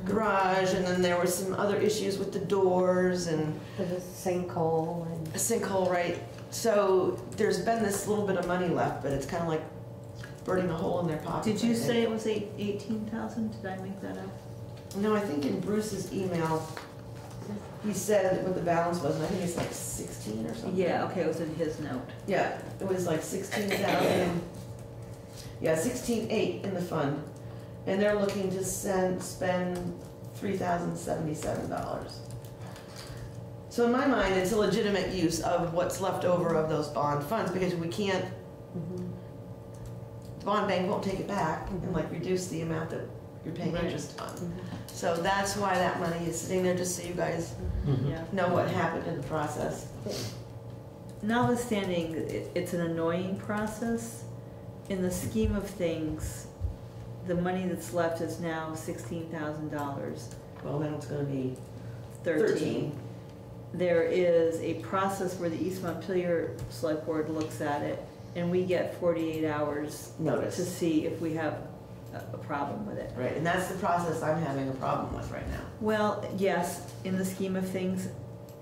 garage, and then there were some other issues with the doors and There's a sinkhole and. a sinkhole, right? So there's been this little bit of money left, but it's kind of like burning a hole in their pocket. Did you say it was eight, eighteen thousand? Did I make that up? No, I think in Bruce's email, he said what the balance was, and I think it's like sixteen or something. Yeah, okay, it was in his note. Yeah, it was like sixteen thousand, yeah, sixteen eight in the fund. And they're looking to send, spend three thousand seventy-seven dollars. So in my mind, it's a legitimate use of what's left over of those bond funds, because we can't, the bond bank won't take it back and like reduce the amount that you're paying Right. interest on. Mm-hmm. So that's why that money is sitting there, just so you guys mm-hmm. Yeah. know what happened in the process. Notwithstanding, it's an annoying process. In the scheme of things, the money that's left is now sixteen thousand dollars, Well, then it's gonna be thirteen. thirteen. There is a process where the East Montpelier Select Board looks at it, and we get forty-eight hours Notice. to see if we have a, a problem with it. Right, and that's the process I'm having a problem with right now. Well, yes, in the scheme of things,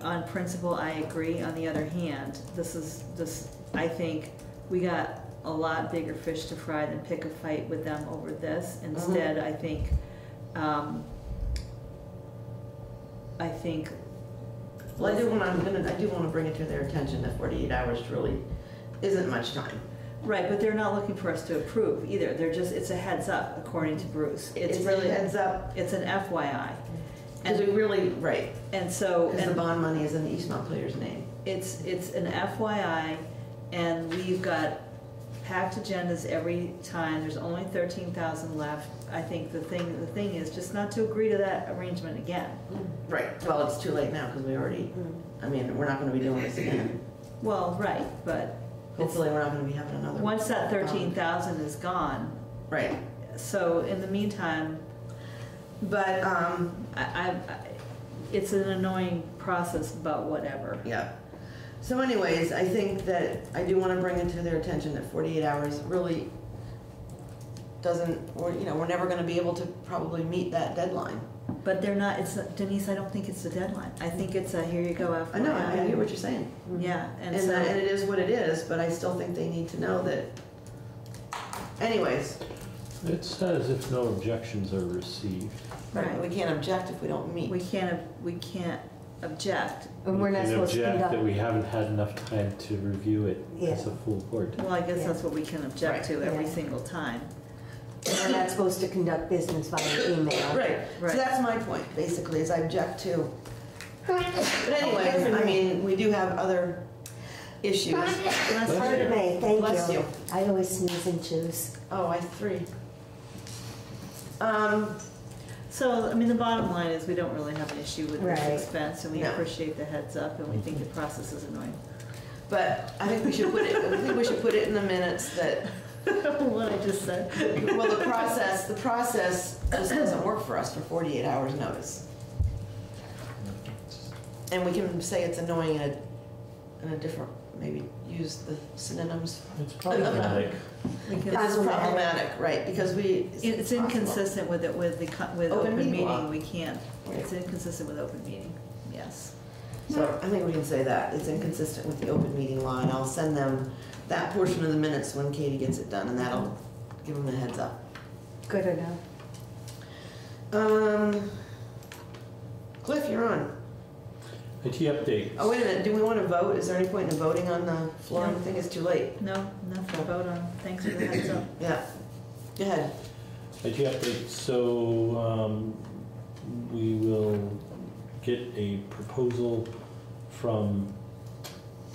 on principle, I agree. On the other hand, this is, this, I think, we got a lot bigger fish to fry than pick a fight with them over this. Instead, I think, um, I think. Well, I do wanna, I'm gonna, I do wanna bring it to their attention that forty-eight hours really isn't much time. Right, but they're not looking for us to approve either. They're just, it's a heads up, according to Bruce. It's It's a really, heads up, it's an FYI. cause we really, right, And so. cause the and- bond money is in the East Montpelier's name. It's, it's an FYI, and we've got packed agendas every time, there's only thirteen thousand left. I think the thing, the thing is just not to agree to that arrangement again. Right, well, it's too late now, cause we already, mm-hmm. I mean, we're not gonna be doing this again. Well, right, but Hopefully, we're not gonna be having another. once that thirteen thousand is gone, Right, so in the meantime, but, um, I, I, I- it's an annoying process, but whatever. Yeah. So anyways, I think that I do want to bring it to their attention that 48 hours really doesn't, or, you know, we're never going to be able to probably meet that deadline. But they're not, it's, Denise, I don't think it's the deadline. I think it's a, here you go, FYI. I know, I hear what you're saying. Yeah, and And, uh, and it is what it is, but I still think they need to know that. Anyways, It says if no objections are received. Right. we can't object if we don't meet. we can't, we can't object. And we're not We can supposed to object that we haven't had enough time to review it as a full board. Well, I guess that's what we can object to every Yeah. single time. We're not supposed to conduct business via email. Right, Right. so that's my point, basically, is I object to. But anyway, I mean, we do have other issues. That's part of me, thank Bless you. you. I always sneeze and choose. Oh, I three. Um, So, I mean, the bottom line is we don't really have an issue with this expense and we No. appreciate the heads up and we think the process is annoying. But I think we should put it, I think we should put it in the minutes that, What I just said. well, the process, the process just doesn't work for us for forty-eight hours notice. And we can say it's annoying in a, in a different, maybe use the synonyms. It's problematic. We It is Problematic. problematic, right, because we. It's inconsistent with it, with the, co- with Open open meeting meeting, law. we can't, Right. it's inconsistent with open meeting, yes. So I think we can say that, it's inconsistent with the open meeting law, and I'll send them that portion of the minutes when Katie gets it done, and that'll give them a heads up. Good enough. Um, Cliff, you're on. IT update. Oh, wait a minute, do we want to vote? Is there any point in voting on the flooring No. thing? It's too late. No, nothing to vote on, thanks for the heads up. Yeah. Go ahead. IT update, so, um, we will get a proposal from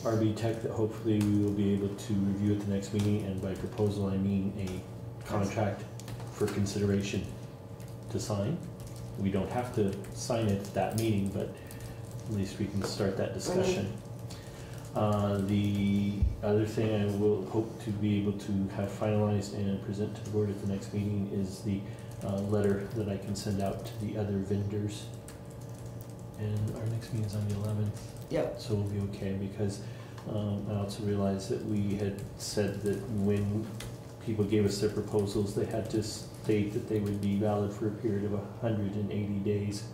RB Tech that hopefully we will be able to review at the next meeting, and by proposal, I mean a contract for consideration to sign. We don't have to sign it at that meeting, but at least we can start that discussion. Uh, the other thing I will hope to be able to have finalized and present to the board at the next meeting is the uh, letter that I can send out to the other vendors. And our next meeting is on the eleventh. Yep. So we'll be okay, because um, I also realized that we had said that when people gave us their proposals, they had to state that they would be valid for a period of hundred and eighty days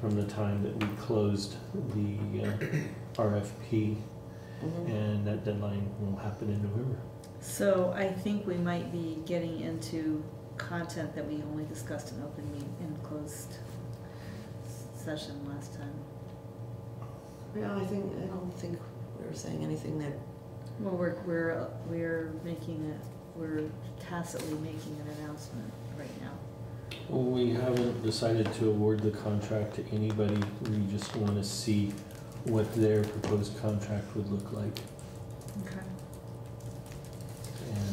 from the time that we closed the uh, RFP, Mhm. and that deadline will happen in November. So I think we might be getting into content that we only discussed in open meet, in closed session last time. Yeah, I think, I don't think we were saying anything that, Well, we're, we're, we're making it, we're tacitly making an announcement right now. Well, we haven't decided to award the contract to anybody, we just want to see what their proposed contract would look like. Okay.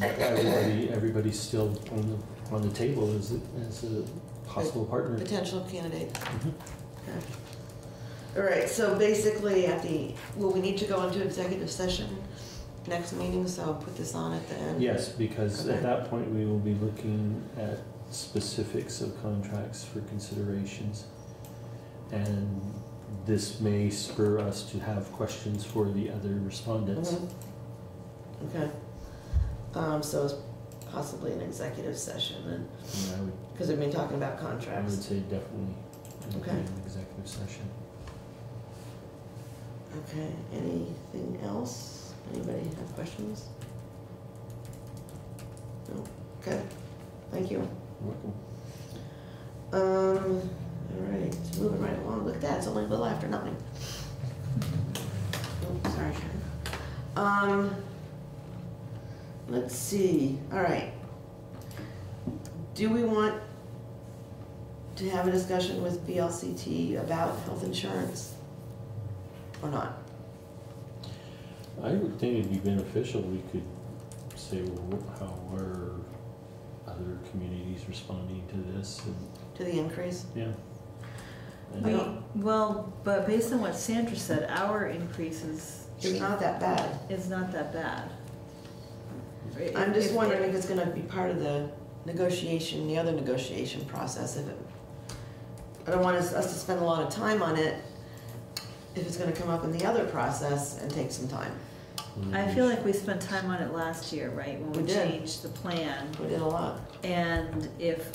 And everybody, everybody's still on the, on the table as, a- as a possible partner. potential candidate. Mhm. Okay. All right, so basically at the, will we need to go into executive session next meeting, so I'll put this on at the end? Yes, because Okay. at that point, we will be looking at specifics of contracts for considerations. And this may spur us to have questions for the other respondents. Mhm. Okay. Um, so it's possibly an executive session then, And I would, because we've been talking about contracts. I would contracts. say definitely Okay. an executive session. Okay, anything else? Anybody have questions? No, okay, thank you. You're welcome. Um, all right, moving right along, look at that, it's only a little after nine. Oh, sorry, Sharon. Um, let's see, all right. Do we want to have a discussion with VLCT about health insurance? Or not? I would think it'd be beneficial, we could say wh- how are other communities responding to this and, To the increase? yeah. And- We, well, but based on what Sandra said, our increases It's not that bad. is not that bad. I'm just If- wondering if it's gonna be part of the negotiation, the other negotiation process, if it, I don't want us, us to spend a lot of time on it, if it's gonna come up in the other process and take some time. I feel like we spent time on it last year, right, when we We did. changed the plan. We did a lot. And if,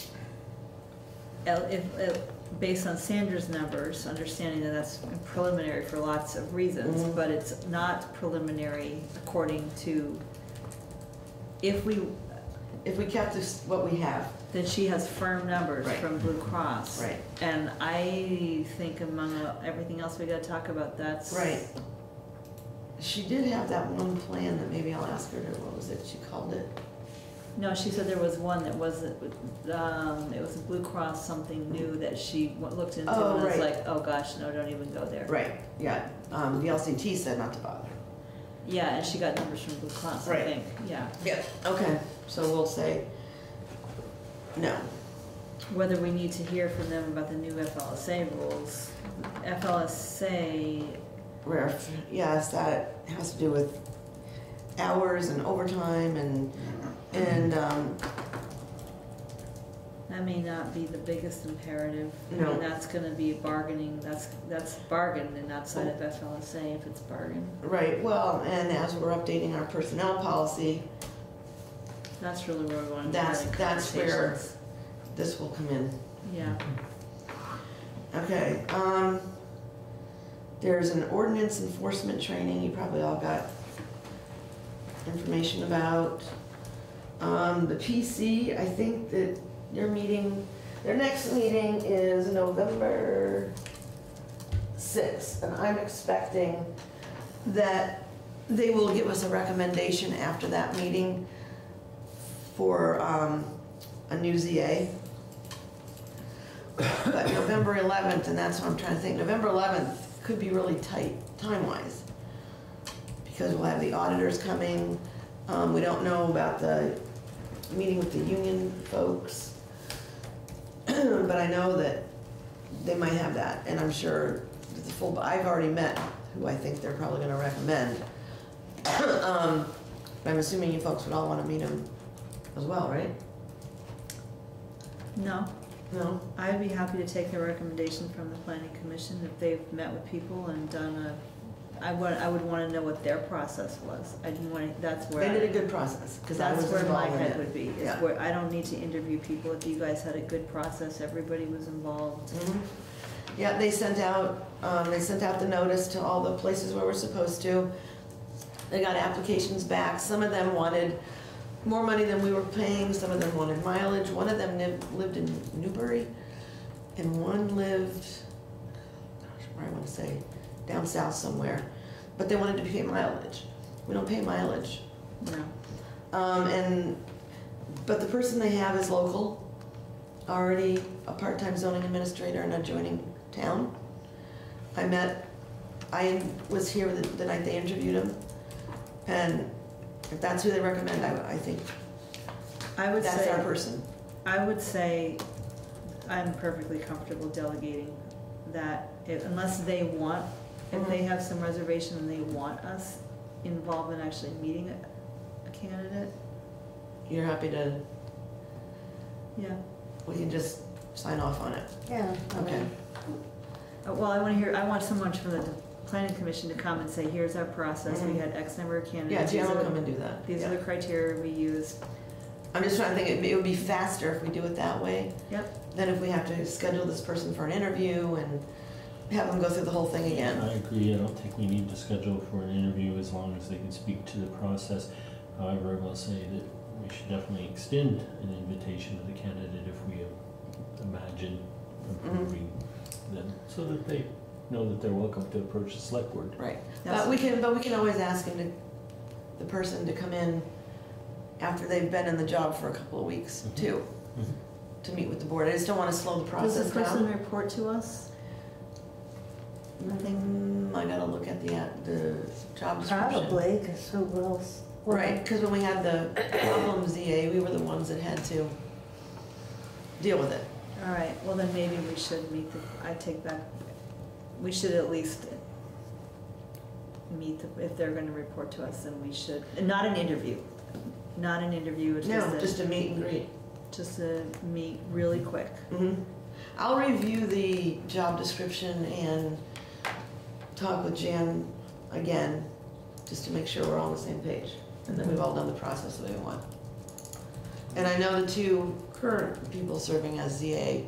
el- if, if- based on Sandra's numbers, understanding that that's preliminary for lots of reasons, Mhm. but it's not preliminary according to, if we, If we kept this, what we have, then she has firm numbers Right. from Blue Cross. right, And I think among everything else we gotta talk about, that's. right. She did have that one plan that maybe I'll ask her to, what was it, she called it? No, she said there was one that wasn't, um, it was a Blue Cross something new that she w- looked into Oh, and was right. like, oh gosh, no, don't even go there. Right, yeah, um, LCT said not to bother. Yeah, and she got numbers from Blue Cross, I Right. think, yeah. Yeah. Okay, so we'll say, no. Whether we need to hear from them about the new FLSA rules. FLSA, Rare, yes, that has to do with hours and overtime and, and, um, that may not be the biggest imperative. I No. mean, that's gonna be bargaining, that's, that's bargain and outside of FLSA if it's bargain. right, well, and as we're updating our personnel policy, That's really where we wanna be That's- having that's where- this will come in. Yeah. Okay, um, there's an ordinance enforcement training you probably all got information about. Um, the PC, I think that their meeting, their next meeting is November sixth, and I'm expecting that they will give us a recommendation after that meeting for, um, a new ZA. But November eleventh, and that's what I'm trying to think, November eleventh could be really tight, time-wise. Because we'll have the auditors coming, um, we don't know about the meeting with the union folks. But I know that they might have that, and I'm sure the full, I've already met who I think they're probably gonna recommend. Um, Um, I'm assuming you folks would all wanna meet him as well, right? No, No? I'd be happy to take the recommendation from the planning commission if they've met with people and done a, I would, I would wanna know what their process was. I didn't wanna, that's where. They did a good process, cause I That's where my involved in head it. would be, is Yeah. where, I don't need to interview people, if you guys had a good process, everybody was involved. Mhm. Yeah, they sent out, um, they sent out the notice to all the places where we're supposed to. They got applications back, some of them wanted more money than we were paying, some of them wanted mileage, one of them liv- lived in Newbury, and one lived, gosh, where I wanna say, down south somewhere, but they wanted to pay mileage. We don't pay mileage. No. Um, and, but the person they have is local, already a part-time zoning administrator in an adjoining town. I met, I was here the, the night they interviewed him, and if that's who they recommend, I, I think I would that's our say, person. I would say, I'm perfectly comfortable delegating that, if- unless they want, if they Mhm. have some reservation and they want us involved in actually meeting a, a candidate, You're happy to, yeah. we can just sign off on it. Yeah. I Okay. mean, Uh, Well, I wanna hear, I want someone from the planning commission to come and say, here's our process, we Mhm. had X number of Yeah, candidates. Jan these will are- come and do that. These yeah. are the criteria we used. I'm just trying to think, it'd be- it would be faster if we do it that way. Yep. Than if we have to schedule this person for an interview and have them go through the whole thing again. I agree, I don't think we need to schedule for an interview as long as they can speak to the process. However, I will say that we should definitely extend an invitation to the candidate if we imagine approving them, so that they know that they're welcome to approach the select board. Right, That's- but we can, but we can always ask him to, the person to come in after they've been in the job for a couple of weeks Mhm. too, Mhm. to meet with the board. I just don't wanna slow the Does process the person down. report to us? Mm, I gotta look at the, uh, the job description. Probably, because who else? Right, cause when we had the problem ZA, we were the ones that had to deal with it. All right, well then maybe we should meet the, I take back, we should at least meet, the if they're gonna report to us, then we should, not an interview, not an interview, it's No, just just a, a meet and greet. just a meet really quick. Mhm. I'll review the job description and talk with Jan again, just to make sure we're all on the same page, and that we've all done the process that we want. And I know the two current people serving as ZA,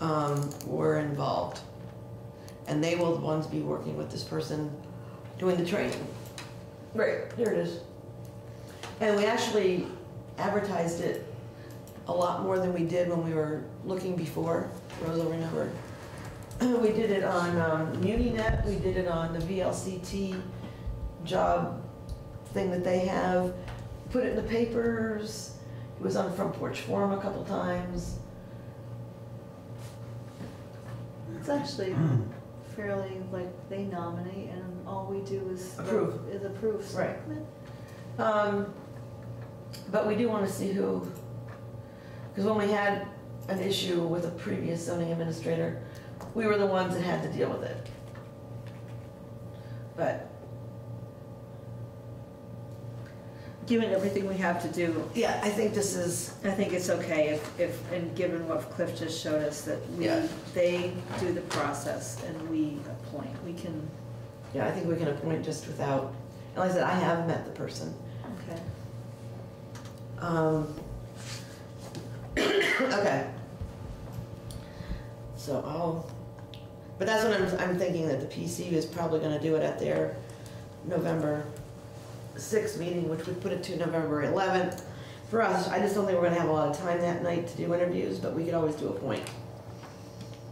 um, were involved. And they will the ones be working with this person doing the training. Right, here it is. And we actually advertised it a lot more than we did when we were looking before. Rose will remember. We did it on um, MuniNet, we did it on the VLCT job thing that they have. Put it in the papers. It was on the Front Porch Forum a couple times. It's actually fairly, like, they nominate and all we do is. Approve. Is approve. Um, but we do want to see who, because when we had an issue with a previous zoning administrator, we were the ones that had to deal with it. But, Given everything we have to do, yeah, I think this is, I think it's okay if, if, and given what Cliff just showed us, that we, Yeah. they do the process and we appoint, we can, yeah, I think we can appoint just without, and like I said, I have met the person. okay. Um, okay. So I'll, but that's what I'm, I'm thinking that the PC is probably gonna do it at their November sixth meeting, which would put it to November eleventh. For us, I just don't think we're gonna have a lot of time that night to do interviews, but we could always do a point.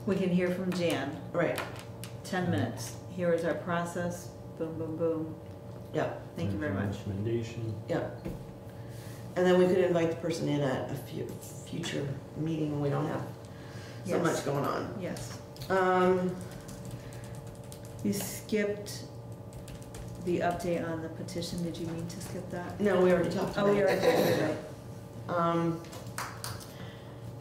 We can hear from Jan, Right, ten minutes. Here is our process, boom, boom, boom. yep, Thank you very much. Recommendation. yep. And then we could invite the person in at a fu- future meeting when we don't have so Yes. much going on. Yes. Um, You skipped the update on the petition. Did you mean to skip that? no, we already talked about Oh, it. right, right, right, right. Um,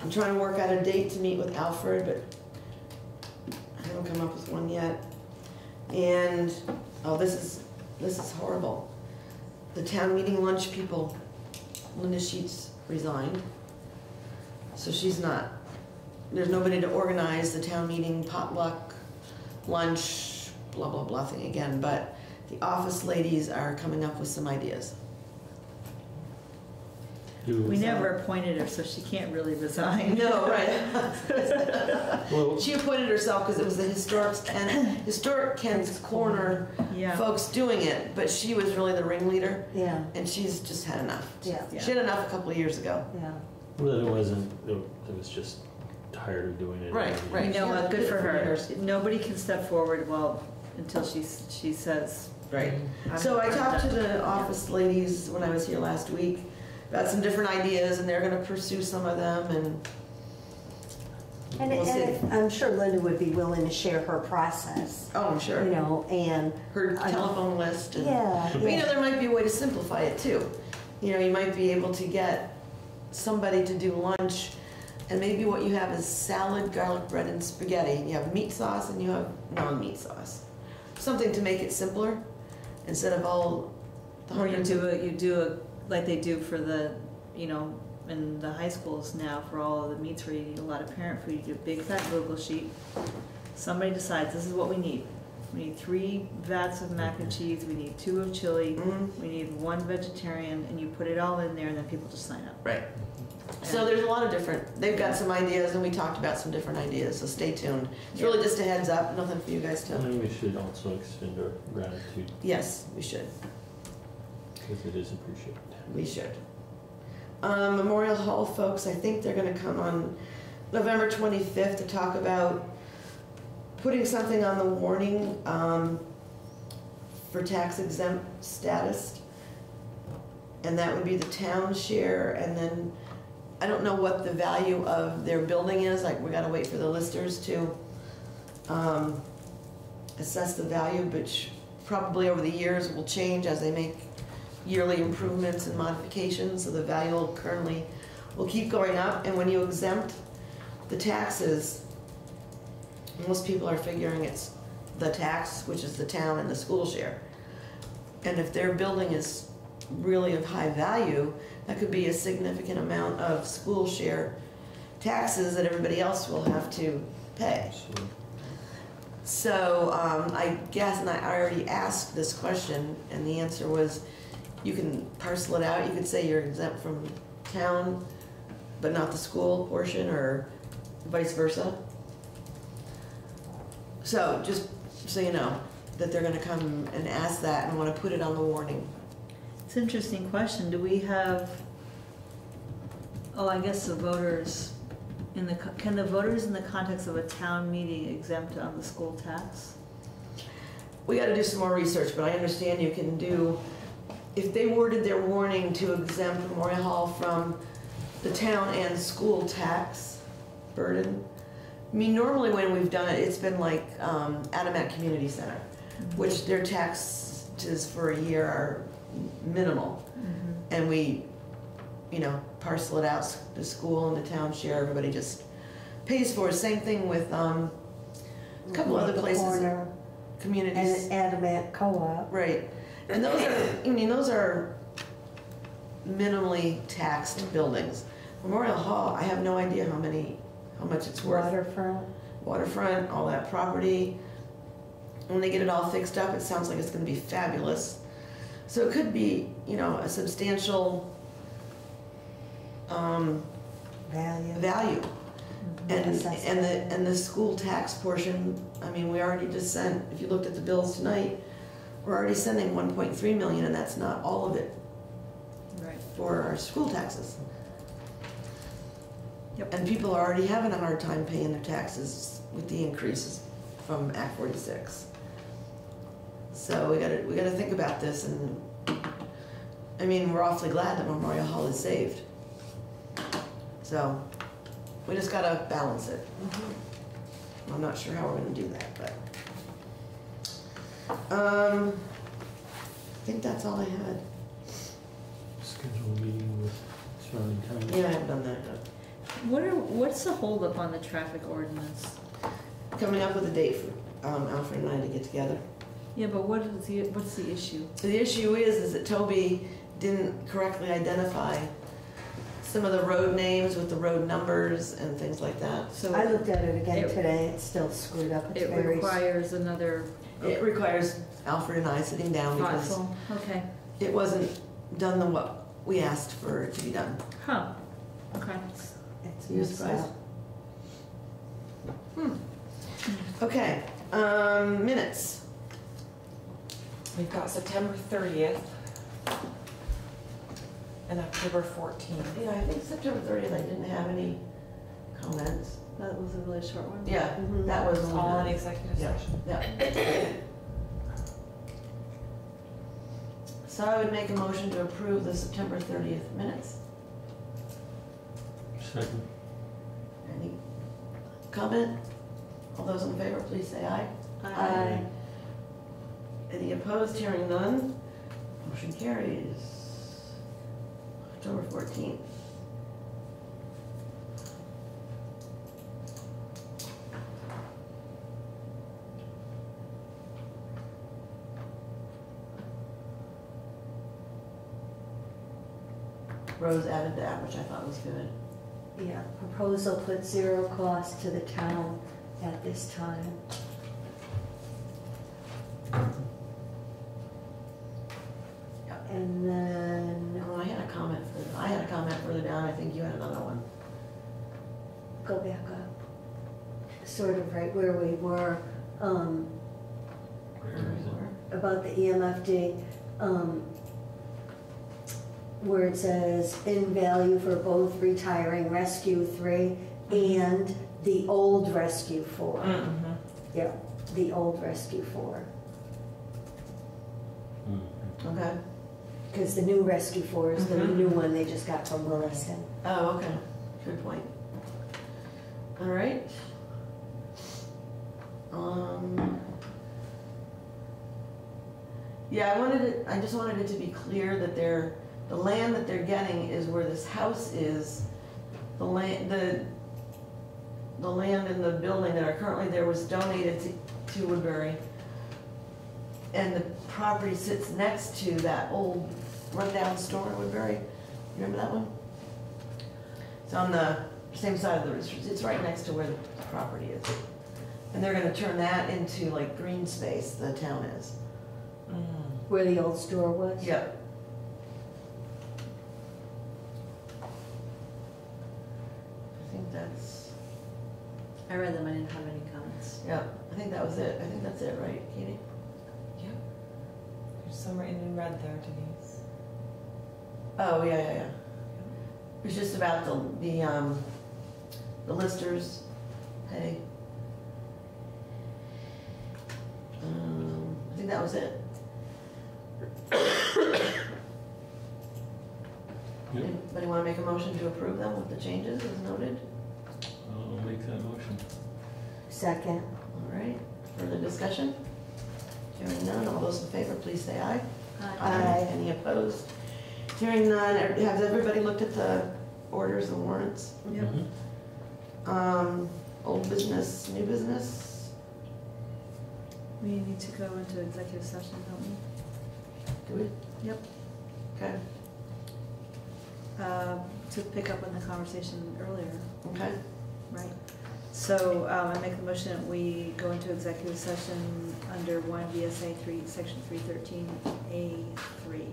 I'm trying to work out a date to meet with Alfred, but I haven't come up with one yet. And, oh, this is, this is horrible. the town meeting lunch people, Linda Sheets resigned. So she's not, there's nobody to organize the town meeting potluck, lunch, blah, blah, blah thing again, but the office ladies are coming up with some ideas. Do- We never appointed her, so she can't really resign. No, right. Well, She appointed herself because it was the historic Kent, historic Kent's Corner Yeah. folks doing it, but she was really the ringleader, Yeah, and she's just had enough. yeah, She had enough a couple of years ago. yeah. well, it wasn't, it it was just tired of doing it. Right, right. You know what, good for her. years. Nobody can step forward, well, until she, she says. Right. I'm- So I talked to the office ladies when I was here last week about some different ideas, and they're gonna pursue some of them, and And, We'll see. and I'm sure Linda would be willing to share her process, oh, I'm sure. you know, and, her I- telephone list and. yeah, But you know, there might be a way to simplify it too. You know, you might be able to get somebody to do lunch, and maybe what you have is salad, garlic bread, and spaghetti. You have meat sauce and you have non-meat sauce. Something to make it simpler, instead of all the Or you do a, you do a, like they do for the, you know, in the high schools now, for all of the meats where you need a lot of parent food, you do a big fat Google sheet. Somebody decides, this is what we need. We need three vats of mac and cheese, we need two of chili, Mhm, we need one vegetarian, and you put it all in there, and then people just sign up. Right. So there's a lot of different, they've got some ideas, and we talked about some different ideas, so stay tuned. It's really just a heads up, nothing for you guys to. I to, think we should also extend our gratitude yes, we should. because it is appreciated. We should. Um, Memorial Hall folks, I think they're gonna come on November twenty-fifth to talk about putting something on the warning, um, for tax exempt status. And that would be the town share, and then, I don't know what the value of their building is, like, we gotta wait for the listers to, um, assess the value, which probably over the years will change as they make yearly improvements and modifications, so the value will currently, will keep going up, and when you exempt the taxes, most people are figuring it's the tax, which is the town and the school share. And if their building is really of high value, that could be a significant amount of school share taxes that everybody else will have to pay. So, um, I guess, and I already asked this question, and the answer was, you can parcel it out, you could say you're exempt from town, but not the school portion, or vice versa. So, just so you know, that they're gonna come and ask that and wanna put it on the warning. An interesting question. Do we have, oh, I guess the voters, in the, can the voters in the context of a town meeting exempt on the school tax? We gotta do some more research, but I understand you can do, if they worded their warning to exempt Memorial Hall from the town and school tax burden. I mean, normally when we've done it, it's been like, um, Adamant Community Center, which their taxes for a year are minimal. And we, you know, parcel it out, the school and the town share, everybody just pays for it. Same thing with, um, a couple other The places, corner communities. And Adamant Co-op. Right, and those are, I mean, those are minimally taxed buildings. Memorial Hall, I have no idea how many, how much it's worth. Waterfront. Waterfront, all that property. When they get it all fixed up, it sounds like it's gonna be fabulous. So it could be, you know, a substantial, um, Value. value. And, Assessment. and the, and the school tax portion, I mean, we already just sent, if you looked at the bills tonight, we're already sending one point three million, and that's not all of it Right. for our school taxes. Yep. And people are already having a hard time paying their taxes with the increases from Act forty-six. So we gotta, we gotta think about this, and, I mean, we're awfully glad that Memorial Hall is saved. So, we just gotta balance it. I'm not sure how we're gonna do that, but. Um, I think that's all I had. Schedule a meeting with surrounding towns. Yeah, I haven't done that yet. What are, what's the holdup on the traffic ordinance? Coming up with a date for, um, Alfred and I to get together. Yeah, but what is the, what's the issue? The issue is, is that Toby didn't correctly identify some of the road names with the road numbers and things like that. So I looked at it again It- today, it's still screwed up, it's it very. requires another It requires Alfred and I sitting down because okay, it wasn't done the what we asked for it to be done. huh, okay. It's You mixed surprised? Hmm. Okay, um, minutes. We've got September thirtieth and October fourteenth. Yeah, I think September thirtieth, I didn't have any comments. That was a really short one. Yeah, Mhm. that was. All in executive Yeah, session. yeah. So I would make a motion to approve the September thirtieth minutes. Second. Any comment? All those in favor, please say aye. Aye. Any opposed, hearing none, motion carries. October fourteenth. Rose added that, which I thought was good. Yeah, proposal put zero cost to the town at this time. And then, Oh, I had a comment further, I had a comment further down, I think you had another one. go back up, sort of right where we were, um, about the EMFD, um, where it says in value for both retiring Rescue Three and the old Rescue Four. Mm-hmm. Yeah, the old Rescue Four. Okay. Because the new Rescue Four is the Mhm. new one they just got from Williston. Oh, okay, good point. All right. Um. Yeah, I wanted it, I just wanted it to be clear that they're, the land that they're getting is where this house is. The land, the, the land and the building that are currently there was donated to, to Woodbury. And the property sits next to that old rundown store in Woodbury. You Remember that one? It's on the same side of the, it's right next to where the property is. And they're gonna turn that into like green space, the town is. Where the old store was? Yep. I think that's, I read them, I didn't have any comments. yep, I think that was it, I think that's it, right, Katie? Yep. There's some written in red there, Denise. Oh, yeah, yeah, yeah. It's just about the, the, um, the listers pay. Um, I think that was it. Yep, Anybody wanna make a motion to approve them with the changes as noted? I'll make that motion. Second. All right, further discussion? Hearing none, all those in favor, please say aye. Aye. Any opposed? Hearing none, has everybody looked at the orders and warrants? Yep. Mhm. Um, old business, new business? We need to go into executive session, don't we? Do we? Yep. Okay, Um, To pick up on the conversation earlier, okay. right? So um, I make a motion that we go into executive session under one VSA three, section three thirteen A three.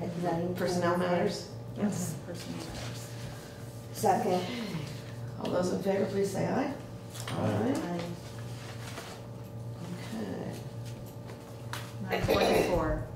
At. Personnel matters? Yes, personal matters. Second. All those in favor, please say aye. All right. Aye. 944.